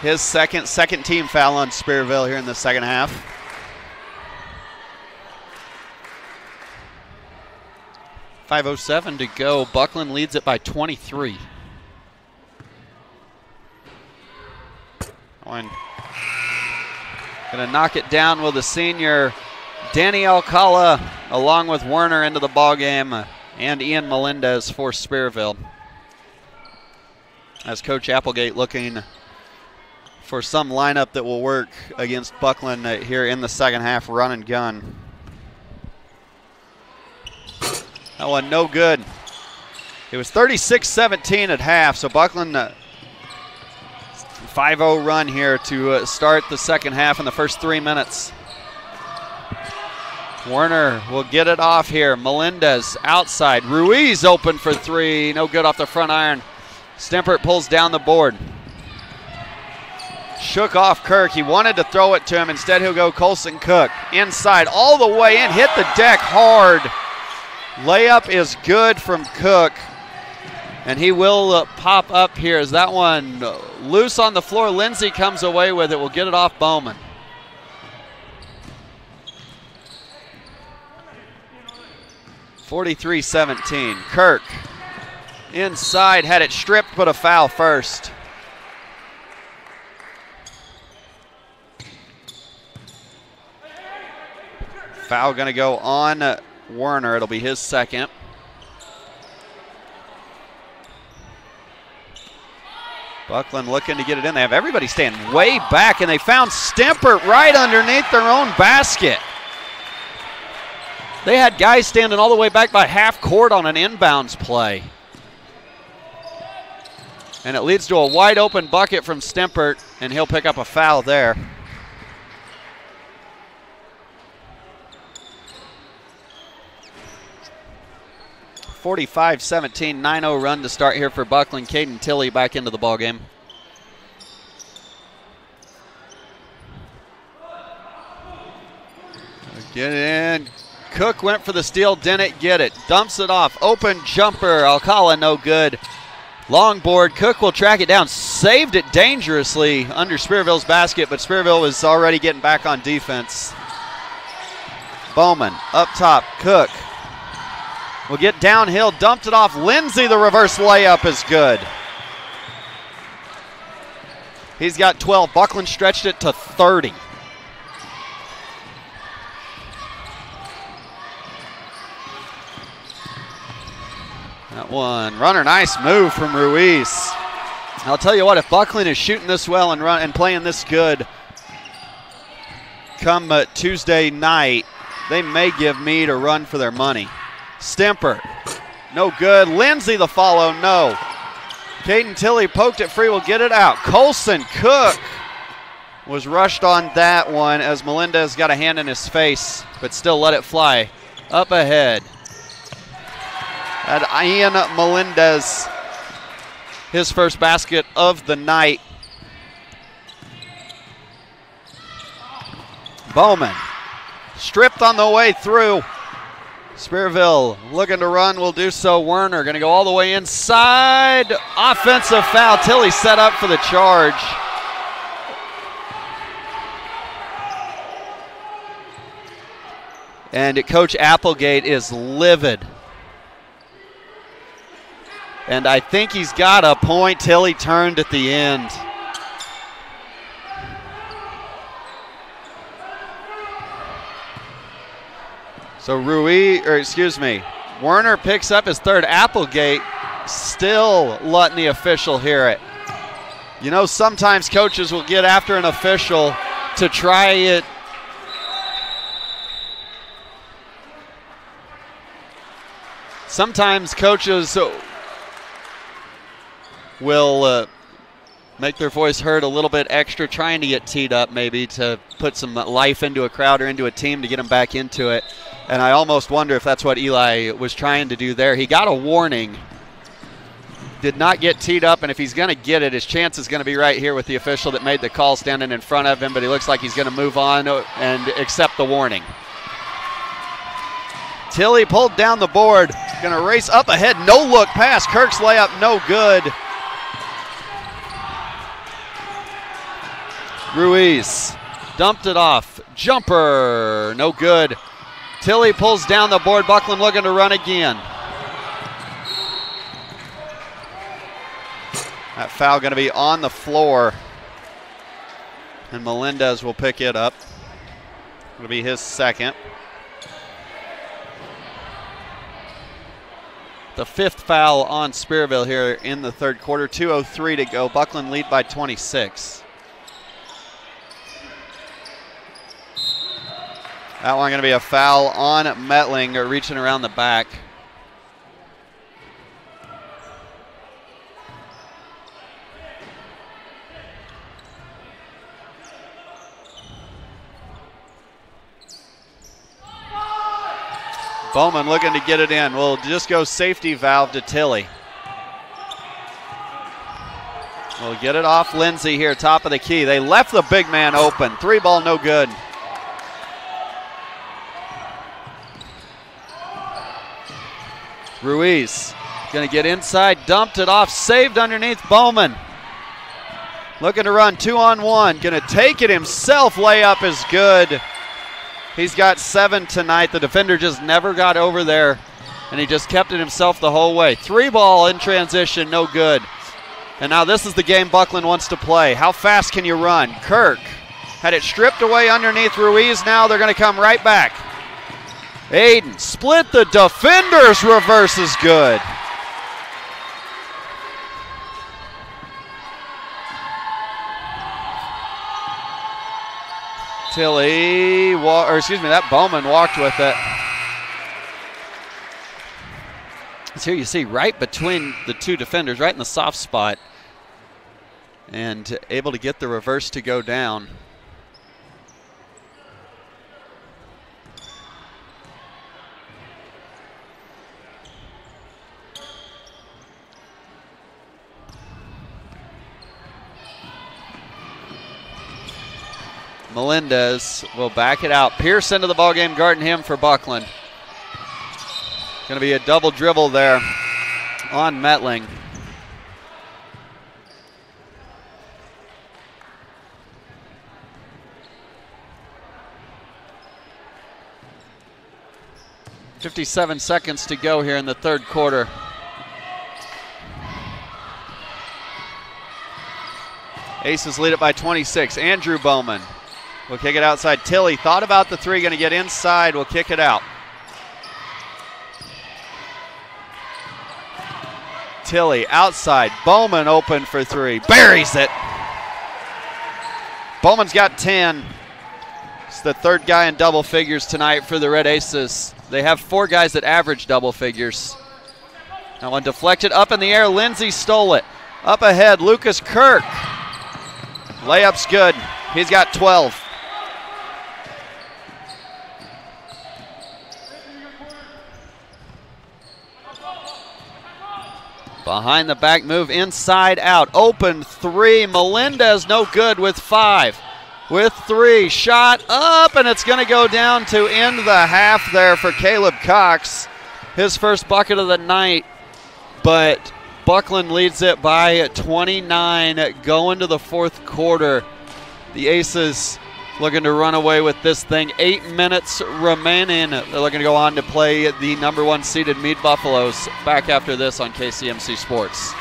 His second second team foul on Spearville here in the second half. Five oh seven to go. Bucklin leads it by 23. One. Gonna knock it down with the senior Danny Alcala along with Werner into the ball game and Ian Melendez for Spearville. As Coach Applegate looking for some lineup that will work against Bucklin here in the second half, run and gun. That one no good. It was 36-17 at half, so Bucklin 5-0 run here to uh, start the second half in the first three minutes. Werner will get it off here. Melendez outside. Ruiz open for three. No good off the front iron. Stemper pulls down the board. Shook off Kirk. He wanted to throw it to him. Instead, he'll go Colson Cook. Inside, all the way in. Hit the deck hard. Layup is good from Cook. And he will uh, pop up here. Is that one loose on the floor? Lindsay comes away with it. We'll get it off Bowman. Forty-three seventeen. Kirk inside had it stripped, but a foul first. Foul going to go on Werner. It'll be his second. Bucklin looking to get it in. They have everybody staying way back, and they found Stemper right underneath their own basket. They had guys standing all the way back by half court on an inbounds play. And it leads to a wide open bucket from Stemper, and he'll pick up a foul there. Forty-five 17, 9-0 run to start here for Bucklin. Caden Tilley back into the ball game. Get in. Cook went for the steal, didn't get it. Dumps it off. Open jumper. Alcala no good. Long board. Cook will track it down. Saved it dangerously under Spearville's basket, but Spearville was already getting back on defense. Bowman up top. Cook will get downhill. Dumped it off. Lindsay, the reverse layup is good. He's got 12. Bucklin stretched it to 30. That one. Runner, nice move from Ruiz. I'll tell you what, if Bucklin is shooting this well and run and playing this good come uh, Tuesday night, they may give Meade a run for their money. Stemper, no good. Lindsay the follow, no. Caden Tilley poked it free, will get it out. Colson Cook was rushed on that one as Melendez got a hand in his face, but still let it fly. Up ahead. At Ian Melendez, his first basket of the night. Bowman stripped on the way through. Spearville looking to run, will do so. Werner going to go all the way inside. Offensive foul. Tilley set up for the charge. And Coach Applegate is livid. And I think he's got a point till he turned at the end. So Rui, or excuse me, Werner picks up his third. Applegate still letting the official hear it. You know, sometimes coaches will get after an official to try it. Sometimes coaches will uh, make their voice heard a little bit extra, trying to get teed up maybe to put some life into a crowd or into a team to get them back into it. And I almost wonder if that's what Eli was trying to do there. He got a warning, did not get teed up, and if he's going to get it, his chance is going to be right here with the official that made the call standing in front of him, but he looks like he's going to move on and accept the warning. Tilley pulled down the board, going to race up ahead, no look pass. Kirk's layup, no good. Ruiz dumped it off. Jumper, no good. Tilley pulls down the board. Bucklin looking to run again. That foul going to be on the floor. And Melendez will pick it up. It'll be his second. The fifth foul on Spearville here in the third quarter. 2.03 to go. Bucklin lead by 26. That one going to be a foul on Metling, reaching around the back. Bowman looking to get it in. We'll just go safety valve to Tilley. We'll get it off Lindsay here, top of the key. They left the big man open. Three ball, no good. Ruiz going to get inside, dumped it off, saved underneath Bowman. Looking to run two on one, going to take it himself. Layup is good. He's got seven tonight. The defender just never got over there, and he just kept it himself the whole way. Three ball in transition, no good. And now this is the game Bucklin wants to play. How fast can you run? Kirk had it stripped away underneath Ruiz. Now they're going to come right back. Aiden split the defenders, reverse is good. Tilley wa- or excuse me, that Bowman walked with it. So here you see right between the two defenders, right in the soft spot, and able to get the reverse to go down. Melendez will back it out. Pierce into the ballgame, guarding him for Bucklin. Going to be a double dribble there on Metling. Fifty-seven seconds to go here in the third quarter. Aces lead it by 26. Andrew Bowman will kick it outside. Tilley thought about the three, going to get inside, We'll kick it out. Tilley outside. Bowman open for three. Buries it. Bowman's got 10. It's the third guy in double figures tonight for the Red Aces. They have four guys that average double figures. That one deflected up in the air. Lindsay stole it. Up ahead, Lucas Kirk. Layup's good. He's got 12. Behind the back move, inside out. Open three. Melendez no good with five. With three. Shot up, and it's going to go down to end the half there for Caleb Cox. His first bucket of the night. But Bucklin leads it by 29 going to the fourth quarter. The Aces looking to run away with this thing. Eight minutes remaining. They're looking to go on to play the number one seeded Meade Buffaloes back after this on KCMC Sports.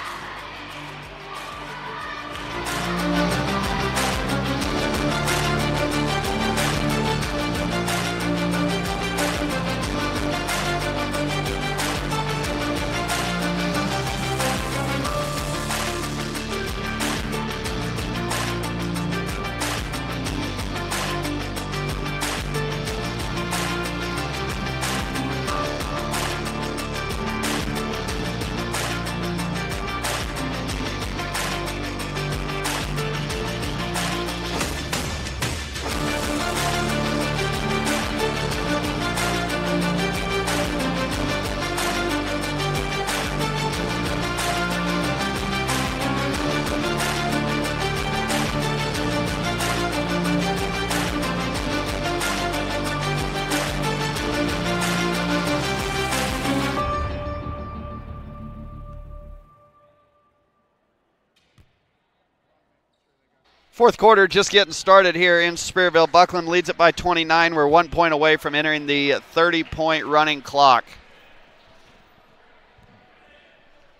Fourth quarter just getting started here in Spearville. Bucklin leads it by 29. We're one point away from entering the 30 point running clock.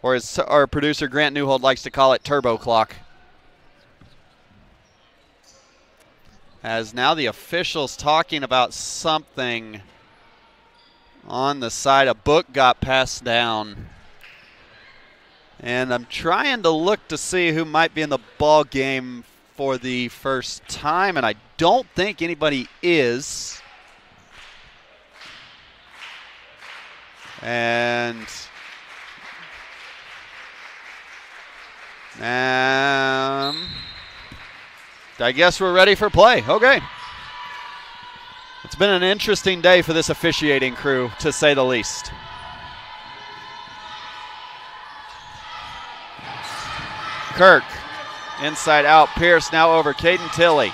Or as our producer Grant Newhold likes to call it, turbo clock. As now the officials talking about something on the side. A book got passed down. And I'm trying to look to see who might be in the ball game for the first time, and I don't think anybody is. And um, I guess we're ready for play. Okay. It's been an interesting day for this officiating crew, to say the least. Kirk Inside out, Pierce now over Caden Tilley.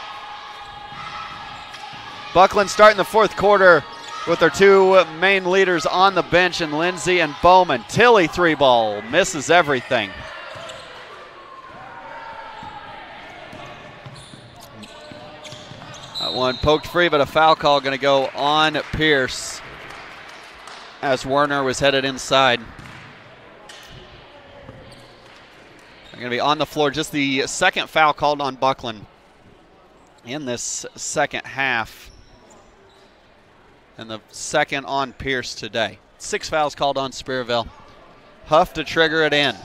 Bucklin starting the fourth quarter with their two main leaders on the bench and Lindsay and Bowman. Tilley three ball misses everything. That one poked free, but a foul call going to go on Pierce as Werner was headed inside. Going to be on the floor. Just the second foul called on Bucklin in this second half. And the second on Pierce today. Six fouls called on Spearville. Huff to trigger it in.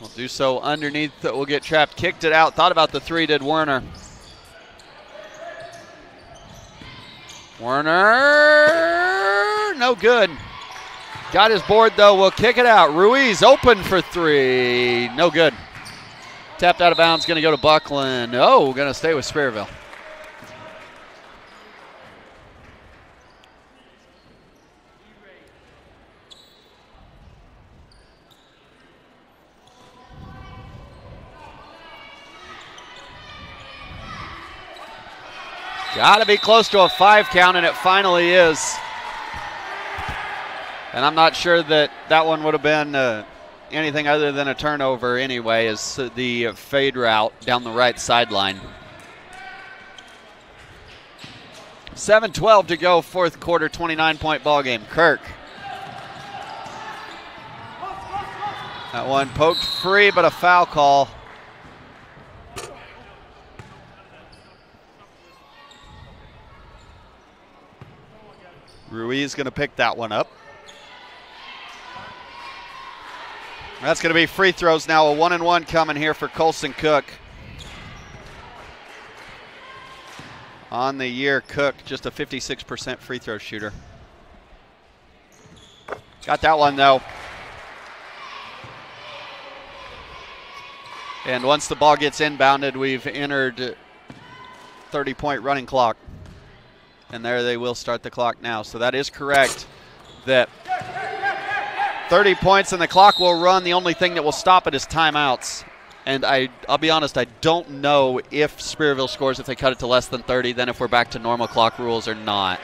Will do so underneath. That will get trapped. Kicked it out. Thought about the three. Did Werner. Werner, no good. Got his board though. We'll kick it out. Ruiz open for three. No good. Tapped out of bounds. Going to go to Bucklin. Oh, going to stay with Spearville. Got to be close to a five count, and it finally is. And I'm not sure that that one would have been uh, anything other than a turnover anyway, as the fade route down the right sideline. 7-12 to go, fourth quarter, 29-point ball game. Kirk. That one poked free, but a foul call. Ruiz is going to pick that one up. That's going to be free throws now. A one and one coming here for Colson Cook. On the year, Cook just a 56% free throw shooter. Got that one though. And once the ball gets inbounded, we've entered 30 point running clock. And there they will start the clock now. So that is correct that 30 points and the clock will run. The only thing that will stop it is timeouts. And I, I'll be honest, I don't know if Spearville scores if they cut it to less than 30, then if we're back to normal clock rules or not.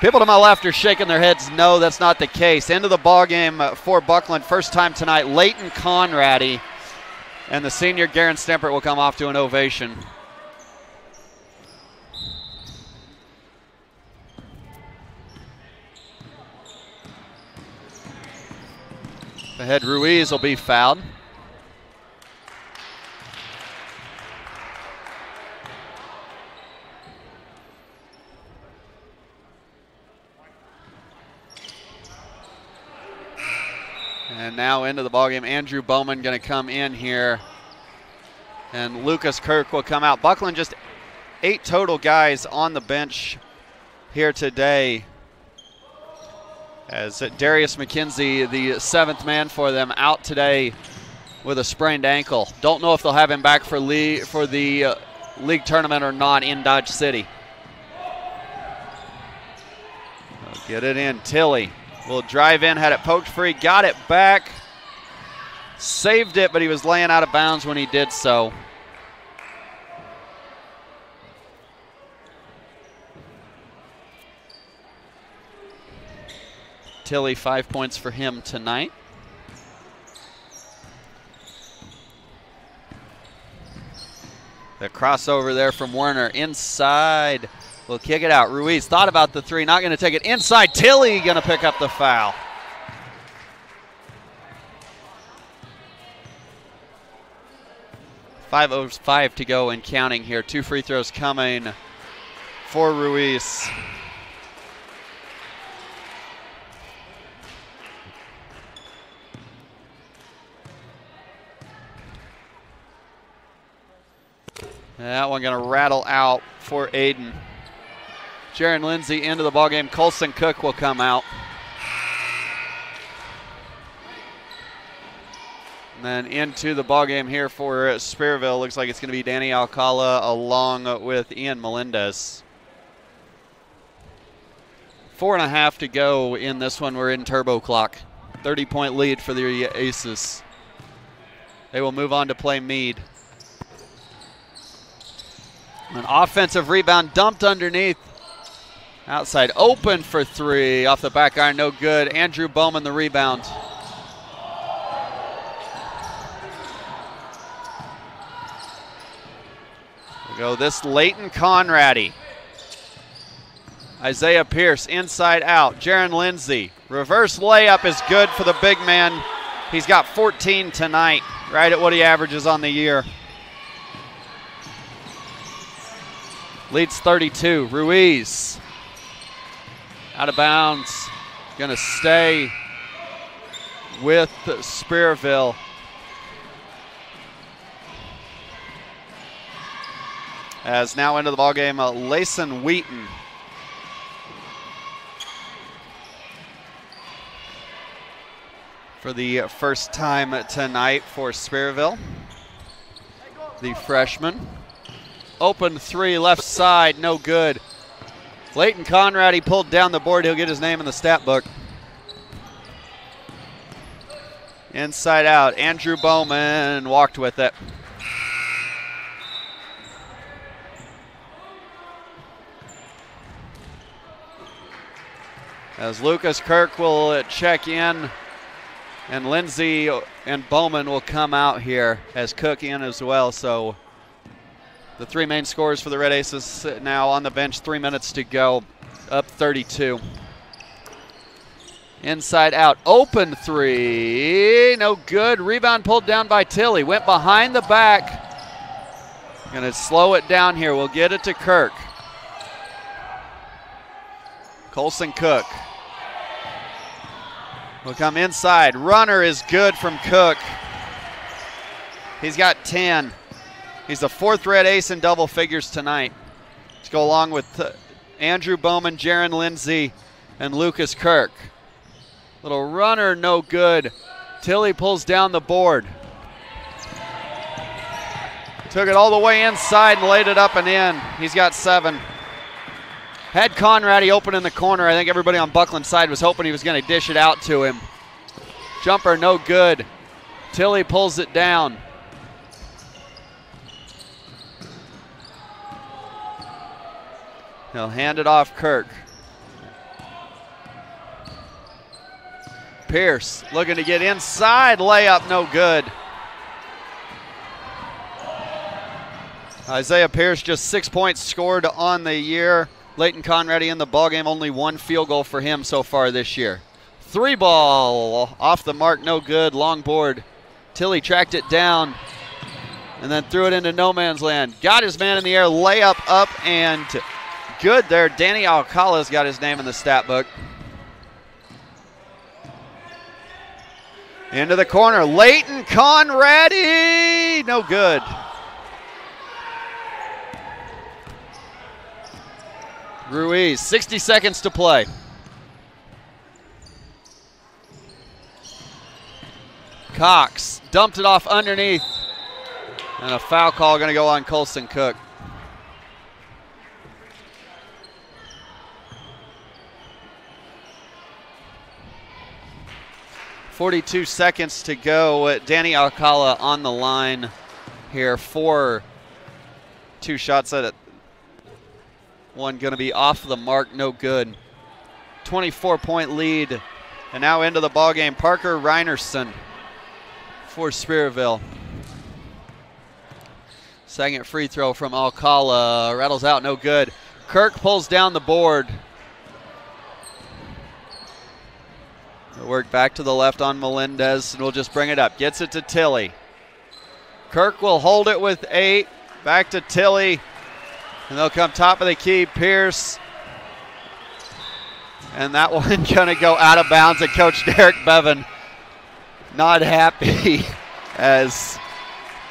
People to my left are shaking their heads. No, that's not the case. End of the ball game for Bucklin. First time tonight. Leighton Conrady and the senior Garen Stemper will come off to an ovation. Ahead Ruiz will be fouled. And now into the ballgame, Andrew Bowman going to come in here. And Lucas Kirk will come out. Bucklin just eight total guys on the bench here today. As Darius McKenzie, the seventh man for them, out today with a sprained ankle. Don't know if they'll have him back for league, for the uh, league tournament or not in Dodge City. get it in. Tilley will drive in, had it poked free, got it back, saved it, but he was laying out of bounds when he did so. Tilley, five points for him tonight. The crossover there from Werner inside. We'll kick it out. Ruiz thought about the three, not going to take it inside. Tilley going to pick up the foul. Five oh five to go and counting here. Two free throws coming for Ruiz. That one going to rattle out for Aiden. Jaron Lindsay into the ballgame. Colson Cook will come out. And then into the ballgame here for Spearville. Looks like it's going to be Danny Alcala along with Ian Melendez. Four and a half to go in this one. We're in turbo clock. 30 point lead for the Aces. They will move on to play Meade. An offensive rebound dumped underneath. Outside open for three. Off the back iron, no good. Andrew Bowman the rebound. We go this Leighton Conrady. Isaiah Pierce inside out. Jaron Lindsay. Reverse layup is good for the big man. He's got 14 tonight, right at what he averages on the year. Leads 32. Ruiz out of bounds. Going to stay with Spearville. As now into the ballgame, uh, Layson Wheaton. For the first time tonight for Spearville. The freshman. Open three, left side, no good. Leighton Conrad, he pulled down the board. He'll get his name in the stat book. Inside out, Andrew Bowman walked with it. As Lucas Kirk will check in, and Lindsay and Bowman will come out here as Cook in as well. So the three main scorers for the Red Aces now on the bench, three minutes to go, up 32. Inside out, open three, no good. Rebound pulled down by Tilley, went behind the back. Gonna slow it down here. We'll get it to Kirk. Colson Cook will come inside. Runner is good from Cook. He's got 10. He's the fourth red ace in double figures tonight. To go along with uh, Andrew Bowman, Jaron Lindsay, and Lucas Kirk. Little runner, no good. Tilley pulls down the board. Took it all the way inside and laid it up and in. He's got seven. Had Conradi open in the corner. I think everybody on Bucklin's side was hoping he was going to dish it out to him. Jumper no good. Tilley pulls it down. He'll hand it off Kirk. Pierce looking to get inside. Layup no good. Isaiah Pierce just six points scored on the year. Leighton Conradi in the ballgame, only one field goal for him so far this year. Three ball off the mark, no good. Long board. Tilley tracked it down and then threw it into no man's land. Got his man in the air, layup up and good there. Danny Alcala's got his name in the stat book. Into the corner, Leighton Conradi, no good. Ruiz, 60 seconds to play. Cox dumped it off underneath. And a foul call going to go on Colson Cook. Forty-two seconds to go. Danny Alcala on the line here for two shots at it. One going to be off the mark, no good. 24 point lead. And now into the ball game, Parker Reinerson for Spearville. Second free throw from Alcala. Rattles out, no good. Kirk pulls down the board. Work back to the left on Melendez, and we'll just bring it up. Gets it to Tilley. Kirk will hold it with eight. Back to Tilley. And they'll come top of the key. Pierce. And that one going to go out of bounds. And Coach Derek Bevan not happy as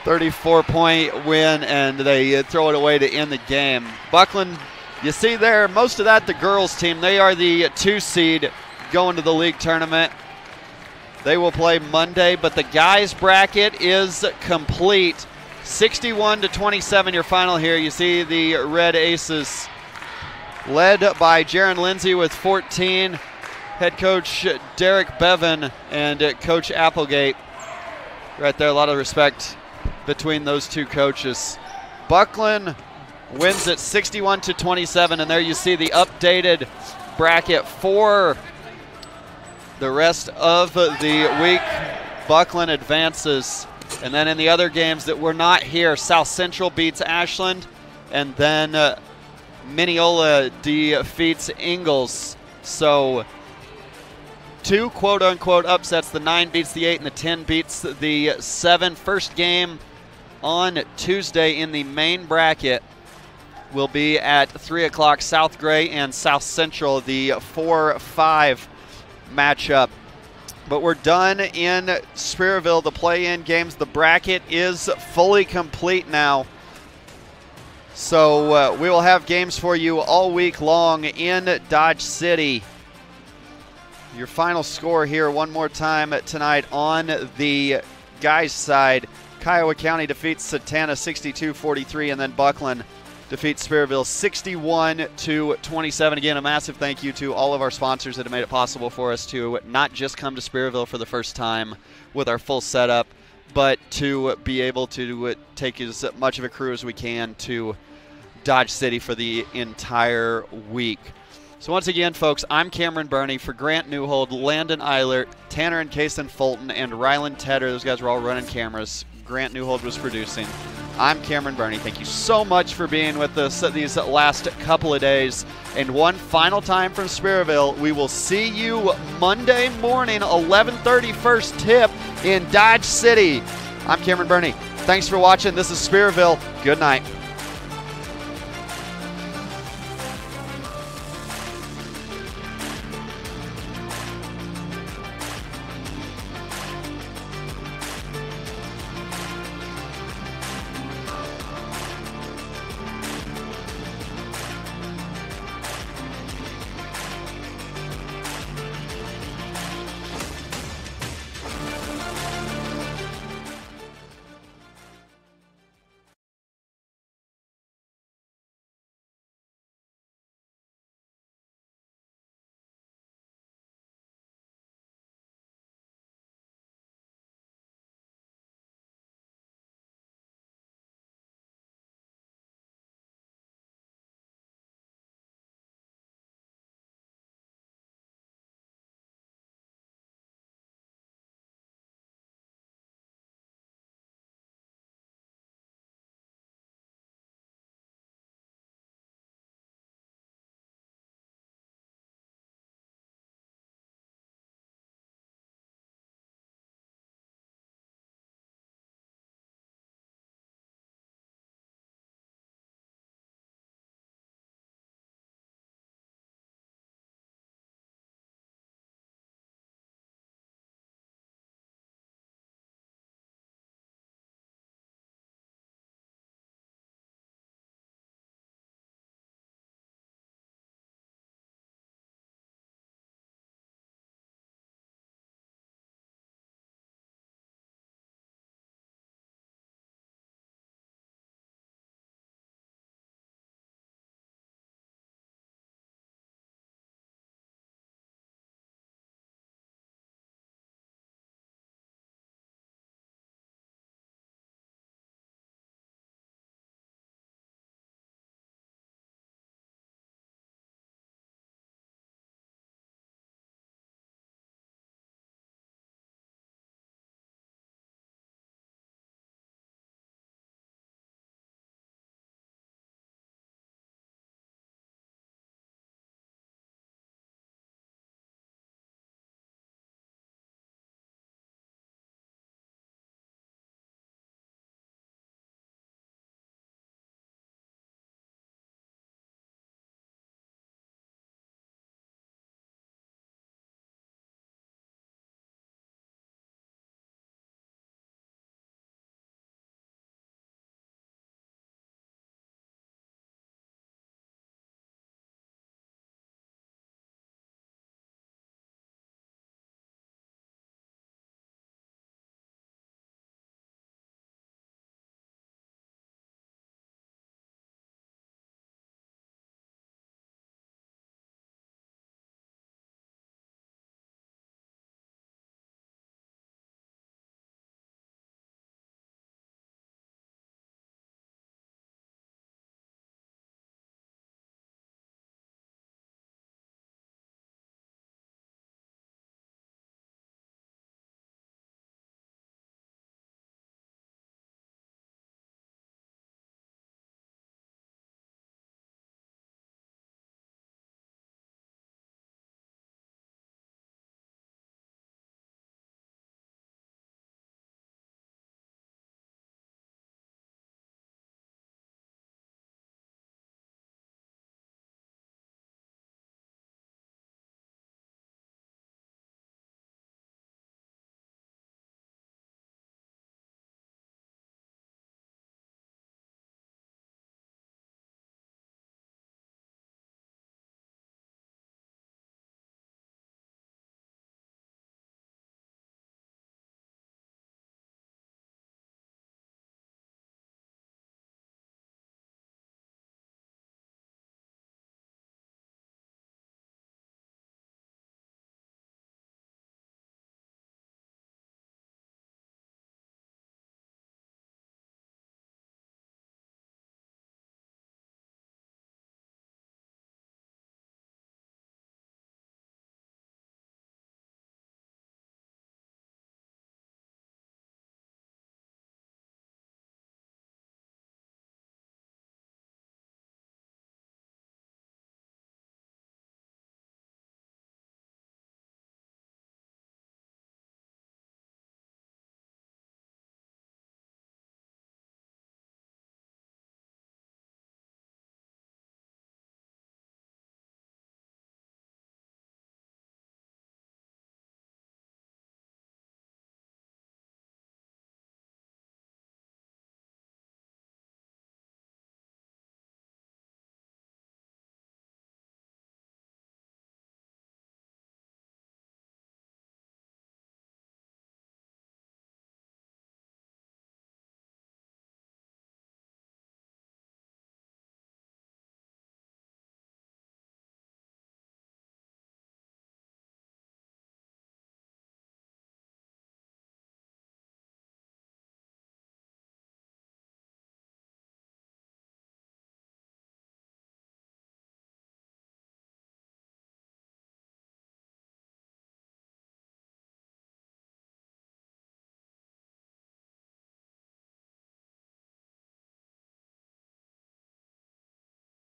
34 point win and they uh, throw it away to end the game. Bucklin, you see there, most of that the girls team. They are the two seed going to the league tournament. They will play Monday, but the guys bracket is complete. 61 to 27 your final here. You see the Red Aces led by Jaron Lindsay with 14. Head coach Derek Bevan and Coach Applegate. Right there, a lot of respect between those two coaches. Bucklin wins at 61 to 27, and there you see the updated bracket for the rest of the week. Bucklin advances and then in the other games that were not here, South Central beats Ashland, and then uh, Minneola defeats Ingalls. So two quote unquote upsets. The nine beats the eight, and the 10 beats the seven. First game on Tuesday in the main bracket will be at 3 o'clock. South Gray and South Central, the 4 5 matchup. But we're done in Spearville. The play in games, the bracket is fully complete now. So uh, we will have games for you all week long in Dodge City. Your final score here, one more time tonight on the guys' side. Kiowa County defeats Satanta 62 43, and then Bucklin defeats Spearville 61 to 27. Again, a massive thank you to all of our sponsors that have made it possible for us to not just come to Spearville for the first time with our full setup, but to be able to uh, take as much of a crew as we can to Dodge City for the entire week. So once again, folks, I'm Cameron Burney for Grant Newhold, Landon Eilert, Tanner and Kason Fulton, and Rylan Tedder. Those guys were all running cameras. Grant Newhold was producing. I'm Cameron Burney. Thank you so much for being with us these last couple of days. And one final time from Spearville, we will see you Monday morning, 11:30 first tip in Dodge City. I'm Cameron Burney. Thanks for watching. This is Spearville. Good night.